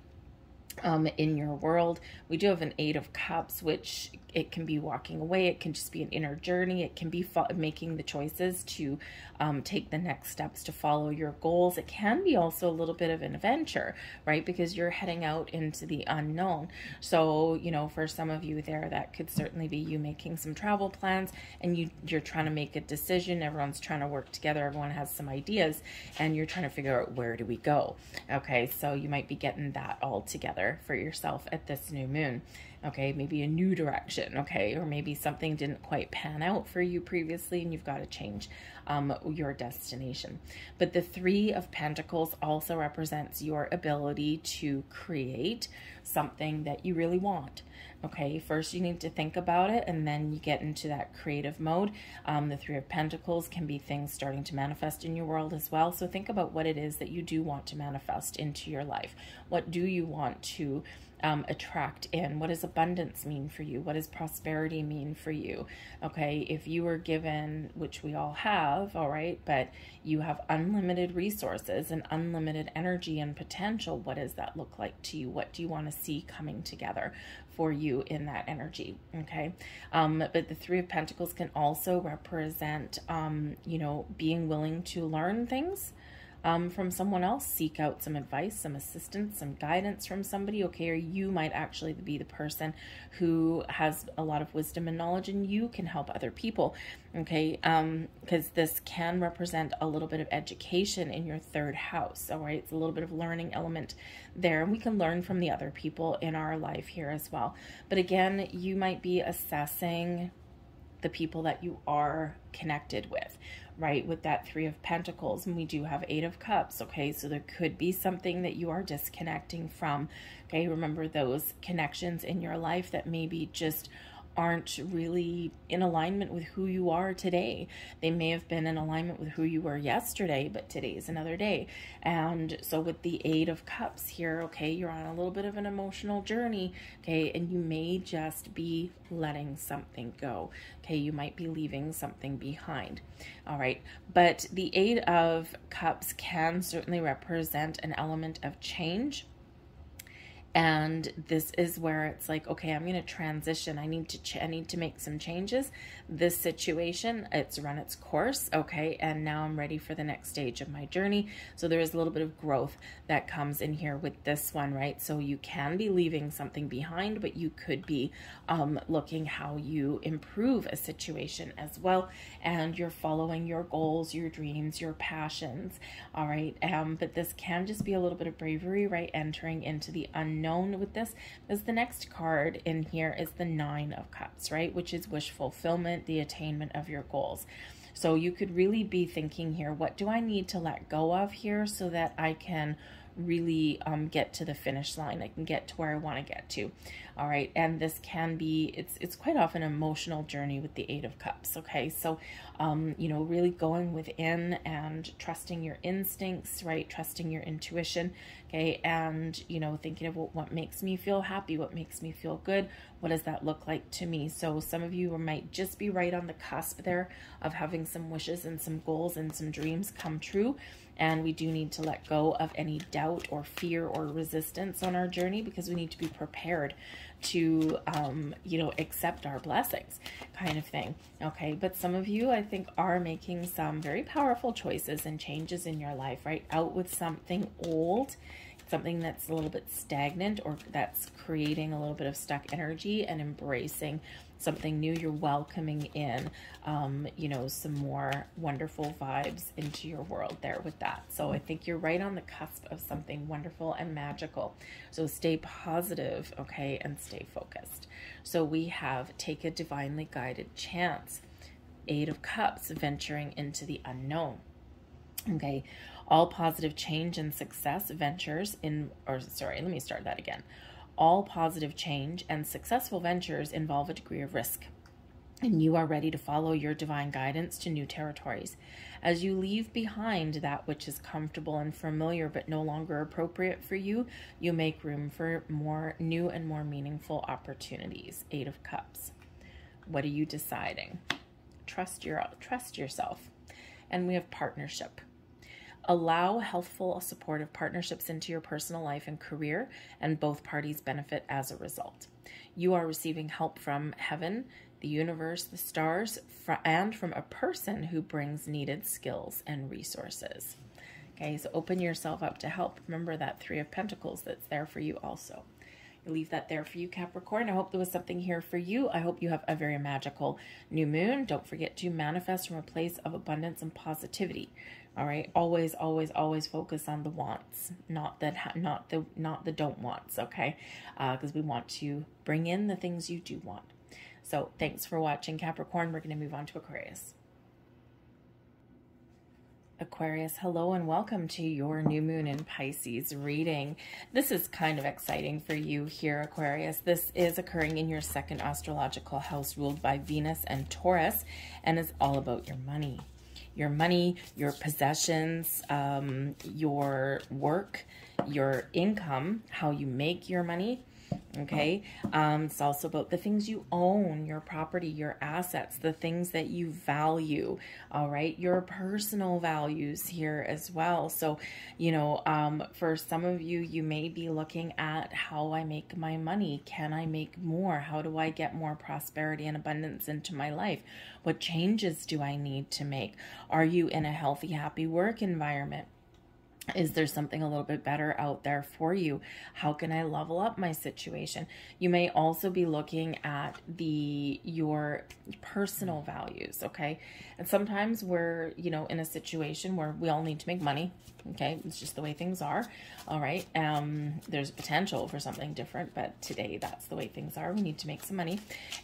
um, in your world. We do have an Eight of Cups, which it can be walking away. It can just be an inner journey. It can be making the choices to um, take the next steps to follow your goals. It can be also a little bit of an adventure, right? Because you're heading out into the unknown. So, you know, for some of you there, that could certainly be you making some travel plans and you, you're trying to make a decision. Everyone's trying to work together. Everyone has some ideas and you're trying to figure out where do we go? Okay, so you might be getting that all together for yourself at this new moon okay? Maybe a new direction okay? Or maybe something didn't quite pan out for you previously and you've got to change um, your destination. But the three of pentacles also represents your ability to create something that you really want. Okay first you need to think about it and then you get into that creative mode. Um, the three of pentacles can be things starting to manifest in your world as well. So think about what it is that you do want to manifest into your life. What do you want to um, attract in? What does abundance mean for you? What does prosperity mean for you? Okay, if you were given, which we all have, all right, but you have unlimited resources and unlimited energy and potential, what does that look like to you? What do you want to see coming together for you in that energy? Okay, um, but the Three of Pentacles can also represent, um, you know, being willing to learn things um, from someone else. Seek out some advice, some assistance, some guidance from somebody, okay? Or you might actually be the person who has a lot of wisdom and knowledge and you can help other people, okay? Because um, this can represent a little bit of education in your third house, all right? It's a little bit of learning element there. And we can learn from the other people in our life here as well. But again, you might be assessing the people that you are connected with right with that three of pentacles and we do have eight of cups okay? So there could be something that you are disconnecting from okay? Remember those connections in your life that maybe just aren't really in alignment with who you are today. They may have been in alignment with who you were yesterday, but today is another day. And so, with the Eight of Cups here, okay, you're on a little bit of an emotional journey, okay, and you may just be letting something go, okay, you might be leaving something behind, all right. But the Eight of Cups can certainly represent an element of change and this is where it's like okay i'm going to transition. I need to i need to make some changes. This situation it's run its course okay? And now i'm ready for the next stage of my journey. So there is a little bit of growth that comes in here with this one right? So you can be leaving something behind but you could be um, looking how you improve a situation as well. And you're following your goals your dreams your passions all right? Um, but this can just be a little bit of bravery right? Entering into the unknown known with this because the next card in here is the Nine of Cups, right? Which is wish fulfillment, the attainment of your goals. So you could really be thinking here, what do I need to let go of here so that I can really um, get to the finish line. I can get to where I want to get to. All right. And this can be, it's, it's quite often an emotional journey with the eight of cups. Okay. So, um, you know, really going within and trusting your instincts, right? Trusting your intuition. Okay. And, you know, thinking of what, what makes me feel happy, what makes me feel good. What does that look like to me? So some of you might just be right on the cusp there of having some wishes and some goals and some dreams come true and we do need to let go of any doubt or fear or resistance on our journey because we need to be prepared to, um, you know, accept our blessings kind of thing. Okay. But some of you, I think, are making some very powerful choices and changes in your life, right? Out with something old something that's a little bit stagnant or that's creating a little bit of stuck energy and embracing something new. You're welcoming in, um, you know, some more wonderful vibes into your world there with that. So I think you're right on the cusp of something wonderful and magical. So stay positive, okay, and stay focused. So we have take a divinely guided chance. Eight of Cups, venturing into the unknown. Okay, all positive change and success ventures in, or sorry, let me start that again. All positive change and successful ventures involve a degree of risk, and you are ready to follow your divine guidance to new territories. As you leave behind that which is comfortable and familiar but no longer appropriate for you, you make room for more new and more meaningful opportunities. Eight of Cups. What are you deciding? Trust your trust yourself. And we have partnership. Allow healthful, supportive partnerships into your personal life and career, and both parties benefit as a result. You are receiving help from heaven, the universe, the stars, and from a person who brings needed skills and resources. Okay, so open yourself up to help. Remember that Three of Pentacles that's there for you also. I leave that there for you, Capricorn. I hope there was something here for you. I hope you have a very magical new moon. Don't forget to manifest from a place of abundance and positivity. All right. Always, always, always focus on the wants, not the not the, not the don't wants. Okay. Because uh, we want to bring in the things you do want. So thanks for watching Capricorn. We're going to move on to Aquarius. Aquarius, hello and welcome to your new moon in Pisces reading. This is kind of exciting for you here, Aquarius. This is occurring in your second astrological house ruled by Venus and Taurus and is all about your money your money, your possessions, um, your work, your income, how you make your money. Okay. Um, it's also about the things you own, your property, your assets, the things that you value. All right. Your personal values here as well. So, you know, um, for some of you, you may be looking at how I make my money. Can I make more? How do I get more prosperity and abundance into my life? What changes do I need to make? Are you in a healthy, happy work environment? Is there something a little bit better out there for you? How can i level up my situation? You may also be looking at the your personal values okay? And sometimes we're you know in a situation where we all need to make money okay? It's just the way things are all right? Um there's potential for something different but today that's the way things are. We need to make some money.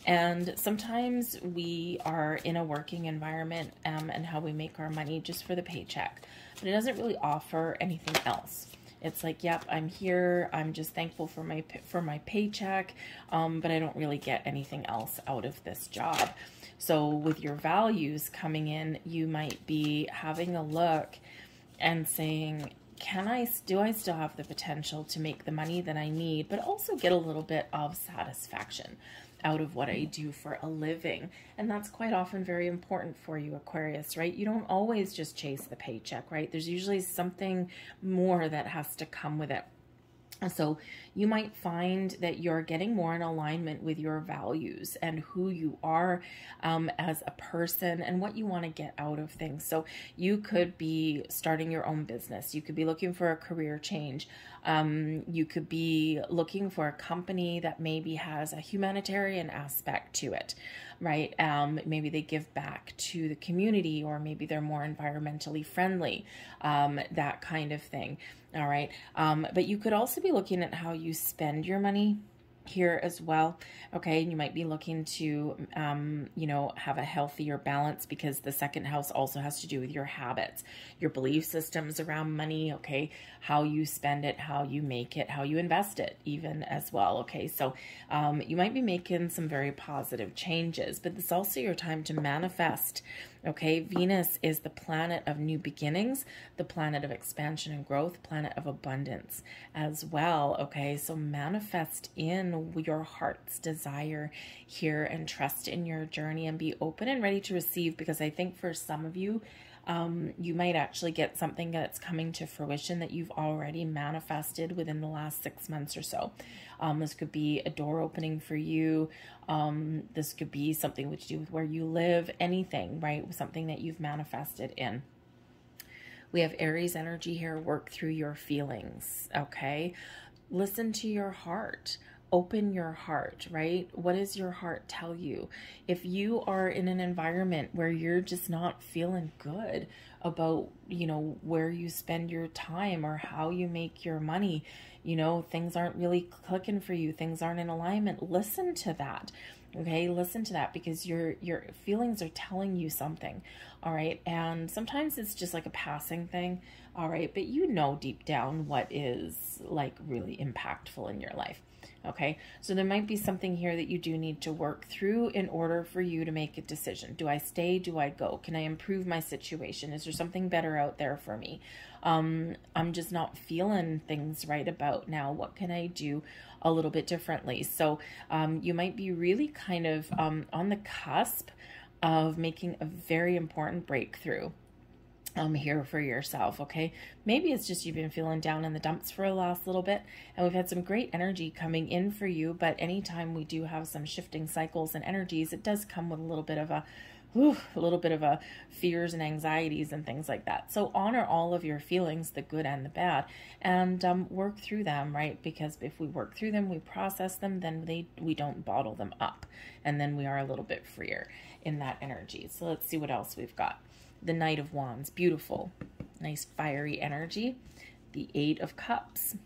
And sometimes we are in a working environment um, and how we make our money just for the paycheck but it doesn't really offer anything else. It's like, yep, I'm here. I'm just thankful for my for my paycheck, um, but I don't really get anything else out of this job. So with your values coming in, you might be having a look and saying, can I do I still have the potential to make the money that I need, but also get a little bit of satisfaction out of what I do for a living. And that's quite often very important for you, Aquarius, right? You don't always just chase the paycheck, right? There's usually something more that has to come with it. So you might find that you're getting more in alignment with your values and who you are um, as a person and what you want to get out of things. So you could be starting your own business. You could be looking for a career change. Um, you could be looking for a company that maybe has a humanitarian aspect to it, right? Um, maybe they give back to the community or maybe they're more environmentally friendly, um, that kind of thing. All right. Um, but you could also be looking at how you spend your money here as well. Okay, And you might be looking to, um, you know, have a healthier balance because the second house also has to do with your habits, your belief systems around money. Okay, how you spend it, how you make it, how you invest it, even as well. Okay, so um, you might be making some very positive changes, but it's also your time to manifest Okay, Venus is the planet of new beginnings, the planet of expansion and growth, planet of abundance as well. Okay, so manifest in your heart's desire here and trust in your journey and be open and ready to receive because I think for some of you, um, you might actually get something that's coming to fruition that you've already manifested within the last six months or so. Um, this could be a door opening for you. Um, this could be something which do with where you live, anything, right? Something that you've manifested in. We have Aries energy here. Work through your feelings, okay? Listen to your heart open your heart, right? What does your heart tell you? If you are in an environment where you're just not feeling good about, you know, where you spend your time or how you make your money, you know, things aren't really clicking for you, things aren't in alignment, listen to that. Okay, listen to that because your your feelings are telling you something. All right? And sometimes it's just like a passing thing. All right? But you know deep down what is like really impactful in your life. Okay, so there might be something here that you do need to work through in order for you to make a decision. Do I stay? Do I go? Can I improve my situation? Is there something better out there for me? Um, I'm just not feeling things right about now. What can I do a little bit differently? So um, you might be really kind of um, on the cusp of making a very important breakthrough um, here for yourself, okay? Maybe it's just you've been feeling down in the dumps for a last little bit, and we've had some great energy coming in for you, but anytime we do have some shifting cycles and energies, it does come with a little bit of a a little bit of a fears and anxieties and things like that. So honor all of your feelings, the good and the bad, and um, work through them, right? Because if we work through them, we process them, then they we don't bottle them up, and then we are a little bit freer in that energy. So let's see what else we've got the Knight of Wands. Beautiful. Nice fiery energy. The Eight of Cups.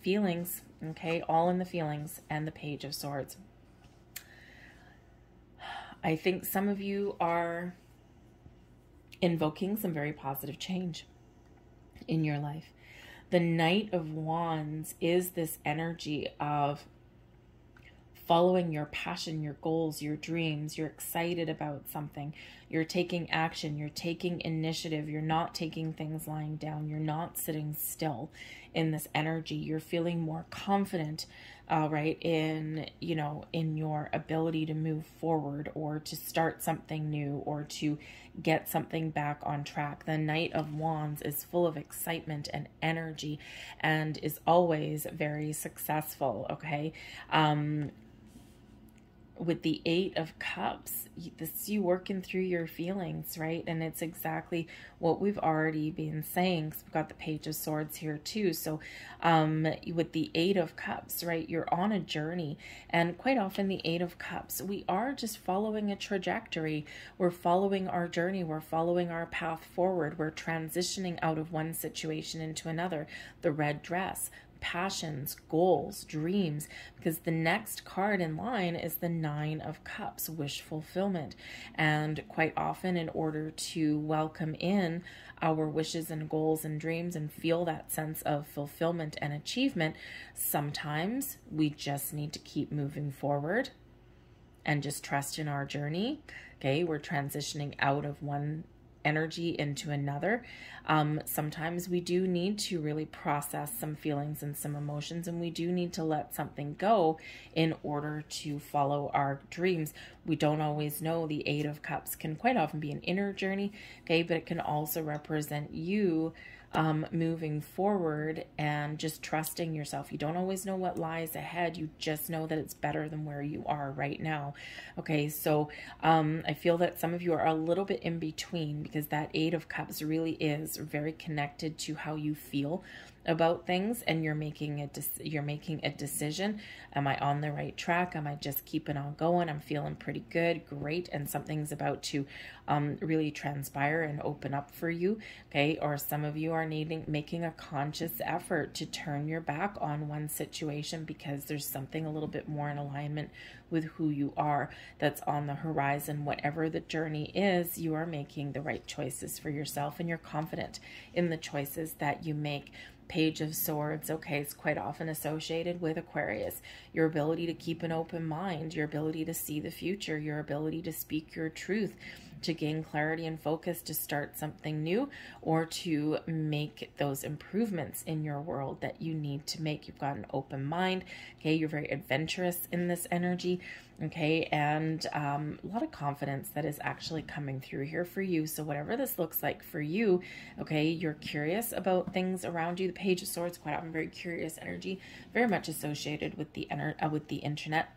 Feelings. Okay, all in the feelings. And the Page of Swords. I think some of you are invoking some very positive change in your life. The Knight of Wands is this energy of following your passion, your goals, your dreams. You're excited about something. You're taking action. You're taking initiative. You're not taking things lying down. You're not sitting still in this energy. You're feeling more confident, uh, right, in, you know, in your ability to move forward or to start something new or to get something back on track. The Knight of Wands is full of excitement and energy and is always very successful, okay? Um, with the eight of cups this you working through your feelings right? And it's exactly what we've already been saying. We've got the page of swords here too. So um with the eight of cups right you're on a journey. And quite often the eight of cups we are just following a trajectory. We're following our journey. We're following our path forward. We're transitioning out of one situation into another. The red dress passions, goals, dreams, because the next card in line is the Nine of Cups, wish fulfillment. And quite often, in order to welcome in our wishes and goals and dreams and feel that sense of fulfillment and achievement, sometimes we just need to keep moving forward and just trust in our journey. Okay, we're transitioning out of one energy into another. Um, sometimes we do need to really process some feelings and some emotions, and we do need to let something go in order to follow our dreams. We don't always know the Eight of Cups can quite often be an inner journey, okay, but it can also represent you um, moving forward and just trusting yourself. You don't always know what lies ahead. You just know that it's better than where you are right now. Okay, so um, I feel that some of you are a little bit in between because that Eight of Cups really is very connected to how you feel about things and you're making a you're making a decision. Am i on the right track? Am i just keeping on going? I'm feeling pretty good great and something's about to um, really transpire and open up for you okay? Or some of you are needing making a conscious effort to turn your back on one situation because there's something a little bit more in alignment with who you are that's on the horizon. Whatever the journey is you are making the right choices for yourself and you're confident in the choices that you make Page of Swords, okay, it's quite often associated with Aquarius. Your ability to keep an open mind, your ability to see the future, your ability to speak your truth, to gain clarity and focus, to start something new, or to make those improvements in your world that you need to make. You've got an open mind, okay, you're very adventurous in this energy okay? And um, a lot of confidence that is actually coming through here for you. So whatever this looks like for you okay? You're curious about things around you. The page of swords quite often very curious energy very much associated with the uh, with the internet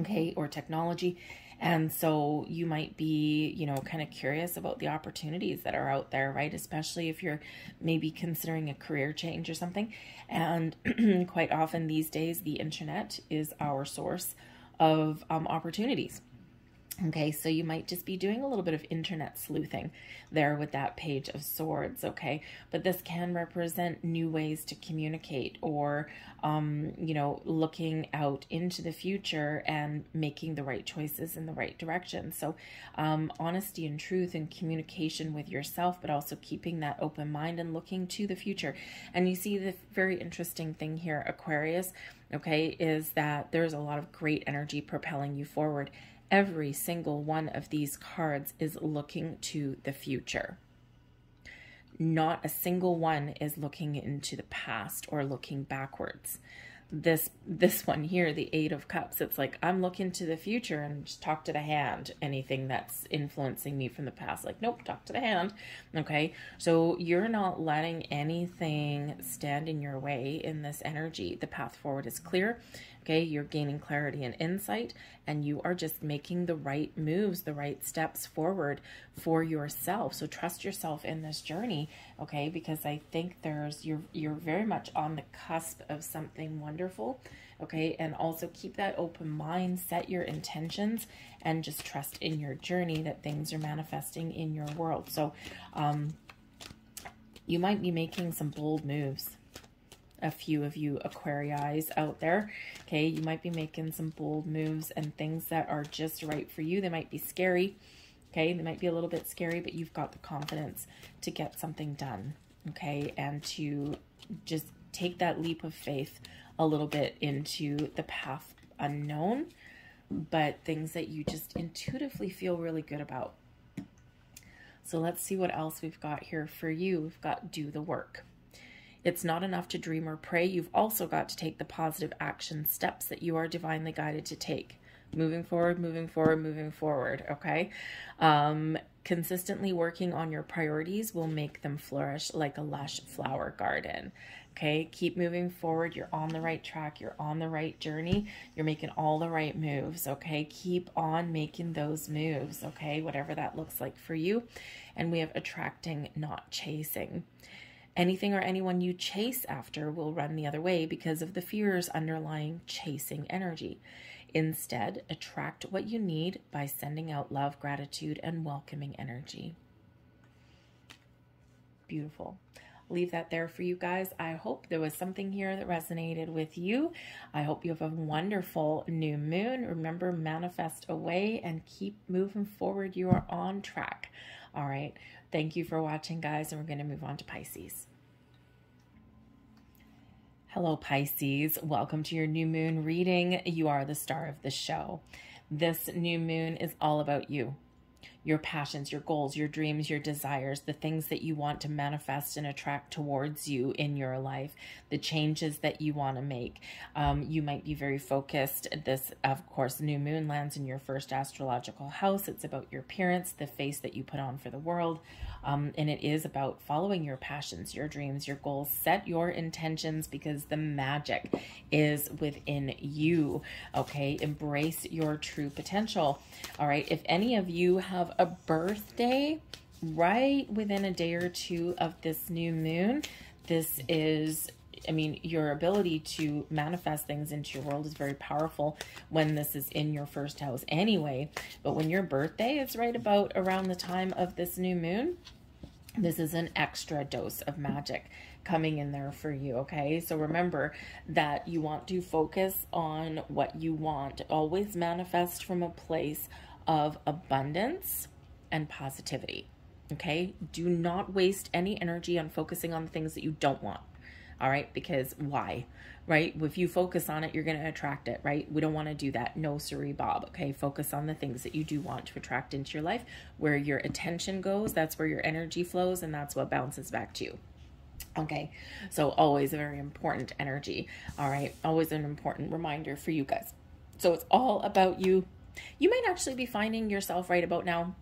okay? Or technology and so you might be, you know, kind of curious about the opportunities that are out there, right? Especially if you're maybe considering a career change or something. And quite often these days, the internet is our source of um, opportunities. Okay, so you might just be doing a little bit of internet sleuthing there with that page of swords, okay? But this can represent new ways to communicate or, um, you know, looking out into the future and making the right choices in the right direction. So, um, honesty and truth and communication with yourself, but also keeping that open mind and looking to the future. And you see the very interesting thing here, Aquarius, okay, is that there's a lot of great energy propelling you forward every single one of these cards is looking to the future. Not a single one is looking into the past or looking backwards. This this one here, the 8 of cups, it's like I'm looking to the future and just talk to the hand. Anything that's influencing me from the past like nope, talk to the hand. Okay? So you're not letting anything stand in your way in this energy. The path forward is clear Okay, you're gaining clarity and insight, and you are just making the right moves, the right steps forward for yourself. So trust yourself in this journey, okay? Because I think there's you're you're very much on the cusp of something wonderful, okay? And also keep that open mind, set your intentions, and just trust in your journey that things are manifesting in your world. So, um, you might be making some bold moves a few of you Aquarii out there. Okay, you might be making some bold moves and things that are just right for you. They might be scary. Okay, they might be a little bit scary, but you've got the confidence to get something done. Okay, and to just take that leap of faith a little bit into the path unknown, but things that you just intuitively feel really good about. So let's see what else we've got here for you. We've got do the work. It's not enough to dream or pray. You've also got to take the positive action steps that you are divinely guided to take. moving forward, moving forward, moving forward. Okay. Um, consistently working on your priorities will make them flourish like a lush flower garden. Okay, keep moving forward. You're on the right track. You're on the right journey. You're making all the right moves. Okay, keep on making those moves. Okay, whatever that looks like for you. And we have attracting, not chasing. Anything or anyone you chase after will run the other way because of the fears underlying chasing energy. Instead, attract what you need by sending out love, gratitude, and welcoming energy. Beautiful leave that there for you guys. I hope there was something here that resonated with you. I hope you have a wonderful new moon. Remember, manifest away and keep moving forward. You are on track. All right. Thank you for watching, guys, and we're going to move on to Pisces. Hello, Pisces. Welcome to your new moon reading. You are the star of the show. This new moon is all about you your passions, your goals, your dreams, your desires, the things that you want to manifest and attract towards you in your life, the changes that you want to make. Um, you might be very focused. This, of course, new moon lands in your first astrological house. It's about your appearance, the face that you put on for the world. Um, and it is about following your passions, your dreams, your goals. Set your intentions because the magic is within you. Okay. Embrace your true potential. All right. If any of you have a birthday right within a day or two of this new moon, this is I mean, your ability to manifest things into your world is very powerful when this is in your first house anyway. But when your birthday is right about around the time of this new moon, this is an extra dose of magic coming in there for you, okay? So remember that you want to focus on what you want. Always manifest from a place of abundance and positivity, okay? Do not waste any energy on focusing on the things that you don't want all right? Because why, right? If you focus on it, you're going to attract it, right? We don't want to do that. No, siree, Bob. Okay, focus on the things that you do want to attract into your life. Where your attention goes, that's where your energy flows, and that's what bounces back to you. Okay, so always a very important energy. All right, always an important reminder for you guys. So it's all about you. You might actually be finding yourself right about now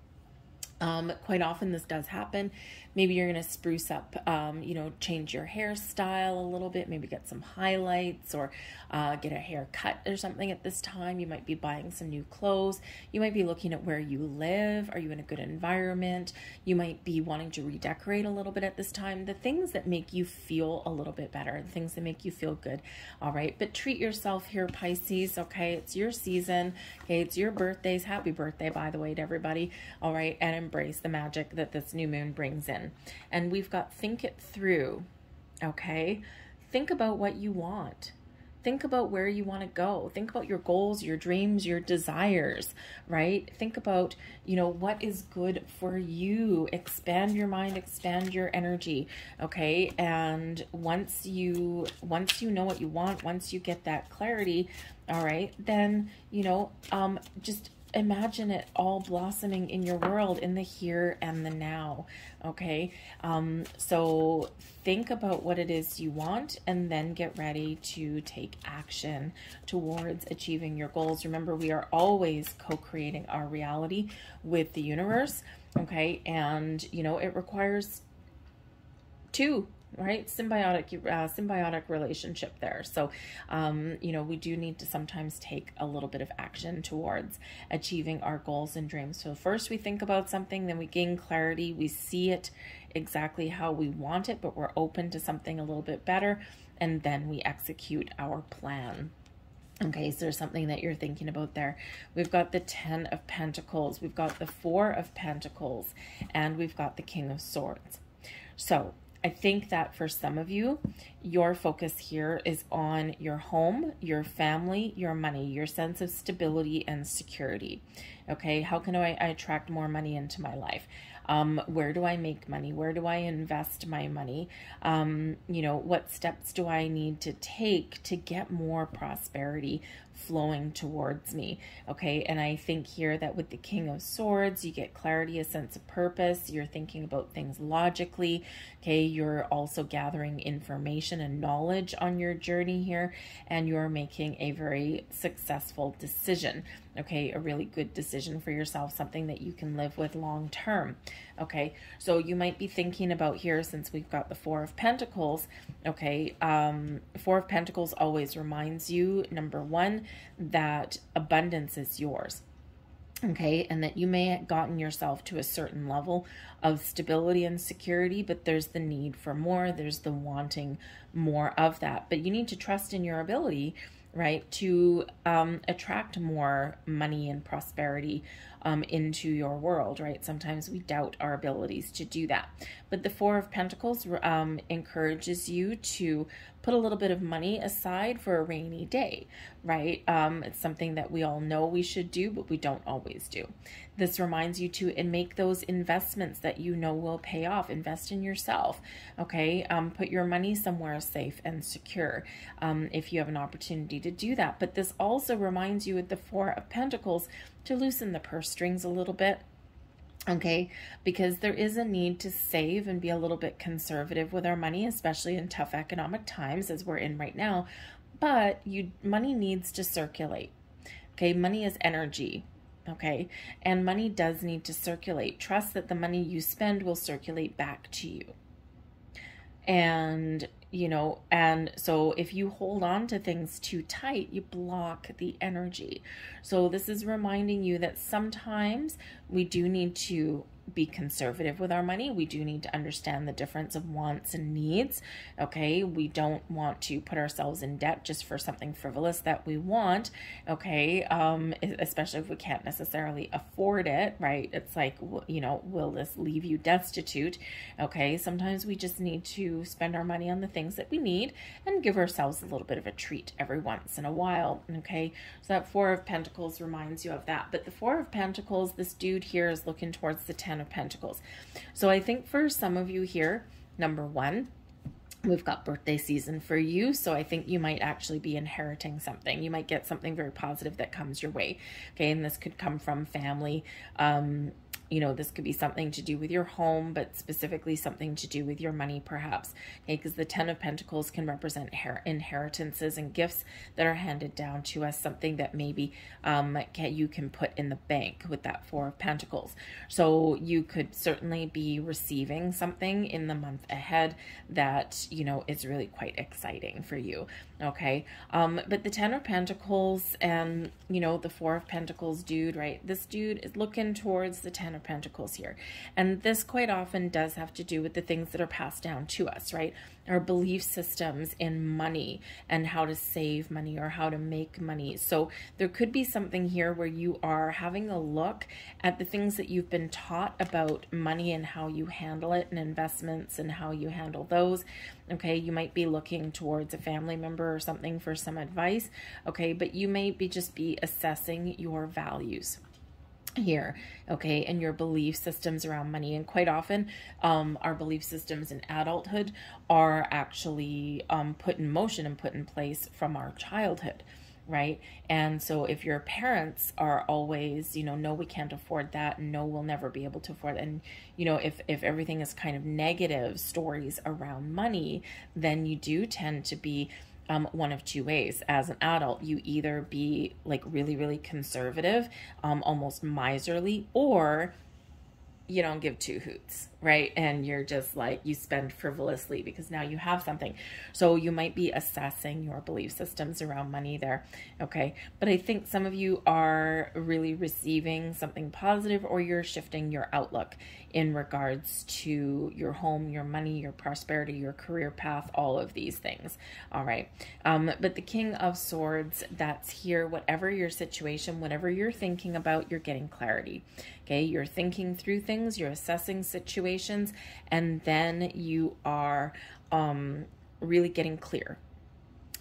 um, quite often this does happen maybe you're going to spruce up, um, you know, change your hairstyle a little bit, maybe get some highlights or uh, get a haircut or something at this time. You might be buying some new clothes. You might be looking at where you live. Are you in a good environment? You might be wanting to redecorate a little bit at this time. The things that make you feel a little bit better, the things that make you feel good. All right. But treat yourself here, Pisces. Okay. It's your season. Okay. It's your birthdays. Happy birthday, by the way, to everybody. All right. And embrace the magic that this new moon brings in. And we've got think it through, okay? Think about what you want. Think about where you want to go. Think about your goals, your dreams, your desires, right? Think about, you know, what is good for you. Expand your mind, expand your energy, okay? And once you once you know what you want, once you get that clarity, all right, then, you know, um just imagine it all blossoming in your world in the here and the now. Okay. Um, so think about what it is you want and then get ready to take action towards achieving your goals. Remember, we are always co creating our reality with the universe. Okay. And, you know, it requires two right symbiotic uh, symbiotic relationship there so um, you know we do need to sometimes take a little bit of action towards achieving our goals and dreams so first we think about something then we gain clarity we see it exactly how we want it but we're open to something a little bit better and then we execute our plan Okay, so there's something that you're thinking about there. We've got the Ten of Pentacles, we've got the Four of Pentacles, and we've got the King of Swords. So I think that for some of you, your focus here is on your home, your family, your money, your sense of stability and security. Okay, how can I, I attract more money into my life? Um, where do I make money? Where do I invest my money? Um, you know, what steps do I need to take to get more prosperity flowing towards me? Okay, and I think here that with the King of Swords, you get clarity, a sense of purpose. You're thinking about things logically. Okay, you're also gathering information and knowledge on your journey here, and you're making a very successful decision. Okay, a really good decision for yourself, something that you can live with long term. Okay, so you might be thinking about here since we've got the Four of Pentacles. Okay, um, Four of Pentacles always reminds you, number one, that abundance is yours okay and that you may have gotten yourself to a certain level of stability and security but there's the need for more there's the wanting more of that but you need to trust in your ability right, to um, attract more money and prosperity um, into your world, right? Sometimes we doubt our abilities to do that. But the Four of Pentacles um, encourages you to put a little bit of money aside for a rainy day, right? Um, it's something that we all know we should do, but we don't always do. This reminds you to and make those investments that you know will pay off. Invest in yourself, okay? Um, put your money somewhere safe and secure um, if you have an opportunity to do that. But this also reminds you with the Four of Pentacles to loosen the purse strings a little bit okay? Because there is a need to save and be a little bit conservative with our money especially in tough economic times as we're in right now. But you money needs to circulate okay? Money is energy okay? And money does need to circulate. Trust that the money you spend will circulate back to you. And you know and so if you hold on to things too tight you block the energy. So this is reminding you that sometimes we do need to be conservative with our money. We do need to understand the difference of wants and needs. Okay. We don't want to put ourselves in debt just for something frivolous that we want. Okay. Um, especially if we can't necessarily afford it, right? It's like, you know, will this leave you destitute? Okay. Sometimes we just need to spend our money on the things that we need and give ourselves a little bit of a treat every once in a while. Okay. So that Four of Pentacles reminds you of that. But the Four of Pentacles, this dude here is looking towards the Ten Ten of Pentacles. So I think for some of you here, number one, we've got birthday season for you. So i think you might actually be inheriting something. You might get something very positive that comes your way. Okay and this could come from family um you know, this could be something to do with your home, but specifically something to do with your money, perhaps. Okay, because the Ten of Pentacles can represent inheritances and gifts that are handed down to us, something that maybe um, can, you can put in the bank with that Four of Pentacles. So you could certainly be receiving something in the month ahead that, you know, is really quite exciting for you. Okay, um, but the Ten of Pentacles and, you know, the Four of Pentacles dude, right? This dude is looking towards the Ten of Pentacles here. And this quite often does have to do with the things that are passed down to us, right? Our belief systems in money and how to save money or how to make money. So there could be something here where you are having a look at the things that you've been taught about money and how you handle it and investments and how you handle those. Okay, you might be looking towards a family member or something for some advice. Okay, but you may be just be assessing your values here okay and your belief systems around money. And quite often um, our belief systems in adulthood are actually um, put in motion and put in place from our childhood right? And so if your parents are always you know no we can't afford that. No we'll never be able to afford it and you know if if everything is kind of negative stories around money then you do tend to be um, one of two ways. As an adult, you either be like really, really conservative, um, almost miserly, or you don't give two hoots, right? And you're just like, you spend frivolously because now you have something. So you might be assessing your belief systems around money there, okay? But I think some of you are really receiving something positive or you're shifting your outlook in regards to your home, your money, your prosperity, your career path, all of these things, all right? Um, but the King of Swords, that's here, whatever your situation, whatever you're thinking about, you're getting clarity. Okay, you're thinking through things, you're assessing situations, and then you are um, really getting clear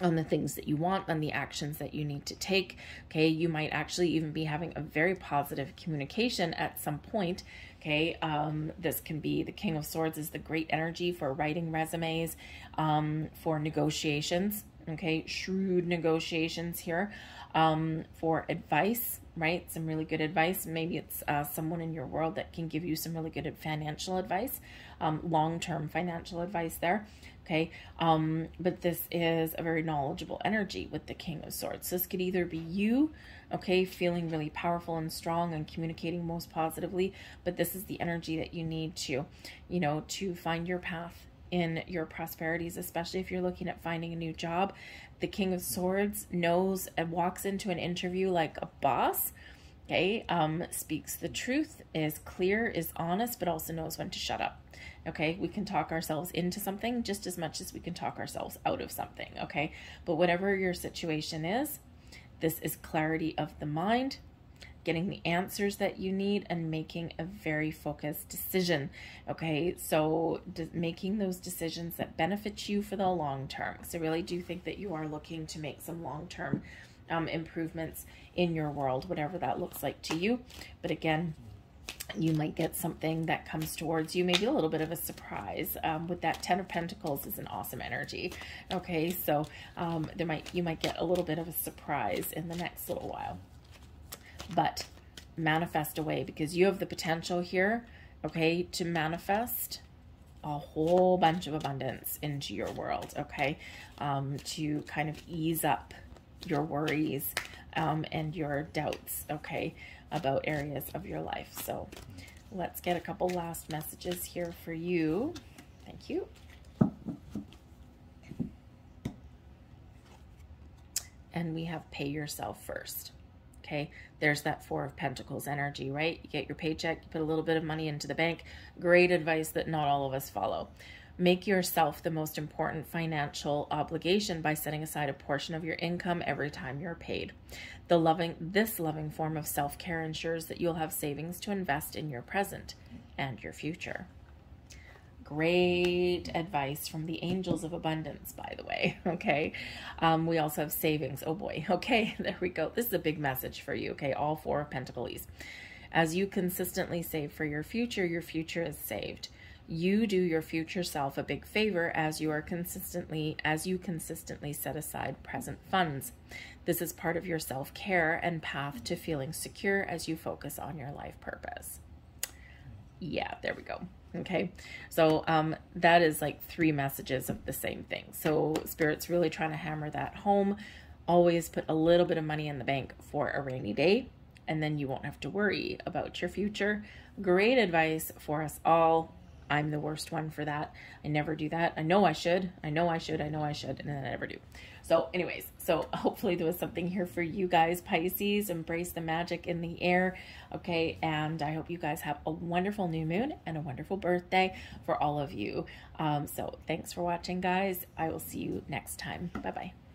on the things that you want, on the actions that you need to take. Okay, you might actually even be having a very positive communication at some point. Okay, um, this can be the King of Swords is the great energy for writing resumes, um, for negotiations. Okay, shrewd negotiations here. um, for advice, right? Some really good advice. Maybe it's uh, someone in your world that can give you some really good financial advice, um, long term financial advice there. Okay. Um, but this is a very knowledgeable energy with the King of Swords. This could either be you, okay, feeling really powerful and strong and communicating most positively, but this is the energy that you need to, you know, to find your path in your prosperities, especially if you're looking at finding a new job. The King of Swords knows and walks into an interview like a boss. Okay, um, speaks the truth, is clear, is honest, but also knows when to shut up. Okay, we can talk ourselves into something just as much as we can talk ourselves out of something. Okay, but whatever your situation is, this is clarity of the mind, getting the answers that you need, and making a very focused decision. Okay, so making those decisions that benefit you for the long term. So, really do think that you are looking to make some long term um, improvements in your world, whatever that looks like to you. But again, you might get something that comes towards you, maybe a little bit of a surprise. Um, with that Ten of Pentacles is an awesome energy. Okay, so um, there might you might get a little bit of a surprise in the next little while. But manifest away because you have the potential here, okay, to manifest a whole bunch of abundance into your world, okay, um, to kind of ease up your worries um, and your doubts, okay about areas of your life. So let's get a couple last messages here for you. Thank you. And we have pay yourself first. Okay, there's that Four of Pentacles energy, right? You get your paycheck, you put a little bit of money into the bank. Great advice that not all of us follow. Make yourself the most important financial obligation by setting aside a portion of your income every time you're paid. The loving this loving form of self-care ensures that you'll have savings to invest in your present and your future. Great advice from the angels of abundance, by the way. Okay. Um, we also have savings. Oh boy. Okay. There we go. This is a big message for you. Okay. All four of Pentacles. As you consistently save for your future, your future is saved you do your future self a big favor as you are consistently as you consistently set aside present funds. This is part of your self-care and path to feeling secure as you focus on your life purpose. Yeah, there we go. Okay, so um, that is like three messages of the same thing. So Spirit's really trying to hammer that home. Always put a little bit of money in the bank for a rainy day, and then you won't have to worry about your future. Great advice for us all I'm the worst one for that. I never do that. I know I should. I know I should. I know I should. And then I never do. So, anyways, so hopefully there was something here for you guys, Pisces. Embrace the magic in the air. Okay. And I hope you guys have a wonderful new moon and a wonderful birthday for all of you. Um, so, thanks for watching, guys. I will see you next time. Bye bye.